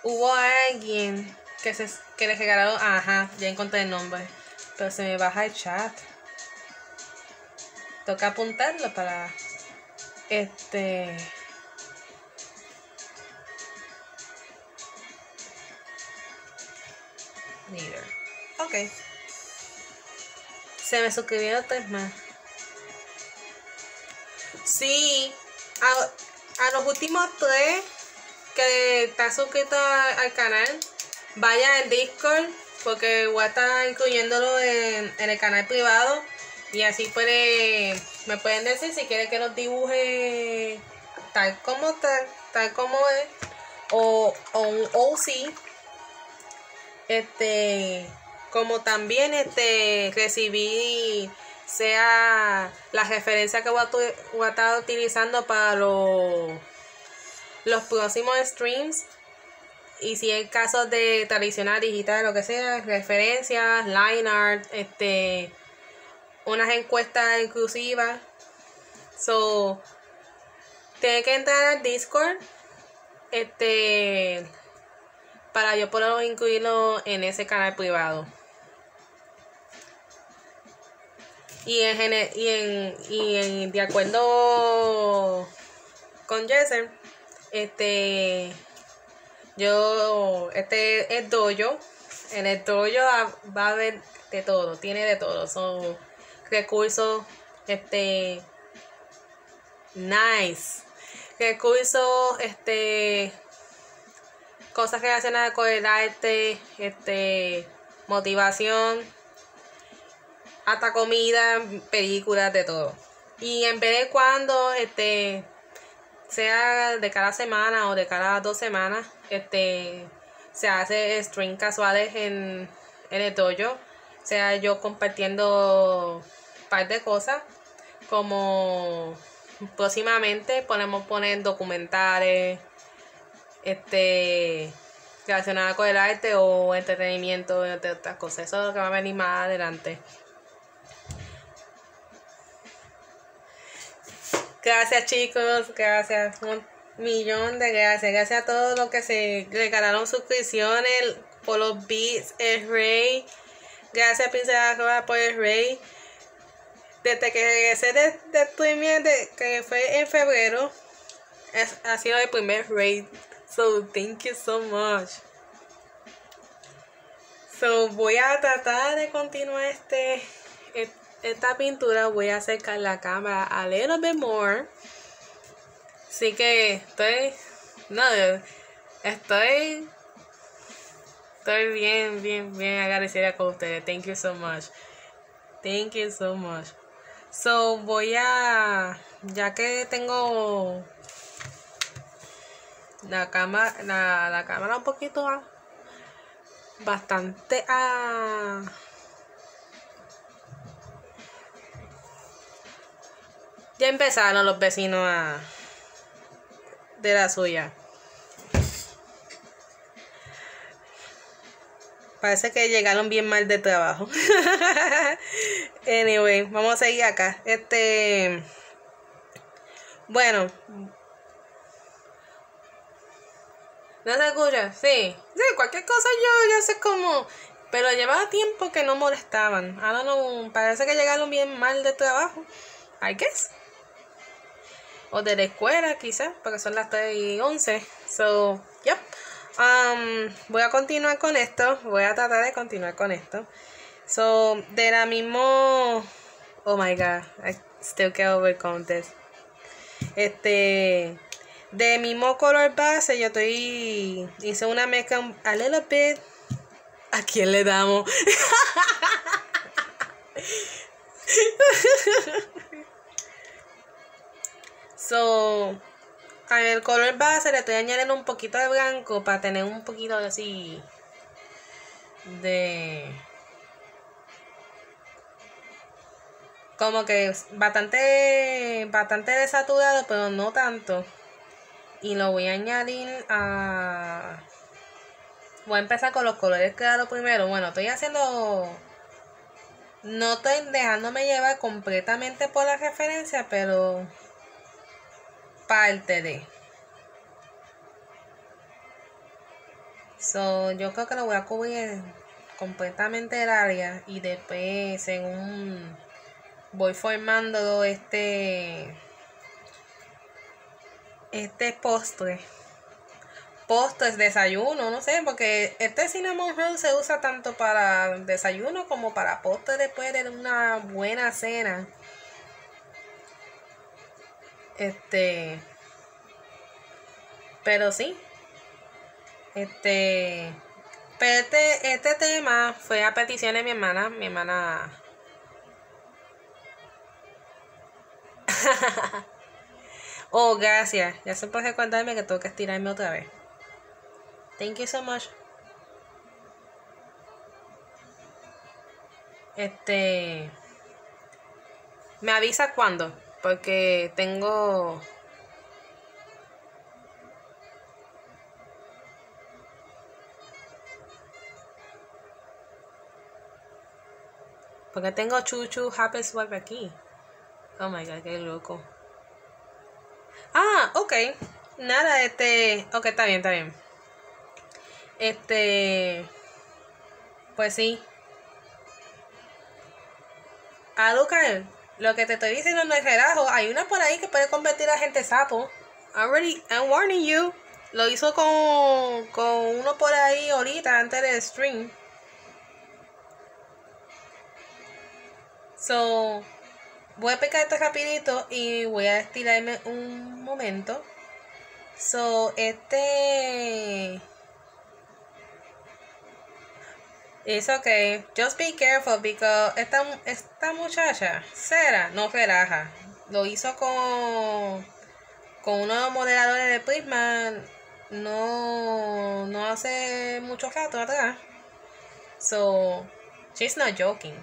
hubo alguien que se que le regalaron. Ajá, ya encontré el nombre. Pero se me baja el chat. Toca apuntarlo para. Este. Neither. Ok. Se me suscribieron tres más. Sí. A, los últimos tres que está suscrito al canal, vaya al Discord. Porque voy a estar incluyéndolo en, el canal privado. Y así puede, me pueden decir si quieren que los dibuje tal como tal, tal como es. O, o un OC este como también este recibí sea la referencia que voy a, estar utilizando para los los próximos streams y si es caso de tradicional digital lo que sea referencias line art este unas encuestas inclusivas so tiene que entrar al discord este para yo poder incluirlo en ese canal privado. Y en, y en, y en de acuerdo con Jessen, este yo este es dojo. En el dojo va a haber de todo, tiene de todo. Son recursos, este nice. Recursos, este cosas relacionadas con el arte, este, motivación, hasta comida, películas, de todo. Y en vez de cuando, este, sea de cada semana o de cada dos semanas, este, se hace stream casuales en, en el dojo, sea yo compartiendo un par de cosas, como próximamente podemos poner documentales, este relacionada con el arte o entretenimiento, entre otras cosas. Eso es lo que va a venir más adelante. Gracias chicos, gracias, un millón de gracias, gracias a todos los que se regalaron suscripciones por los beats, el rey, gracias Princesa Roja por el rey. Desde que regresé de, de que fue en febrero, ha sido el primer rey. So, thank you so much. So, voy a tratar de continuar este, esta pintura. Voy a acercar la cámara a little bit more. Así que estoy, no, estoy, estoy bien, bien, bien agradecida con ustedes. Thank you so much. Thank you so much. So, voy a, ya que tengo la cámara, la, la cámara un poquito bastante a Ya empezaron los vecinos a... de la suya. Parece que llegaron bien mal de trabajo. [LAUGHS] anyway, vamos a seguir acá. Este. Bueno. ¿No se escucha? Sí. Sí, cualquier cosa yo ya sé cómo. Pero llevaba tiempo que no molestaban. Ahora no. Parece que llegaron bien mal de trabajo. I guess. O de la escuela, quizás, porque son las 3 y 11. So, yep. Um, voy a continuar con esto. Voy a tratar de continuar con esto. So, de la mismo. Oh my god, I still can't overcome this. Este. De mismo color base, yo estoy. Hice una mezcla a little bit. ¿A quién le damos? [LAUGHS] so, a el color base le estoy añadiendo un poquito de blanco para tener un poquito de así de como que bastante bastante desaturado pero no tanto. Y lo voy a añadir a voy a empezar con los colores claros primero. Bueno estoy haciendo no estoy dejándome llevar completamente por la referencia pero parte de. So, yo creo que lo voy a cubrir completamente el área y después según voy formando este este postre postres desayuno no sé porque este cinnamon roll se usa tanto para desayuno como para postre después de una buena cena este. Pero sí. Este. Pero este, este tema fue a petición de mi hermana. Mi hermana. [LAUGHS] oh, gracias. Ya se puede recordarme que tengo que estirarme otra vez. Thank you so much. Este. ¿Me avisa cuándo? Porque tengo... Porque tengo Chuchu Happy Swipe aquí. Oh my god, qué loco. Ah, ok. Nada, este. Ok, está bien, está bien. Este. Pues sí. A Lucas lo que te estoy diciendo no es relajo. Hay una por ahí que puede convertir a gente sapo. Already, I'm warning you. Lo hizo con, con uno por ahí ahorita antes del stream. So, voy a pecar esto rapidito y voy a estirarme un momento. So, este It's okay. Just be careful because esta, esta muchacha, Sera, no relaja. Lo hizo con, con unos moderadores de Prisma no, no hace mucho rato atrás. So, she's not joking.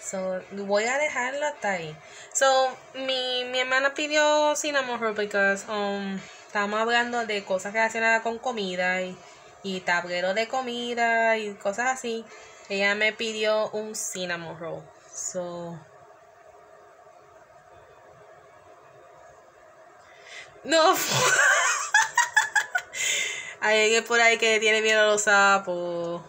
So, voy a dejarlo hasta ahí. So, mi, mi hermana pidió cinnamon roll because um estamos hablando de cosas relacionadas con comida y, y tablero de comida y cosas así. Ella me pidió un cinnamon roll. So. No. [LAUGHS] Hay alguien por ahí que tiene miedo a los sapos.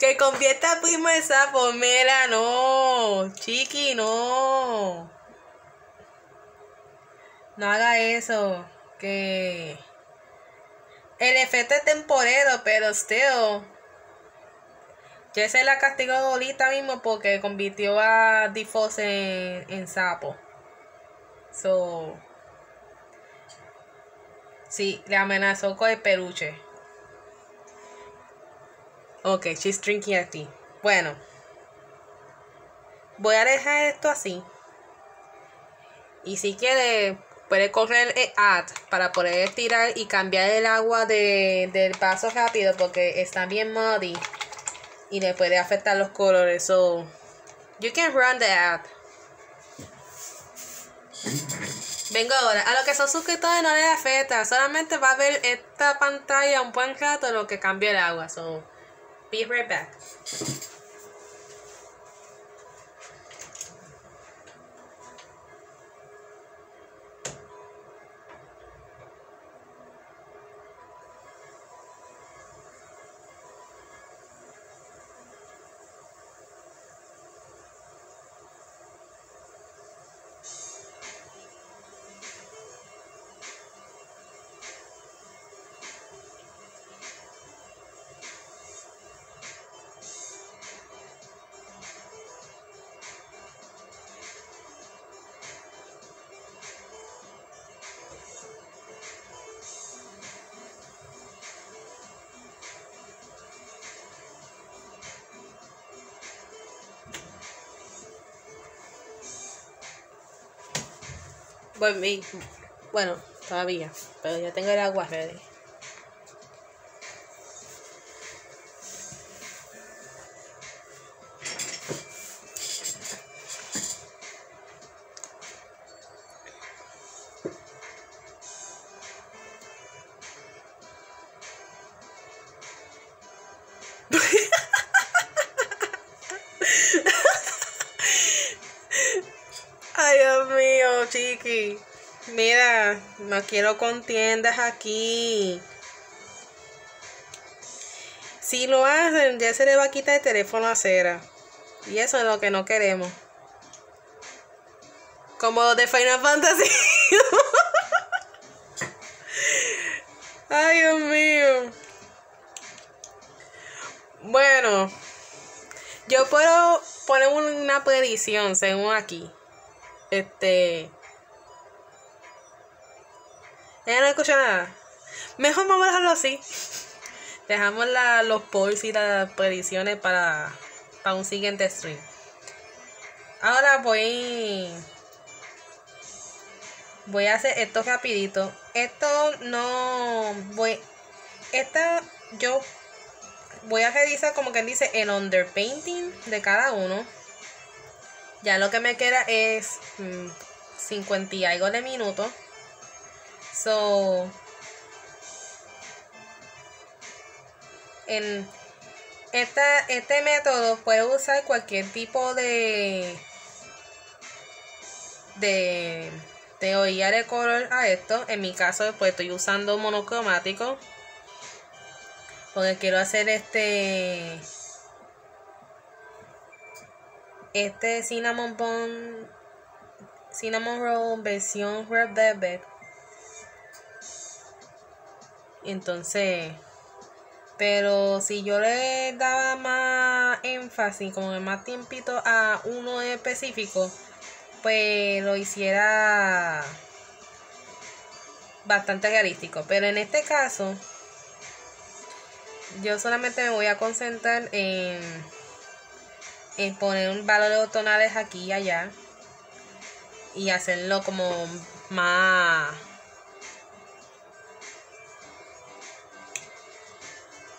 Que convierta a primo en sapo. Mira, no. Chiqui, no. No haga eso. Que. El efecto es temporero, pero still. Ya se la castigó ahorita mismo porque convirtió a Difos en, en sapo. So. Sí, le amenazó con el peluche. Ok, she's drinking a tea. Bueno. Voy a dejar esto así. Y si quiere, Puede correr el ad para poder estirar y cambiar el agua de, del vaso rápido porque está bien muddy. y le puede afectar los colores. So, you can run the ad. Vengo ahora. A lo que son suscriptores no les afecta. Solamente va a ver esta pantalla un buen rato lo que cambia el agua. So, be right back. Bueno, bueno, todavía, pero ya tengo el agua ready. Quiero contiendas aquí. Si lo hacen, ya se le va a quitar el teléfono a cera. Y eso es lo que no queremos. Como de Final Fantasy. [LAUGHS] Ay, Dios mío. Bueno, yo puedo poner una predicción según aquí. Este. Ella no escucha nada. Mejor vamos a dejarlo así. Dejamos la, los polls y las predicciones para, para un siguiente stream. Ahora voy. Voy a hacer esto rapidito. Esto no voy. Esta yo voy a revisar como quien dice el underpainting de cada uno. Ya lo que me queda es 50 y algo de minutos. So, en esta, este método puede usar cualquier tipo de de de oír el color a esto. En mi caso, pues estoy usando monocromático. Porque quiero hacer este este cinnamon bun cinnamon roll versión red velvet entonces pero si yo le daba más énfasis como más tiempito a uno específico pues lo hiciera bastante realístico. Pero en este caso yo solamente me voy a concentrar en en poner un valor tonales aquí y allá y hacerlo como más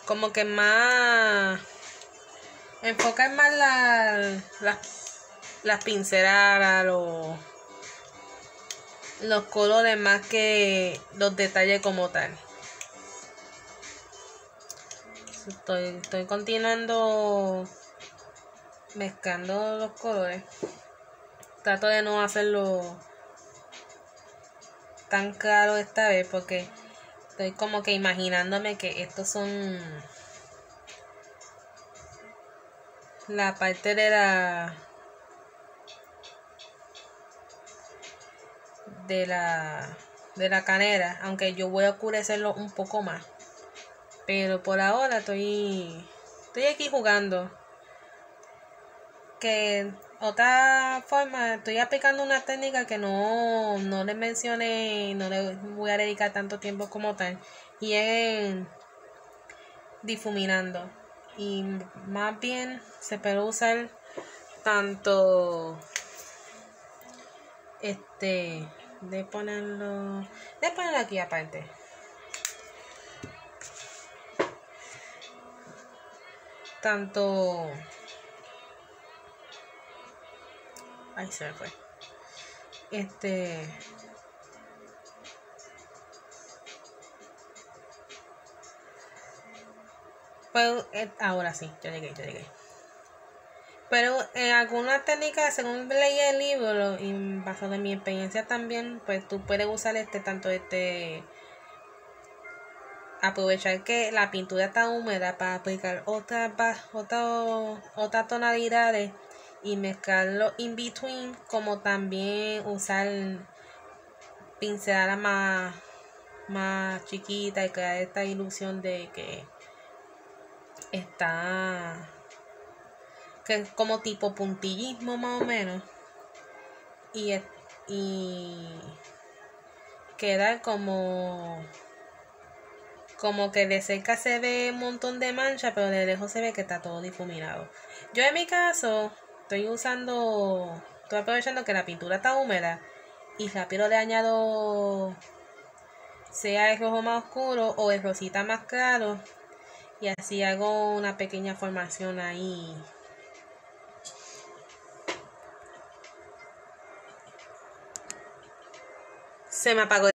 como que más enfocar más la, las pinceladas los los colores más que los detalles como tal estoy, estoy continuando mezclando los colores. Trato de no hacerlo tan claro esta vez porque estoy como que imaginándome que estos son la parte de la de la de la canera aunque yo voy a oscurecerlo un poco más. Pero por ahora estoy estoy aquí jugando. Que otra forma, estoy aplicando una técnica que no, no le mencioné, no le voy a dedicar tanto tiempo como tal, y es difuminando. Y más bien se puede usar tanto este de ponerlo de ponerlo aquí aparte tanto... Ay, se me fue. Este... Pues, eh, ahora sí, ya llegué, ya llegué. Pero en algunas técnicas, según leí el libro y basado en mi experiencia también, pues tú puedes usar este tanto este aprovechar que la pintura está húmeda para aplicar otras otras tonalidades y mezclarlo in between como también usar pinceladas más más chiquita y crear esta ilusión de que está que como tipo puntillismo más o menos. Y, y queda como como que de cerca se ve un montón de mancha pero de lejos se ve que está todo difuminado. Yo en mi caso estoy usando estoy aprovechando que la pintura está húmeda y rápido le añado sea el rojo más oscuro o el rosita más claro y así hago una pequeña formación ahí. Se me apagó